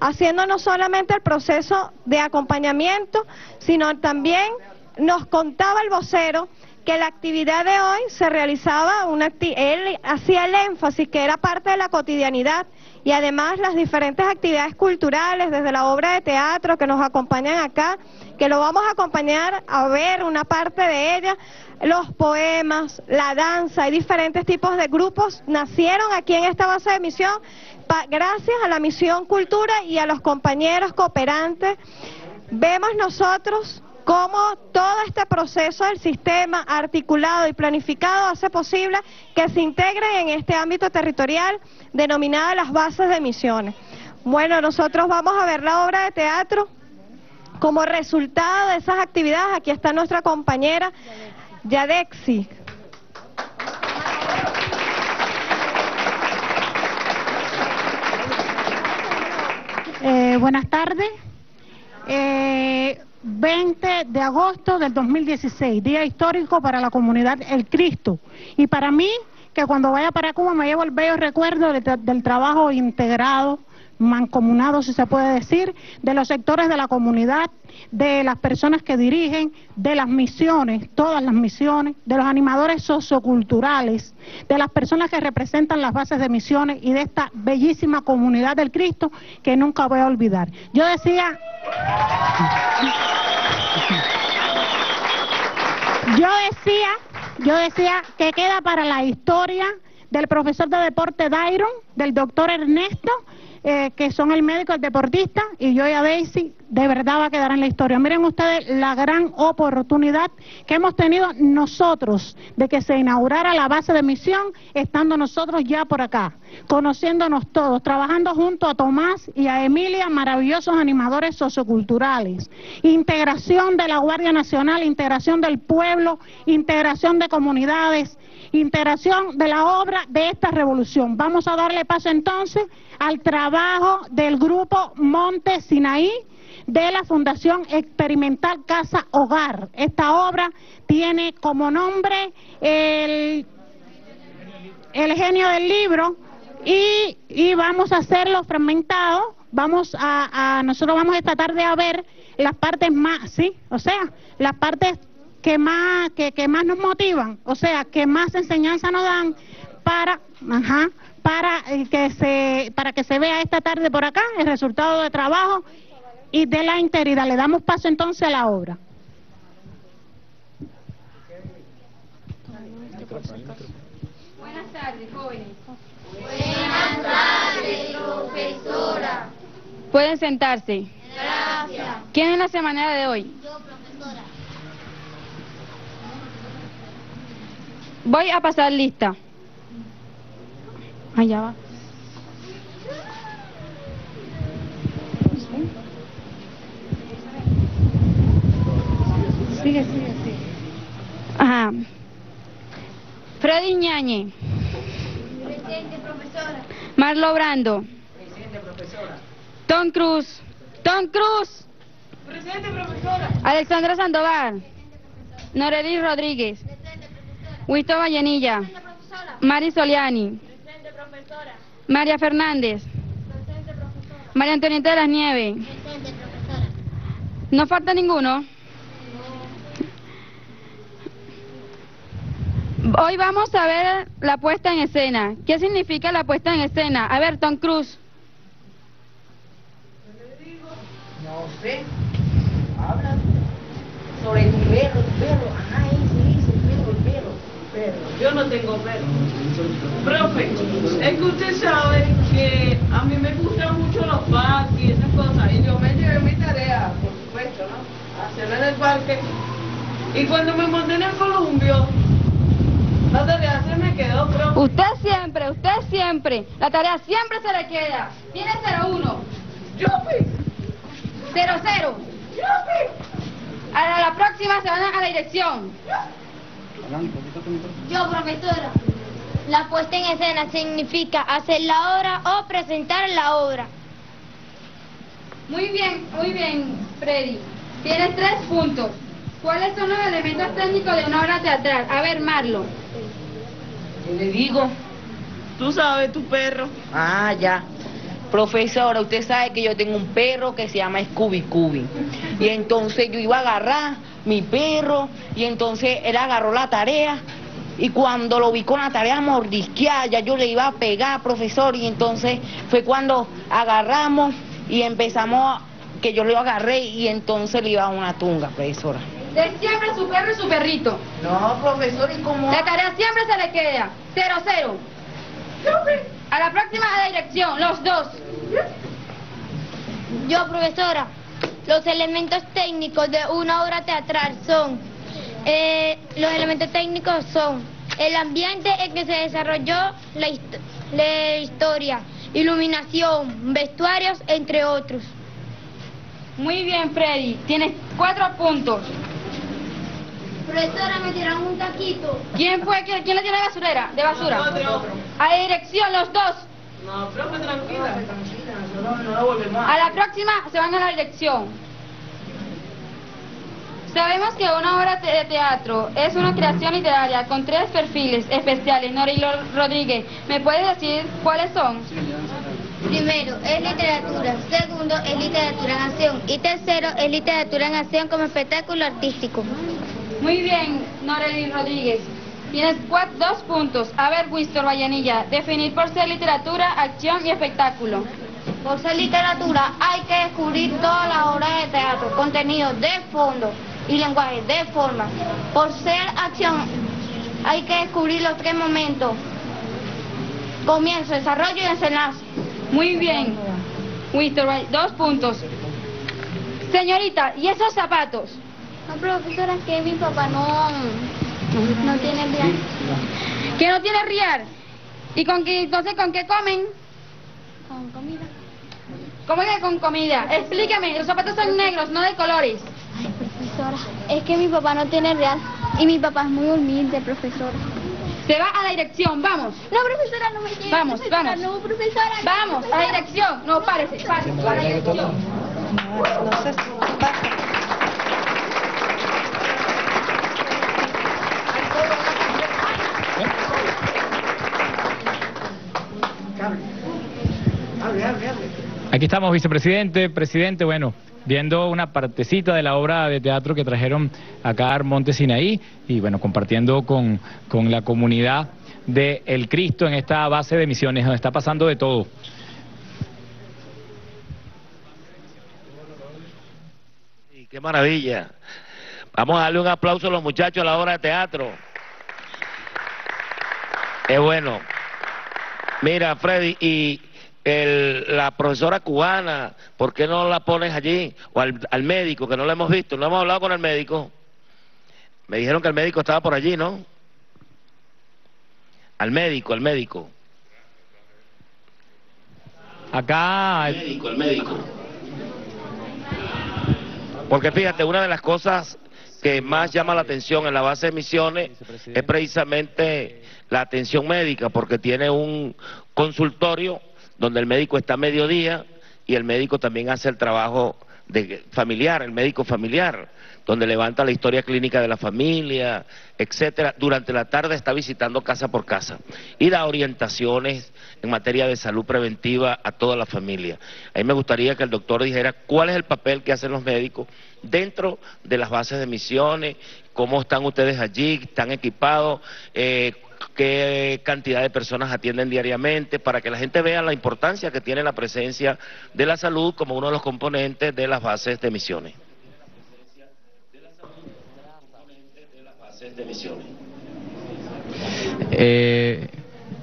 haciendo no solamente el proceso de acompañamiento, sino también nos contaba el vocero que la actividad de hoy se realizaba, una él hacía el énfasis que era parte de la cotidianidad y además las diferentes actividades culturales, desde la obra de teatro que nos acompañan acá, que lo vamos a acompañar a ver una parte de ella, los poemas, la danza y diferentes tipos de grupos nacieron aquí en esta base de misión gracias a la misión cultura y a los compañeros cooperantes. Vemos nosotros cómo todo este proceso del sistema articulado y planificado hace posible que se integren en este ámbito territorial denominada las bases de misiones. Bueno, nosotros vamos a ver la obra de teatro como resultado de esas actividades. Aquí está nuestra compañera Yadexi. Eh, buenas tardes. Eh, 20 de agosto del 2016, día histórico para la comunidad El Cristo. Y para mí, que cuando vaya para Cuba me llevo el bello recuerdo del trabajo integrado mancomunado, si se puede decir, de los sectores de la comunidad, de las personas que dirigen, de las misiones, todas las misiones, de los animadores socioculturales, de las personas que representan las bases de misiones y de esta bellísima comunidad del Cristo que nunca voy a olvidar. Yo decía... Yo decía, yo decía que queda para la historia del profesor de deporte Dairon, del doctor Ernesto, eh, que son el médico, el deportista, y yo y a Daisy, de verdad va a quedar en la historia. Miren ustedes la gran oportunidad que hemos tenido nosotros de que se inaugurara la base de misión, estando nosotros ya por acá, conociéndonos todos, trabajando junto a Tomás y a Emilia, maravillosos animadores socioculturales, integración de la Guardia Nacional, integración del pueblo, integración de comunidades, integración de la obra de esta revolución. Vamos a darle paso entonces al trabajo del grupo Monte Sinaí de la Fundación Experimental Casa Hogar. Esta obra tiene como nombre el, el genio del libro y, y vamos a hacerlo fragmentado. Vamos a, nosotros vamos esta tarde a ver las partes más, sí, o sea, las partes que más, que, que más nos motivan, o sea, que más enseñanza nos dan para, ajá, para eh, que se, para que se vea esta tarde por acá el resultado de trabajo y de la integridad. Le damos paso entonces a la obra. Buenas tardes, jóvenes. Buenas tardes, profesora. Pueden sentarse. Gracias. ¿Quién es la semana de hoy? Yo, profesora. Voy a pasar lista. Allá va. Sigue, sigue, sigue. Ajá. Freddy Ñañe. Presente, profesora. Marlo Brando. Presente, profesora. Tom Cruz. Tom Cruz. Presente, profesora. Alexandra Sandoval. Noreli Rodríguez. Wisto Vallenilla. Mari Soliani. Presente, profesora. María Fernández. Presente, profesora. María Antonieta de las Nieves. Presente, profesora. ¿No falta ninguno? Hoy vamos a ver la puesta en escena. ¿Qué significa la puesta en escena? A ver, Tom Cruz. No sé. Habla sobre tu perro, tu perro. Ajá, ese, ese, el perro, el perro. perro. Yo no tengo perro. Profe, es que usted sabe que a mí me gustan mucho los parques y esas cosas. Y yo me llevé mi tarea, por supuesto, ¿no? Hacerla en el parque. Y cuando me monté en el columpio, la tarea se me quedó, profe. Usted siempre, usted siempre. La tarea siempre se le queda. Tiene 0-1. ¡Yupi! 0-0. A la próxima se van a la dirección. Yo, profesora. La puesta en escena significa hacer la obra o presentar la obra. Muy bien, muy bien, Freddy. Tienes tres puntos. ¿Cuáles son los elementos técnicos de una obra teatral? A ver, Marlo. ¿Qué le digo? Tú sabes, tu perro. Ah, ya. Profesora, usted sabe que yo tengo un perro que se llama Scooby Cooby. Y entonces yo iba a agarrar mi perro y entonces él agarró la tarea y cuando lo vi con la tarea mordisqueada, ya yo le iba a pegar, profesor, y entonces fue cuando agarramos y empezamos, que yo lo agarré y entonces le iba a una tunga, profesora. De siempre su perro y su perrito. No, profesor, ¿y cómo? La tarea siempre se le queda. 0-0. A la próxima a la dirección, los dos. Yo, profesora. Los elementos técnicos de una obra teatral son, eh, los elementos técnicos son el ambiente en que se desarrolló la, hist- la historia, iluminación, vestuarios, entre otros. Muy bien, Freddy. Tienes cuatro puntos. Profesora, me tiraron un taquito. ¿Quién fue? ¿Quién, quién le tiene basurera? De basura. Nosotros. A la dirección, los dos. No, profe, tranquila. No, no la volvemos A la próxima se van a la dirección. Sabemos que una obra te- de teatro es una creación literaria con tres perfiles especiales. Norilo Rodríguez, ¿me puedes decir cuáles son? Primero, es literatura. Segundo, es literatura en acción. Y tercero, es literatura en acción como espectáculo artístico. Muy bien, Noreli Rodríguez. Tienes cuatro, dos puntos. A ver, Winston Vallenilla, definir por ser literatura, acción y espectáculo. Por ser literatura hay que descubrir todas las obras de teatro, contenidos de fondo y lenguaje de forma. Por ser acción hay que descubrir los tres momentos. Comienzo, desarrollo y desenlace. Muy bien. Winston, dos puntos. Señorita, ¿y esos zapatos? No, profesora, que mi papá no, no tiene bien. ¿Que no tiene riar? ¿Y con qué, entonces con qué comen? Con comida. ¿Cómo que con comida? Explícame, los zapatos son negros, no de colores. Profesora, es que mi papá no tiene real y mi papá es muy humilde, profesora. Se va a la dirección, vamos. No, profesora, no me lleve. Vamos, profesora, vamos. No, profesora. no, Vamos, a la dirección. No, párese, párese, a la dirección. Aquí estamos, vicepresidente, presidente, bueno, viendo una partecita de la obra de teatro que trajeron acá a Monte Sinaí y bueno, compartiendo con, con la comunidad de El Cristo en esta base de misiones donde está pasando de todo. Y qué maravilla. Vamos a darle un aplauso a los muchachos a la obra de teatro. Es bueno. Mira, Freddy, y el, la profesora cubana, ¿por qué no la pones allí? O al, al médico, que no lo hemos visto, no hemos hablado con el médico. Me dijeron que el médico estaba por allí, ¿no? Al médico, al médico. Acá... El médico, el médico. Porque fíjate, una de las cosas que más llama la atención en la base de misiones es precisamente la atención médica, porque tiene un consultorio donde el médico está a mediodía y el médico también hace el trabajo de familiar, el médico familiar, donde levanta la historia clínica de la familia, etcétera. Durante la tarde está visitando casa por casa y da orientaciones en materia de salud preventiva a toda la familia. A me gustaría que el doctor dijera cuál es el papel que hacen los médicos dentro de las bases de misiones, cómo están ustedes allí, están equipados, eh, qué cantidad de personas atienden diariamente, para que la gente vea la importancia que tiene la presencia de la salud como uno de los componentes de las bases de misiones. Eh,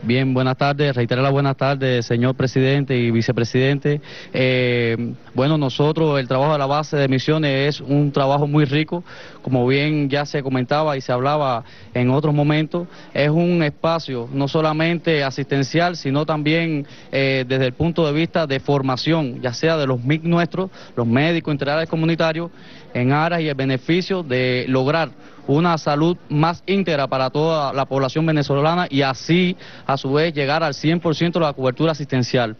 bien, buenas tardes. Reitero las buenas tardes, señor presidente y vicepresidente. Eh, bueno, nosotros, el trabajo de la base de misiones es un trabajo muy rico, como bien ya se comentaba y se hablaba en otros momentos. Es un espacio no solamente asistencial, sino también eh, desde el punto de vista de formación, ya sea de los MIC nuestros, los médicos integrales comunitarios, en aras y el beneficio de lograr una salud más íntegra para toda la población venezolana y así, a su vez, llegar al 100% de la cobertura asistencial.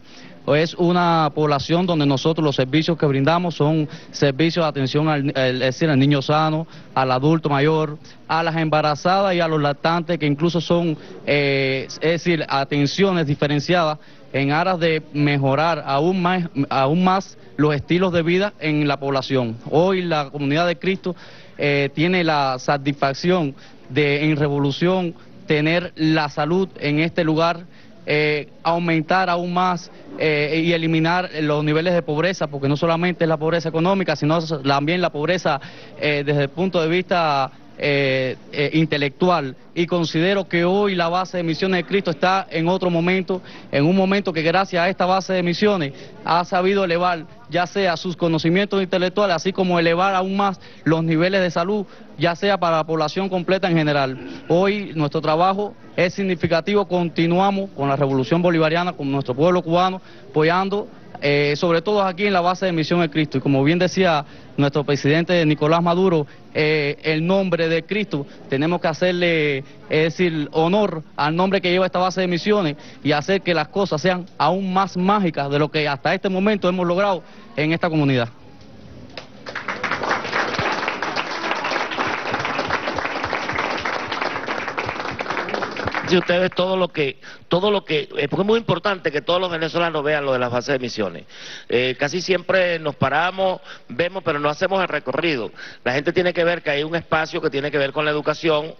Es una población donde nosotros los servicios que brindamos son servicios de atención al, es decir, al niño sano, al adulto mayor, a las embarazadas y a los lactantes, que incluso son, eh, es decir, atenciones diferenciadas en aras de mejorar aún más, aún más los estilos de vida en la población. Hoy la comunidad de Cristo eh, tiene la satisfacción de en revolución tener la salud en este lugar, eh, aumentar aún más eh, y eliminar los niveles de pobreza, porque no solamente es la pobreza económica, sino también la pobreza desde el punto de vista eh, eh, intelectual y considero que hoy la base de misiones de Cristo está en otro momento, en un momento que gracias a esta base de misiones ha sabido elevar ya sea sus conocimientos intelectuales, así como elevar aún más los niveles de salud, ya sea para la población completa en general. Hoy nuestro trabajo es significativo, continuamos con la revolución bolivariana, con nuestro pueblo cubano, apoyando eh, sobre todo aquí en la base de Misión de Cristo. Y como bien decía nuestro presidente Nicolás Maduro, eh, el nombre de Cristo, tenemos que hacerle, es decir, honor al nombre que lleva esta base de misiones y hacer que las cosas sean aún más mágicas de lo que hasta este momento hemos logrado en esta comunidad. Ustedes todo lo que, todo lo que, eh, es muy importante que todos los venezolanos vean lo de las bases de misiones. Eh, casi siempre nos paramos, vemos, pero no hacemos el recorrido. La gente tiene que ver que hay un espacio que tiene que ver con la educación,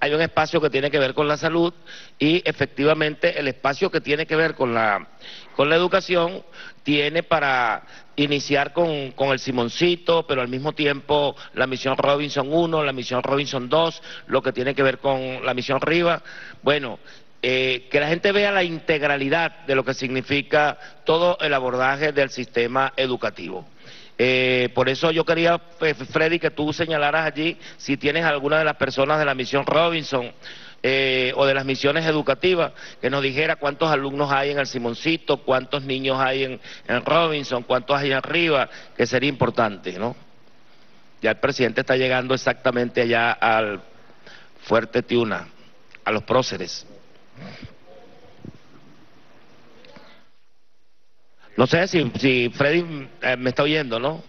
hay un espacio que tiene que ver con la salud y efectivamente el espacio que tiene que ver con la, con la educación tiene para iniciar con, el Simoncito, pero al mismo tiempo la misión Robinson 1, la misión Robinson 2, lo que tiene que ver con la misión Riva. Bueno, eh, que la gente vea la integralidad de lo que significa todo el abordaje del sistema educativo. Eh, por eso yo quería, Freddy, que tú señalaras allí si tienes alguna de las personas de la misión Robinson eh, o de las misiones educativas, que nos dijera cuántos alumnos hay en el Simoncito, cuántos niños hay en, en Robinson, cuántos hay arriba, que sería importante, ¿no? Ya el presidente está llegando exactamente allá al Fuerte Tiuna, a los próceres. No sé si, si Freddy eh, me está oyendo, ¿no?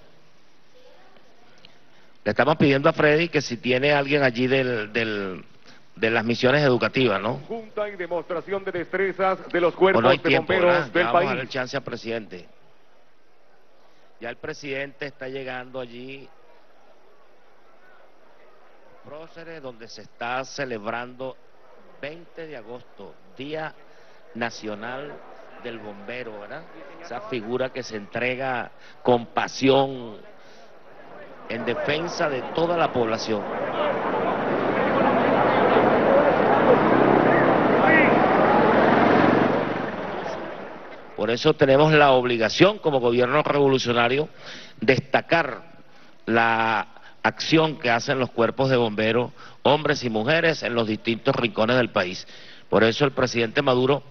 Le estamos pidiendo a Freddy que si tiene alguien allí del, del, de las misiones educativas, ¿no? Junta en demostración de destrezas de los cuerpos no de bomberos del Ya país. Vamos a dar el chance al presidente. Ya el presidente está llegando allí. Próceres, donde se está celebrando 20 de agosto, Día Nacional del Bombero, ¿verdad? Esa figura que se entrega con pasión en defensa de toda la población. Por eso tenemos la obligación como gobierno revolucionario destacar la acción que hacen los cuerpos de bomberos, hombres y mujeres, en los distintos rincones del país. Por eso el presidente Maduro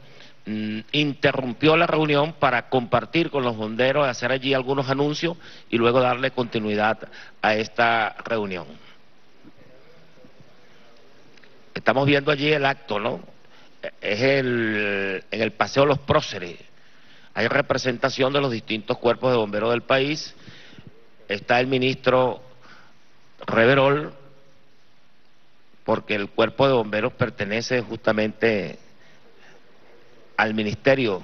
mm, interrumpió la reunión para compartir con los bomberos, hacer allí algunos anuncios y luego darle continuidad a esta reunión. Estamos viendo allí el acto, ¿no? Es el, en el Paseo Los Próceres. Hay representación de los distintos cuerpos de bomberos del país. Está el ministro Reverol, porque el cuerpo de bomberos pertenece justamente al Ministerio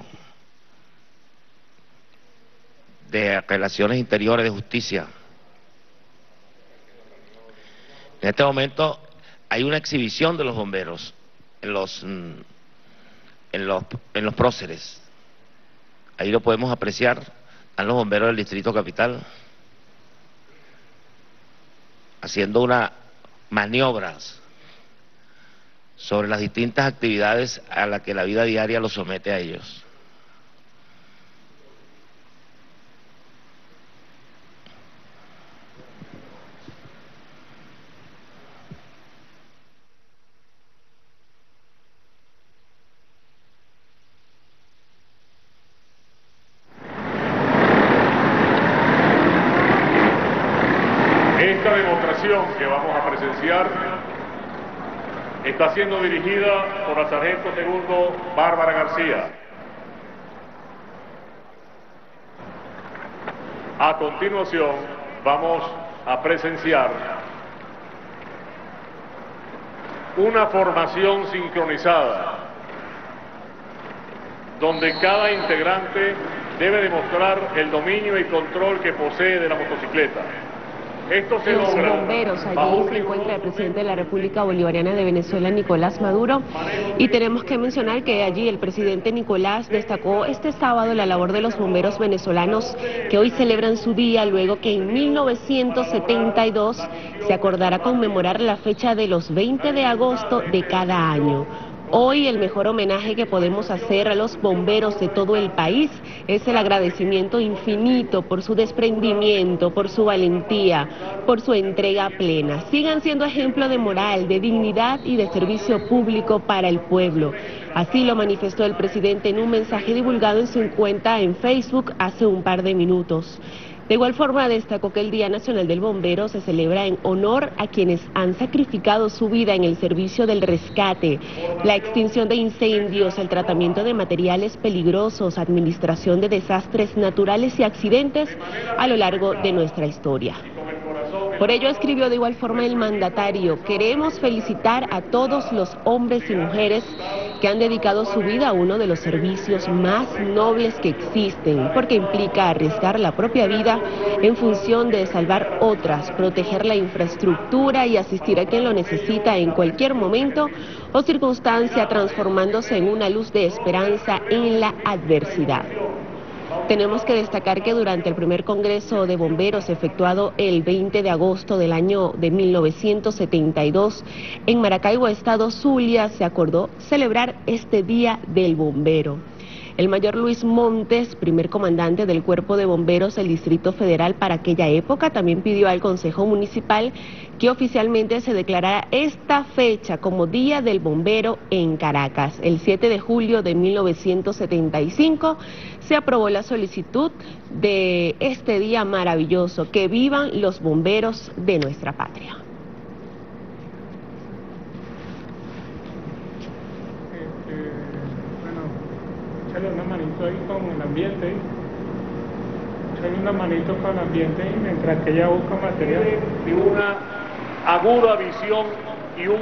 de Relaciones Interiores de Justicia. En este momento hay una exhibición de los bomberos en los, mm, en los, en los próceres. Ahí lo podemos apreciar. Están los bomberos del Distrito Capital haciendo unas maniobras sobre las distintas actividades a las que la vida diaria los somete a ellos. Esta demostración que vamos a presenciar está siendo dirigida por la sargento segundo Bárbara García. A continuación vamos a presenciar una formación sincronizada donde cada integrante debe demostrar el dominio y control que posee de la motocicleta. Esto se los logra bomberos. Allí se encuentra el presidente de la República Bolivariana de Venezuela, Nicolás Maduro. Y tenemos que mencionar que allí el presidente Nicolás destacó este sábado la labor de los bomberos venezolanos que hoy celebran su día luego que en 1972 se acordara conmemorar la fecha de los 20 de agosto de cada año. Hoy el mejor homenaje que podemos hacer a los bomberos de todo el país es el agradecimiento infinito por su desprendimiento, por su valentía, por su entrega plena. Sigan siendo ejemplo de moral, de dignidad y de servicio público para el pueblo. Así lo manifestó el presidente en un mensaje divulgado en su cuenta en Facebook hace un par de minutos. De igual forma, destacó que el Día Nacional del Bombero se celebra en honor a quienes han sacrificado su vida en el servicio del rescate, la extinción de incendios, el tratamiento de materiales peligrosos, administración de desastres naturales y accidentes a lo largo de nuestra historia. Por ello escribió de igual forma el mandatario, queremos felicitar a todos los hombres y mujeres que han dedicado su vida a uno de los servicios más nobles que existen, porque implica arriesgar la propia vida en función de salvar otras, proteger la infraestructura y asistir a quien lo necesita en cualquier momento o circunstancia, transformándose en una luz de esperanza en la adversidad. Tenemos que destacar que durante el primer Congreso de Bomberos efectuado el 20 de agosto del año de 1972 en Maracaibo, Estado Zulia, se acordó celebrar este Día del Bombero. El mayor Luis Montes, primer comandante del Cuerpo de Bomberos del Distrito Federal para aquella época, también pidió al Consejo Municipal que oficialmente se declarara esta fecha como Día del Bombero en Caracas. El 7 de julio de 1975 se aprobó la solicitud de este día maravilloso. Que vivan los bomberos de nuestra patria. Échale una manito ahí con el ambiente. Échale una manito con el ambiente mientras que ella busca material. y una aguda visión y un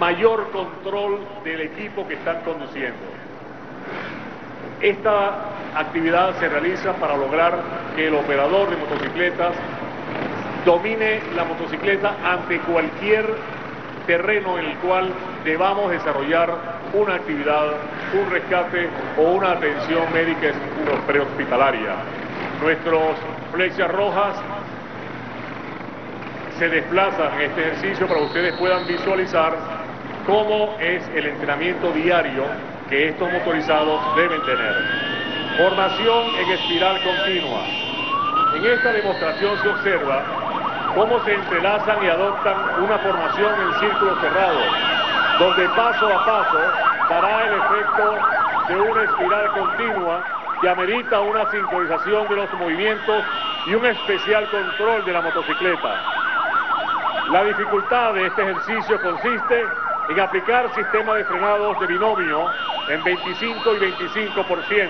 mayor control del equipo que están conduciendo. Esta actividad se realiza para lograr que el operador de motocicletas domine la motocicleta ante cualquier terreno en el cual debamos desarrollar una actividad, un rescate o una atención médica prehospitalaria. Nuestros flechas rojas se desplazan en este ejercicio para que ustedes puedan visualizar cómo es el entrenamiento diario que estos motorizados deben tener. Formación en espiral continua. En esta demostración se observa cómo se entrelazan y adoptan una formación en círculo cerrado, donde paso a paso dará el efecto de una espiral continua que amerita una sincronización de los movimientos y un especial control de la motocicleta. La dificultad de este ejercicio consiste en aplicar sistemas de frenados de binomio en 25 y 25%,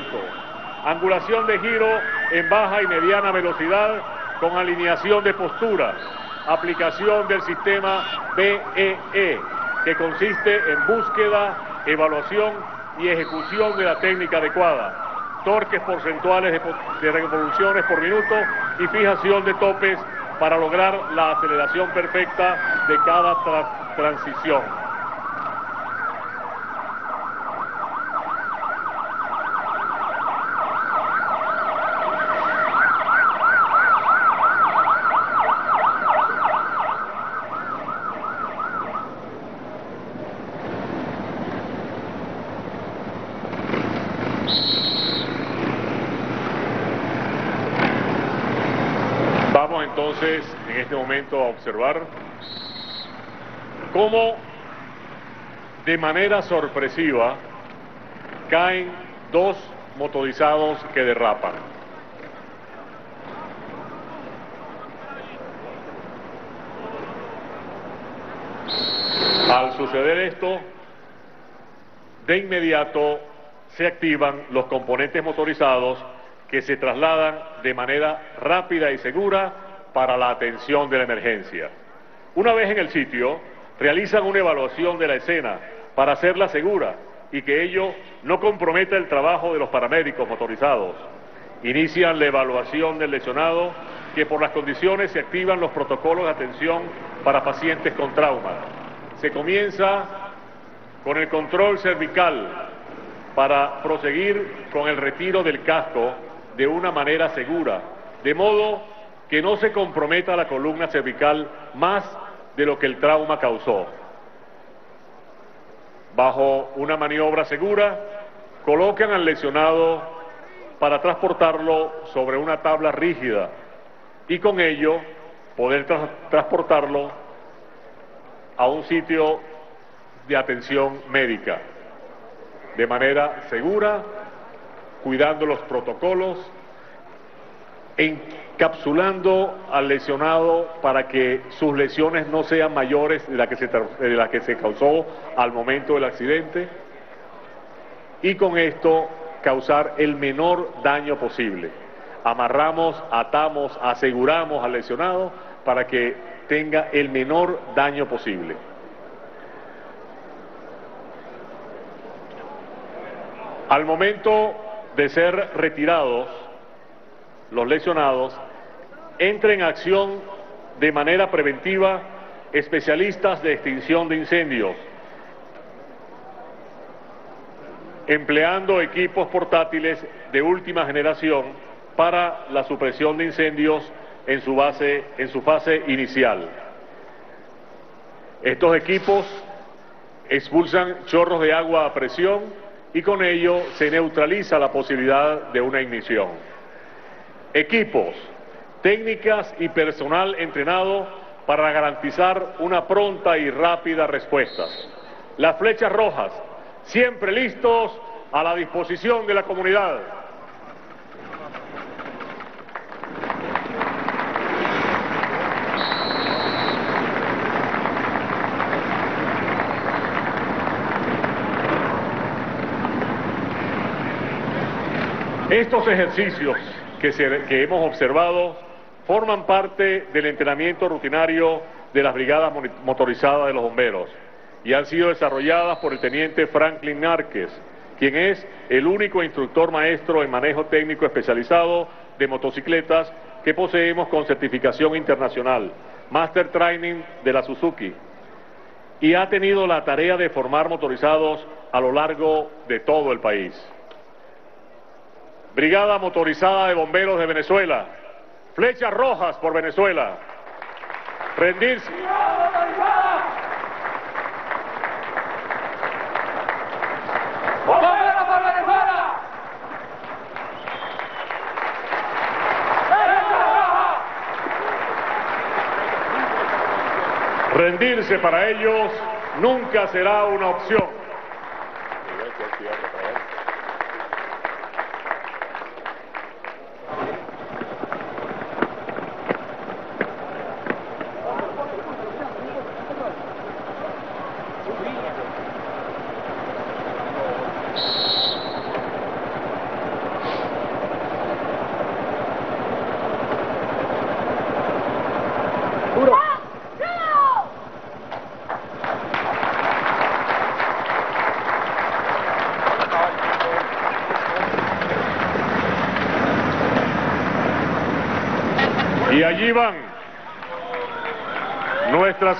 angulación de giro en baja y mediana velocidad con alineación de postura, aplicación del sistema BEE, e, que consiste en búsqueda, evaluación y ejecución de la técnica adecuada. Torques porcentuales de, revoluciones por minuto y fijación de topes para lograr la aceleración perfecta de cada transición. entonces en este momento a observar cómo de manera sorpresiva caen dos motorizados que derrapan. Al suceder esto, de inmediato se activan los componentes motorizados que se trasladan de manera rápida y segura para la atención de la emergencia. Una vez en el sitio, realizan una evaluación de la escena para hacerla segura y que ello no comprometa el trabajo de los paramédicos motorizados. Inician la evaluación del lesionado que por las condiciones se activan los protocolos de atención para pacientes con trauma. Se comienza con el control cervical para proseguir con el retiro del casco de una manera segura, de modo que no se comprometa la columna cervical más de lo que el trauma causó. Bajo una maniobra segura, colocan al lesionado para transportarlo sobre una tabla rígida y con ello poder transportarlo a un sitio de atención médica de manera segura, cuidando los protocolos encapsulando al lesionado para que sus lesiones no sean mayores de las que se, que se causó al momento del accidente y con esto causar el menor daño posible. Amarramos, atamos, aseguramos al lesionado para que tenga el menor daño posible. Al momento de ser retirados, los lesionados, entre en acción de manera preventiva especialistas de extinción de incendios, empleando equipos portátiles de última generación para la supresión de incendios en su, base, en su fase inicial. Estos equipos expulsan chorros de agua a presión y con ello se neutraliza la posibilidad de una ignición equipos, técnicas y personal entrenado para garantizar una pronta y rápida respuesta. Las flechas rojas, siempre listos a la disposición de la comunidad. Estos ejercicios que, hemos observado forman parte del entrenamiento rutinario de las brigadas motorizadas de los bomberos y han sido desarrolladas por el teniente Franklin Márquez, quien es el único instructor maestro en manejo técnico especializado de motocicletas que poseemos con certificación internacional, Master Training de la Suzuki, y ha tenido la tarea de formar motorizados a lo largo de todo el país. Brigada Motorizada de Bomberos de Venezuela. Flechas rojas por Venezuela. Rendirse. Rendirse para ellos nunca será una opción.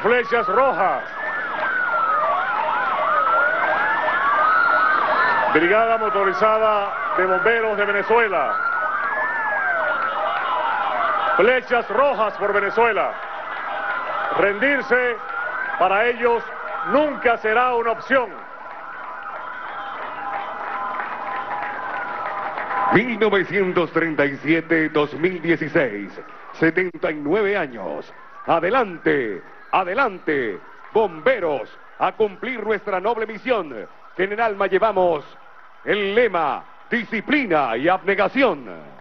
Flechas rojas. Brigada Motorizada de Bomberos de Venezuela. Flechas rojas por Venezuela. Rendirse para ellos nunca será una opción. 1937-2016, 79 años. Adelante, adelante, bomberos, a cumplir nuestra noble misión, que en el alma llevamos el lema disciplina y abnegación.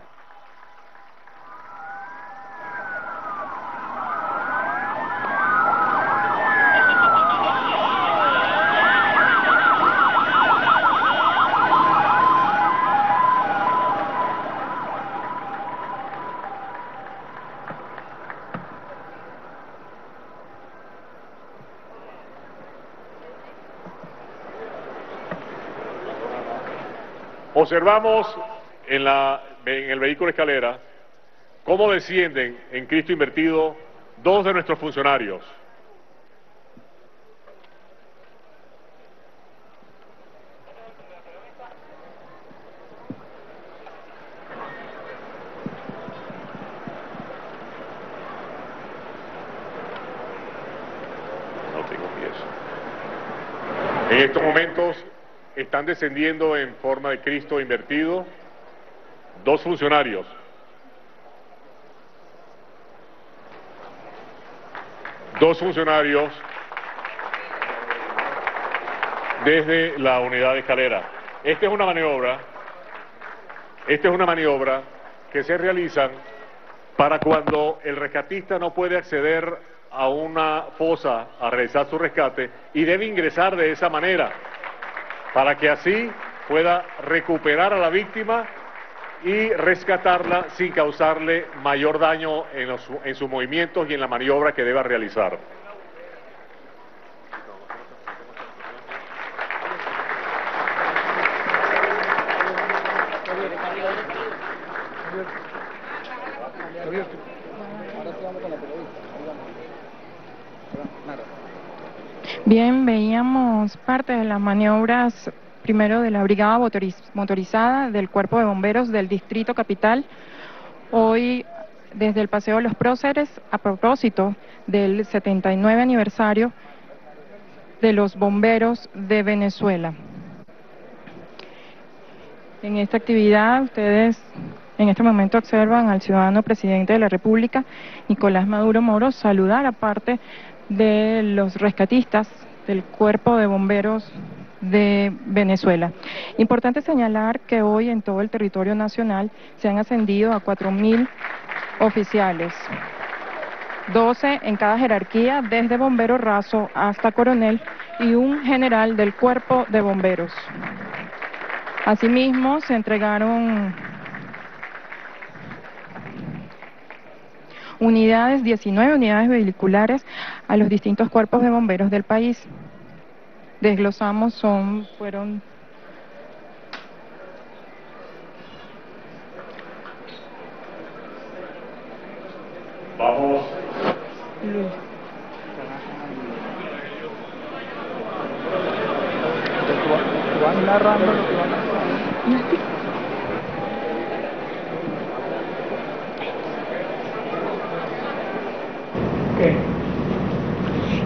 Observamos en, en el vehículo escalera cómo descienden en Cristo invertido dos de nuestros funcionarios. No tengo pies. En estos momentos están descendiendo en forma de Cristo invertido dos funcionarios. Dos funcionarios desde la unidad de escalera. Esta es una maniobra, esta es una maniobra que se realizan para cuando el rescatista no puede acceder a una fosa a realizar su rescate y debe ingresar de esa manera para que así pueda recuperar a la víctima y rescatarla sin causarle mayor daño en, sus movimientos y en la maniobra que deba realizar. Bien, veíamos parte de las maniobras primero de la Brigada Motoriz- Motorizada del Cuerpo de Bomberos del Distrito Capital. Hoy, desde el Paseo de los Próceres, a propósito del 79 aniversario de los bomberos de Venezuela. En esta actividad, ustedes en este momento observan al ciudadano presidente de la República, Nicolás Maduro Moro, saludar a parte de los rescatistas del Cuerpo de Bomberos de Venezuela. Importante señalar que hoy en todo el territorio nacional se han ascendido a 4.000 oficiales, 12 en cada jerarquía, desde bombero raso hasta coronel y un general del Cuerpo de Bomberos. Asimismo, se entregaron unidades, 19 unidades vehiculares a los distintos cuerpos de bomberos del país. Desglosamos, son, fueron Vamos. Van narrando lo que van a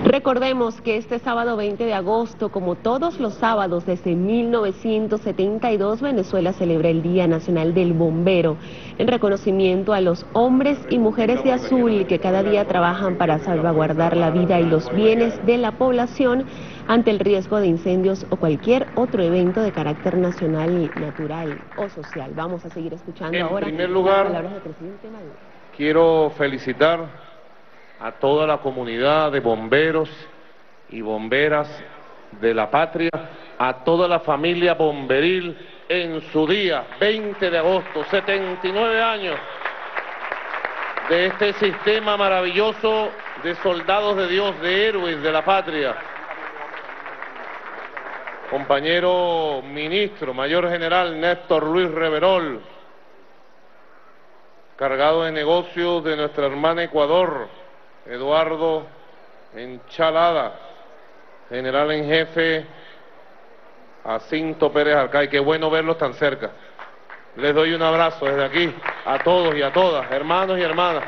Recordemos que este sábado 20 de agosto, como todos los sábados desde 1972, Venezuela celebra el Día Nacional del Bombero en reconocimiento a los hombres y mujeres de azul que cada día trabajan para salvaguardar la vida y los bienes de la población ante el riesgo de incendios o cualquier otro evento de carácter nacional, natural o social. Vamos a seguir escuchando En ahora primer lugar, las palabras del presidente Maduro. Quiero felicitar a toda la comunidad de bomberos y bomberas de la patria, a toda la familia bomberil en su día, 20 de agosto, 79 años de este sistema maravilloso de soldados de Dios, de héroes de la patria. Compañero ministro, mayor general Néstor Luis Reverol, cargado de negocios de nuestra hermana Ecuador, Eduardo Enchalada, general en jefe Jacinto Pérez Arcay. Qué bueno verlos tan cerca. Les doy un abrazo desde aquí a todos y a todas, hermanos y hermanas,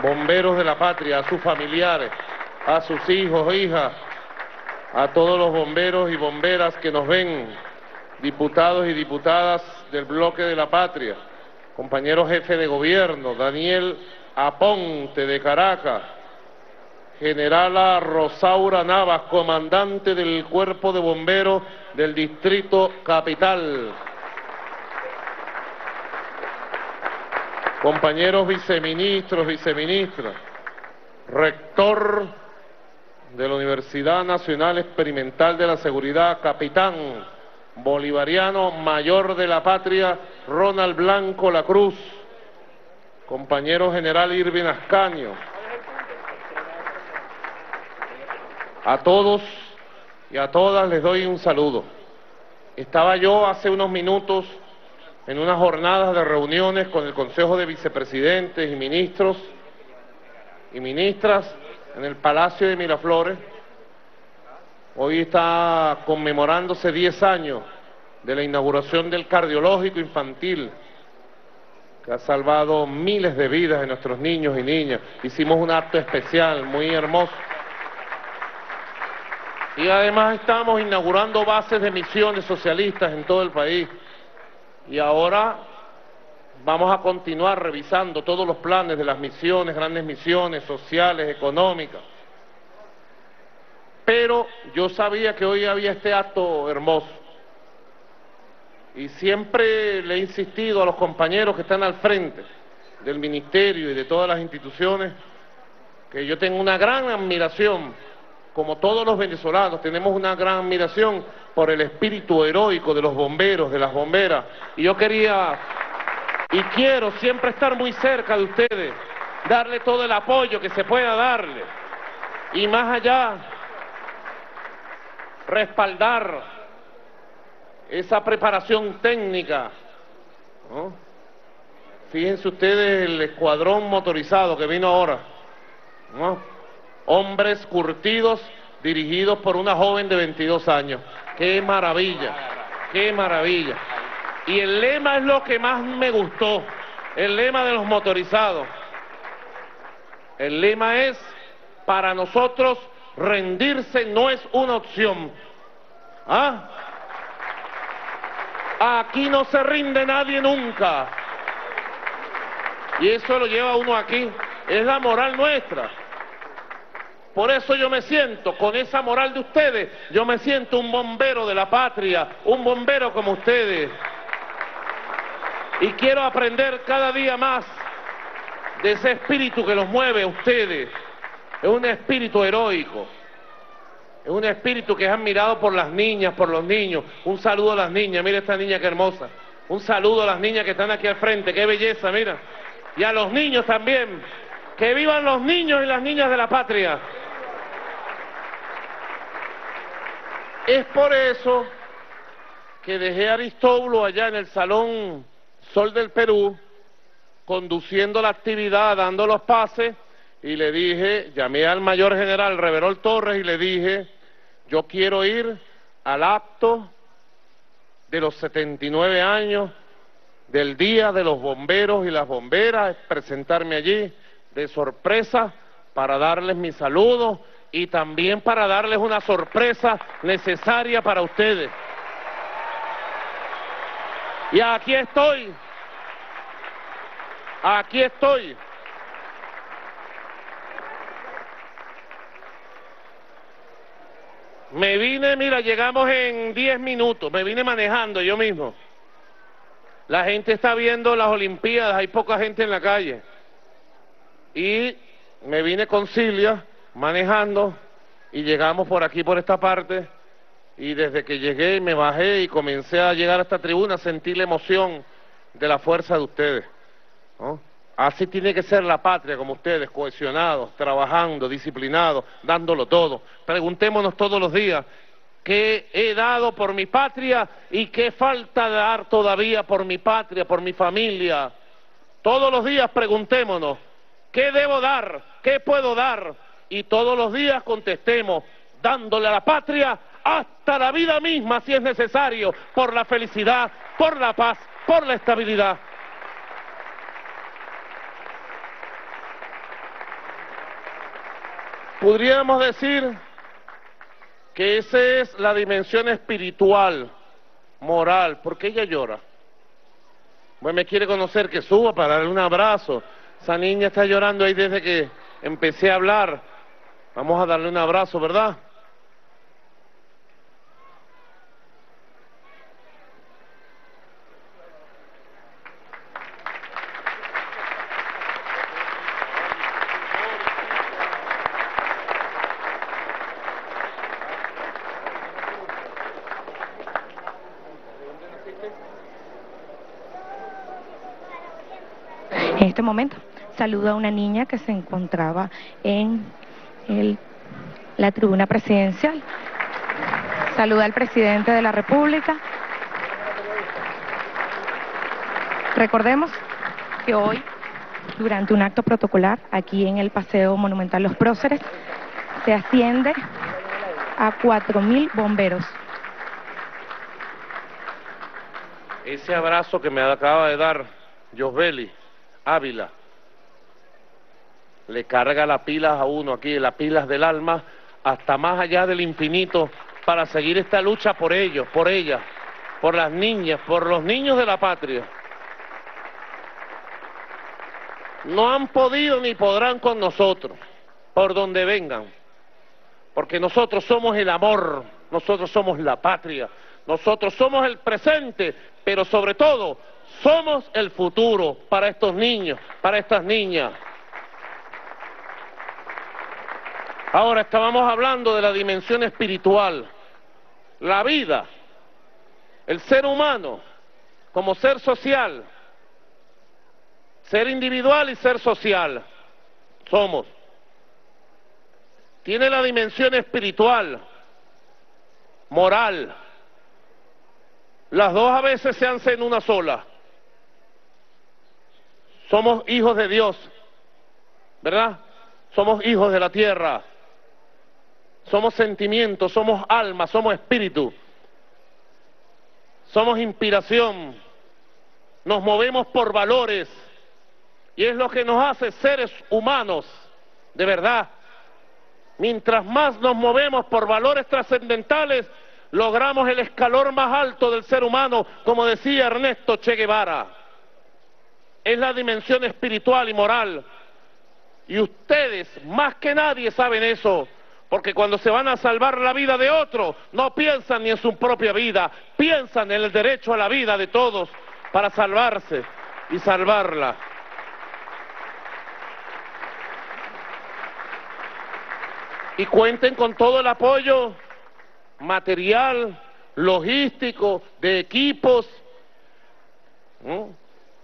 bomberos de la patria, a sus familiares, a sus hijos, hijas, a todos los bomberos y bomberas que nos ven, diputados y diputadas del bloque de la patria, compañero jefe de gobierno, Daniel Aponte de Caracas, generala Rosaura Navas, comandante del cuerpo de bomberos del distrito capital. Compañeros viceministros, viceministras, rector de la Universidad Nacional Experimental de la Seguridad, capitán bolivariano mayor de la patria, Ronald Blanco La Cruz, compañero general Irving Ascaño, a todos y a todas les doy un saludo. Estaba yo hace unos minutos en unas jornadas de reuniones con el Consejo de Vicepresidentes y Ministros y Ministras en el Palacio de Miraflores. Hoy está conmemorándose 10 años de la inauguración del cardiológico infantil, que ha salvado miles de vidas de nuestros niños y niñas. Hicimos un acto especial, muy hermoso. Y además estamos inaugurando bases de misiones socialistas en todo el país. Y ahora vamos a continuar revisando todos los planes de las misiones, grandes misiones sociales, económicas. Pero yo sabía que hoy había este acto hermoso. Y siempre le he insistido a los compañeros que están al frente del ministerio y de todas las instituciones que yo tengo una gran admiración, como todos los venezolanos, tenemos una gran admiración por el espíritu heroico de los bomberos, de las bomberas. Y yo quería y quiero siempre estar muy cerca de ustedes, darle todo el apoyo que se pueda darle. Y más allá, respaldar esa preparación técnica. Fíjense ustedes el escuadrón motorizado que vino ahora. Hombres curtidos dirigidos por una joven de 22 años. ¡Qué maravilla! ¡Qué maravilla! Y el lema es lo que más me gustó, el lema de los motorizados. El lema es, para nosotros rendirse no es una opción. ¿Ah? Aquí no se rinde nadie nunca. Y eso lo lleva uno aquí. Es la moral nuestra. Por eso yo me siento, con esa moral de ustedes, yo me siento un bombero de la patria, un bombero como ustedes. Y quiero aprender cada día más de ese espíritu que los mueve a ustedes. Es un espíritu heroico. Es un espíritu que es admirado por las niñas, por los niños. Un saludo a las niñas. Mira esta niña que hermosa. Un saludo a las niñas que están aquí al frente. Qué belleza, mira. Y a los niños también. Que vivan los niños y las niñas de la patria. Es por eso que dejé a Aristóbulo allá en el Salón Sol del Perú, conduciendo la actividad, dando los pases, y le dije, llamé al mayor general Reverol Torres y le dije, yo quiero ir al acto de los 79 años del Día de los Bomberos y las Bomberas, presentarme allí de sorpresa para darles mi saludo y también para darles una sorpresa necesaria para ustedes. Y aquí estoy, aquí estoy. Me vine, mira, llegamos en 10 minutos, me vine manejando yo mismo. La gente está viendo las Olimpiadas, hay poca gente en la calle. Y me vine con Silvia manejando y llegamos por aquí, por esta parte. Y desde que llegué me bajé y comencé a llegar a esta tribuna, sentí la emoción de la fuerza de ustedes. Así tiene que ser la patria, como ustedes, cohesionados, trabajando, disciplinados, dándolo todo. Preguntémonos todos los días, ¿qué he dado por mi patria y qué falta dar todavía por mi patria, por mi familia? Todos los días preguntémonos, ¿qué debo dar? ¿Qué puedo dar? Y todos los días contestemos, dándole a la patria hasta la vida misma si es necesario, por la felicidad, por la paz, por la estabilidad. Podríamos decir que esa es la dimensión espiritual, moral. ¿Por qué ella llora? Bueno, me quiere conocer que suba para darle un abrazo. Esa niña está llorando ahí desde que empecé a hablar. Vamos a darle un abrazo, ¿verdad? En este momento saludo a una niña que se encontraba en la tribuna presidencial. Saluda al presidente de la República. Recordemos que hoy, durante un acto protocolar aquí en el Paseo Monumental Los Próceres, se asciende a 4.000 bomberos. Ese abrazo que me acaba de dar Josbeli Ávila le carga las pilas a uno aquí, las pilas del alma, hasta más allá del infinito, para seguir esta lucha por ellos, por ellas, por las niñas, por los niños de la patria. No han podido ni podrán con nosotros, por donde vengan, porque nosotros somos el amor, nosotros somos la patria, nosotros somos el presente, pero sobre todo somos el futuro para estos niños, para estas niñas. Ahora estábamos hablando de la dimensión espiritual, la vida, el ser humano como ser social, ser individual y ser social, somos. Tiene la dimensión espiritual, moral. Las dos a veces se hacen una sola. Somos hijos de Dios, ¿verdad? Somos hijos de la tierra. Somos sentimientos, somos alma, somos espíritu. Somos inspiración. Nos movemos por valores. Y es lo que nos hace seres humanos, de verdad. Mientras más nos movemos por valores trascendentales, logramos el escalón más alto del ser humano, como decía Ernesto Che Guevara. Es la dimensión espiritual y moral. Y ustedes, más que nadie, saben eso. Porque cuando se van a salvar la vida de otro, no piensan ni en su propia vida, piensan en el derecho a la vida de todos para salvarse y salvarla. Y cuenten con todo el apoyo material, logístico, de equipos. ¿no?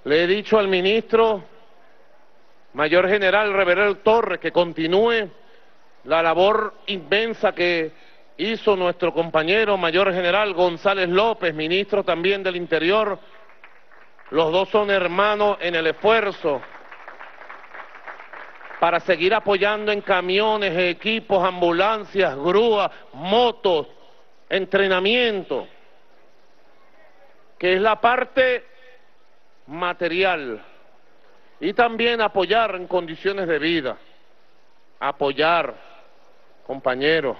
Le he dicho al ministro Mayor General Reverel Torres que continúe la labor inmensa que hizo nuestro compañero Mayor General González López, ministro también del Interior. Los dos son hermanos en el esfuerzo para seguir apoyando en camiones, equipos, ambulancias, grúas, motos, entrenamiento, que es la parte material, y también apoyar en condiciones de vida. apoyar, compañeros,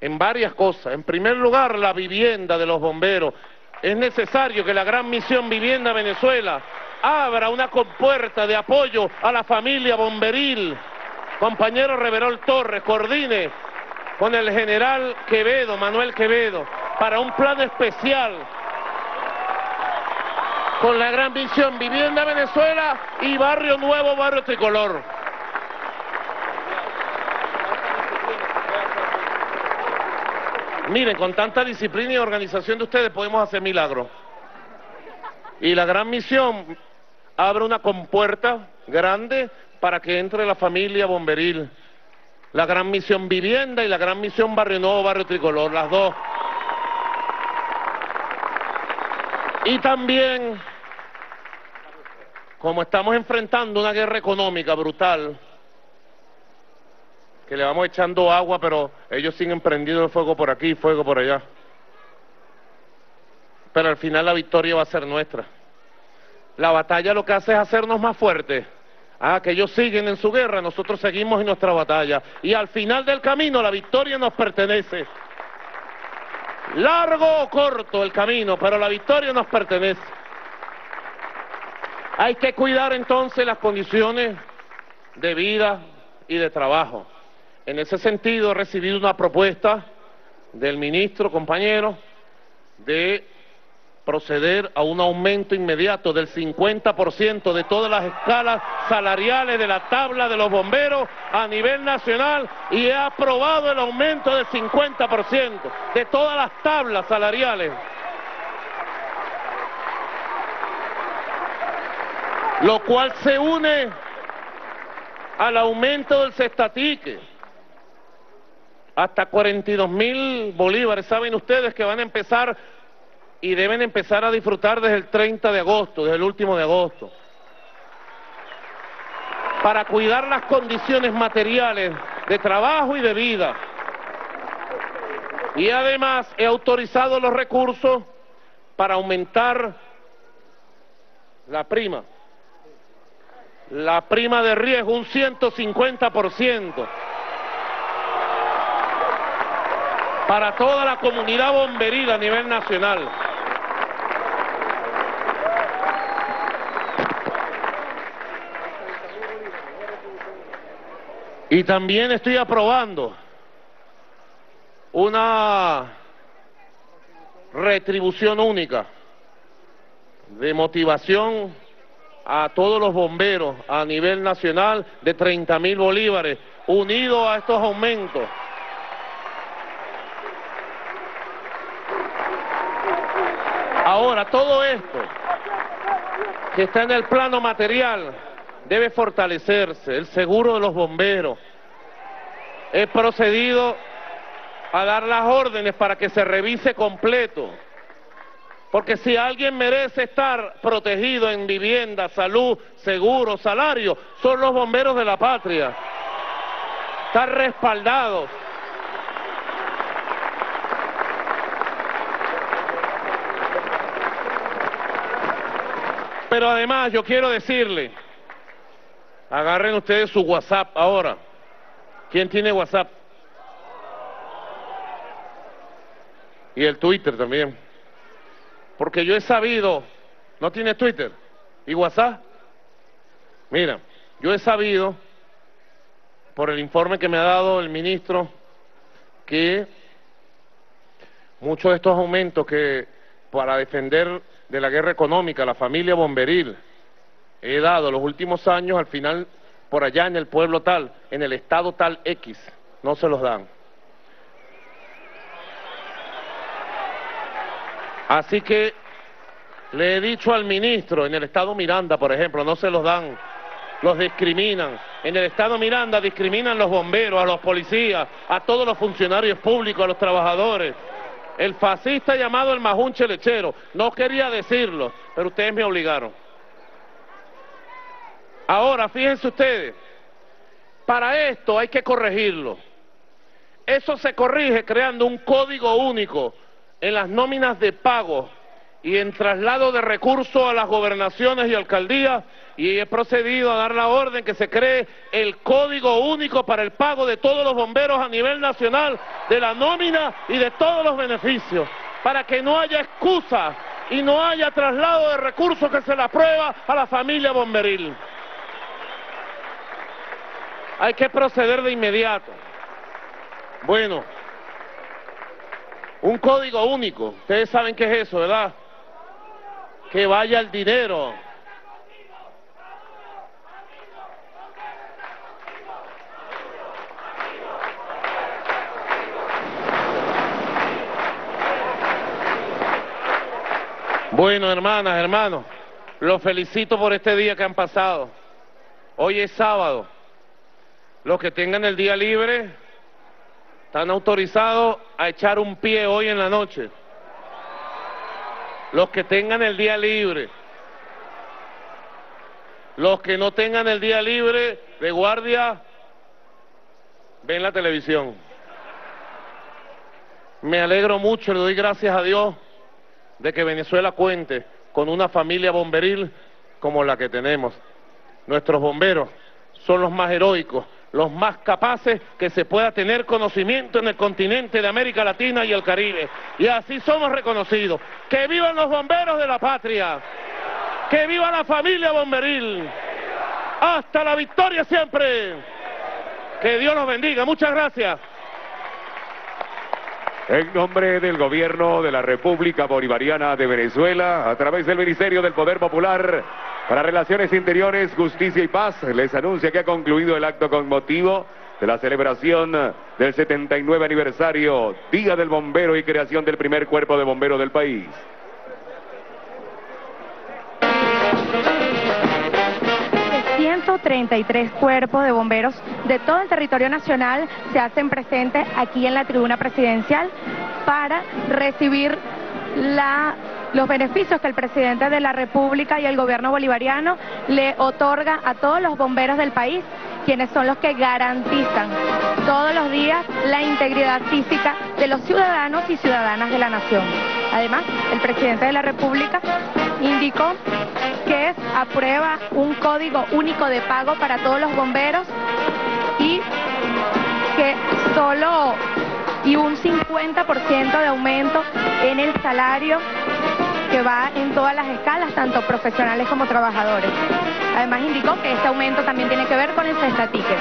en varias cosas. En primer lugar, la vivienda de los bomberos. Es necesario que la gran misión Vivienda Venezuela abra una compuerta de apoyo a la familia bomberil. Compañero Reverol Torres, coordine con el general Quevedo, Manuel Quevedo, para un plan especial con la gran visión Vivienda Venezuela y Barrio Nuevo, Barrio Tricolor. Miren, con tanta disciplina y organización de ustedes podemos hacer milagros. Y la gran misión abre una compuerta grande para que entre la familia bomberil. La gran misión vivienda y la gran misión barrio nuevo, barrio tricolor, las dos. Y también, como estamos enfrentando una guerra económica brutal, que le vamos echando agua, pero ellos siguen prendiendo el fuego por aquí, fuego por allá. Pero al final la victoria va a ser nuestra. La batalla lo que hace es hacernos más fuertes. Ah, que ellos siguen en su guerra, nosotros seguimos en nuestra batalla. Y al final del camino la victoria nos pertenece. Largo o corto el camino, pero la victoria nos pertenece. Hay que cuidar entonces las condiciones de vida y de trabajo. En ese sentido he recibido una propuesta del ministro, compañero, de proceder a un aumento inmediato del 50% de todas las escalas salariales de la tabla de los bomberos a nivel nacional y he aprobado el aumento del 50% de todas las tablas salariales. Lo cual se une al aumento del cestatique hasta 42 mil bolívares. Saben ustedes que van a empezar y deben empezar a disfrutar desde el 30 de agosto, desde el último de agosto. Para cuidar las condiciones materiales de trabajo y de vida. Y además he autorizado los recursos para aumentar la prima. La prima de riesgo un 150% para toda la comunidad bomberil a nivel nacional. Y también estoy aprobando una retribución única de motivación a todos los bomberos a nivel nacional de 30 mil bolívares, unido a estos aumentos. Ahora, todo esto que está en el plano material debe fortalecerse, el seguro de los bomberos. He procedido a dar las órdenes para que se revise completo. Porque si alguien merece estar protegido en vivienda, salud, seguro, salario, son los bomberos de la patria. Están respaldados. Pero además yo quiero decirle, agarren ustedes su WhatsApp ahora. ¿Quién tiene WhatsApp? Y el Twitter también. Porque yo he sabido, ¿no tiene Twitter? ¿Y WhatsApp? Mira, yo he sabido, por el informe que me ha dado el ministro, que muchos de estos aumentos que para defender de la guerra económica la familia bomberil he dado los últimos años, al final por allá en el pueblo tal, en el estado tal X, no se los dan. Así que le he dicho al ministro, en el estado Miranda, por ejemplo, no se los dan, los discriminan. En el estado Miranda discriminan los bomberos, a los policías, a todos los funcionarios públicos, a los trabajadores. El fascista llamado el majunche lechero, no quería decirlo, pero ustedes me obligaron. Ahora, fíjense ustedes, para esto hay que corregirlo. Eso se corrige creando un código único en las nóminas de pago y en traslado de recursos a las gobernaciones y alcaldías y he procedido a dar la orden que se cree el código único para el pago de todos los bomberos a nivel nacional, de la nómina y de todos los beneficios, para que no haya excusa y no haya traslado de recursos que se le aprueba a la familia bomberil. Hay que proceder de inmediato. Bueno, un código único, ustedes saben qué es eso, ¿verdad? Que vaya el dinero. Bueno, hermanas, hermanos, los felicito por este día que han pasado. Hoy es sábado. Los que tengan el día libre están autorizados a echar un pie hoy en la noche. Los que tengan el día libre. Los que no tengan el día libre de guardia, ven la televisión. Me alegro mucho, le doy gracias a Dios de que Venezuela cuente con una familia bomberil como la que tenemos. Nuestros bomberos son los más heroicos, los más capaces que se pueda tener conocimiento en el continente de América Latina y el Caribe. Y así somos reconocidos. ¡Que vivan los bomberos de la patria! ¡Que viva la familia bomberil! ¡Hasta la victoria siempre! Que Dios los bendiga. Muchas gracias. En nombre del Gobierno de la República Bolivariana de Venezuela, a través del Ministerio del Poder Popular para Relaciones Interiores, Justicia y Paz, les anuncia que ha concluido el acto con motivo de la celebración del 79 aniversario, Día del Bombero y creación del primer cuerpo de bomberos del país. 133 cuerpos de bomberos de todo el territorio nacional se hacen presentes aquí en la tribuna presidencial para recibir la, los beneficios que el presidente de la República y el gobierno bolivariano le otorga a todos los bomberos del país, quienes son los que garantizan todos los días la integridad física de los ciudadanos y ciudadanas de la nación. Además, el presidente de la República indicó que aprueba un código único de pago para todos los bomberos y que solo y un 50% de aumento en el salario que va en todas las escalas, tanto profesionales como trabajadores. Además indicó que este aumento también tiene que ver con el cesta ticket.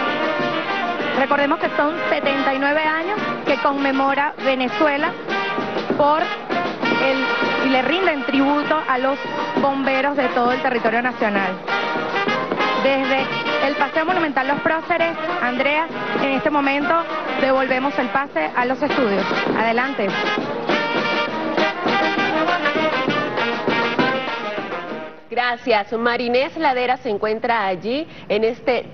Recordemos que son 79 años que conmemora Venezuela por el, y le rinden tributo a los bomberos de todo el territorio nacional. Desde el Paseo Monumental Los Próceres, Andrea, en este momento devolvemos el pase a los estudios. Adelante. Gracias. Marinés Ladera se encuentra allí en este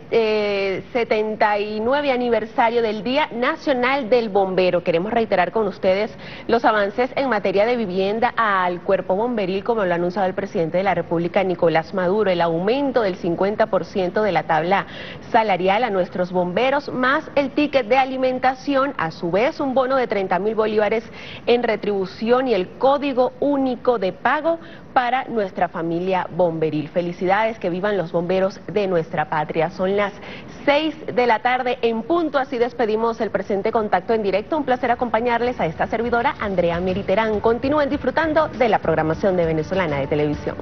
79 eh, aniversario del Día Nacional del Bombero. Queremos reiterar con ustedes los avances en materia de vivienda al cuerpo bomberil, como lo ha anunciado el presidente de la República, Nicolás Maduro, el aumento del 50% de la tabla salarial a nuestros bomberos, más el ticket de alimentación, a su vez un bono de 30 mil bolívares en retribución y el código único de pago para nuestra familia bomberil. Felicidades, que vivan los bomberos de nuestra patria. Son las seis de la tarde en punto, así despedimos el presente contacto en directo. Un placer acompañarles a esta servidora, Andrea Meriterán. Continúen disfrutando de la programación de Venezolana de Televisión.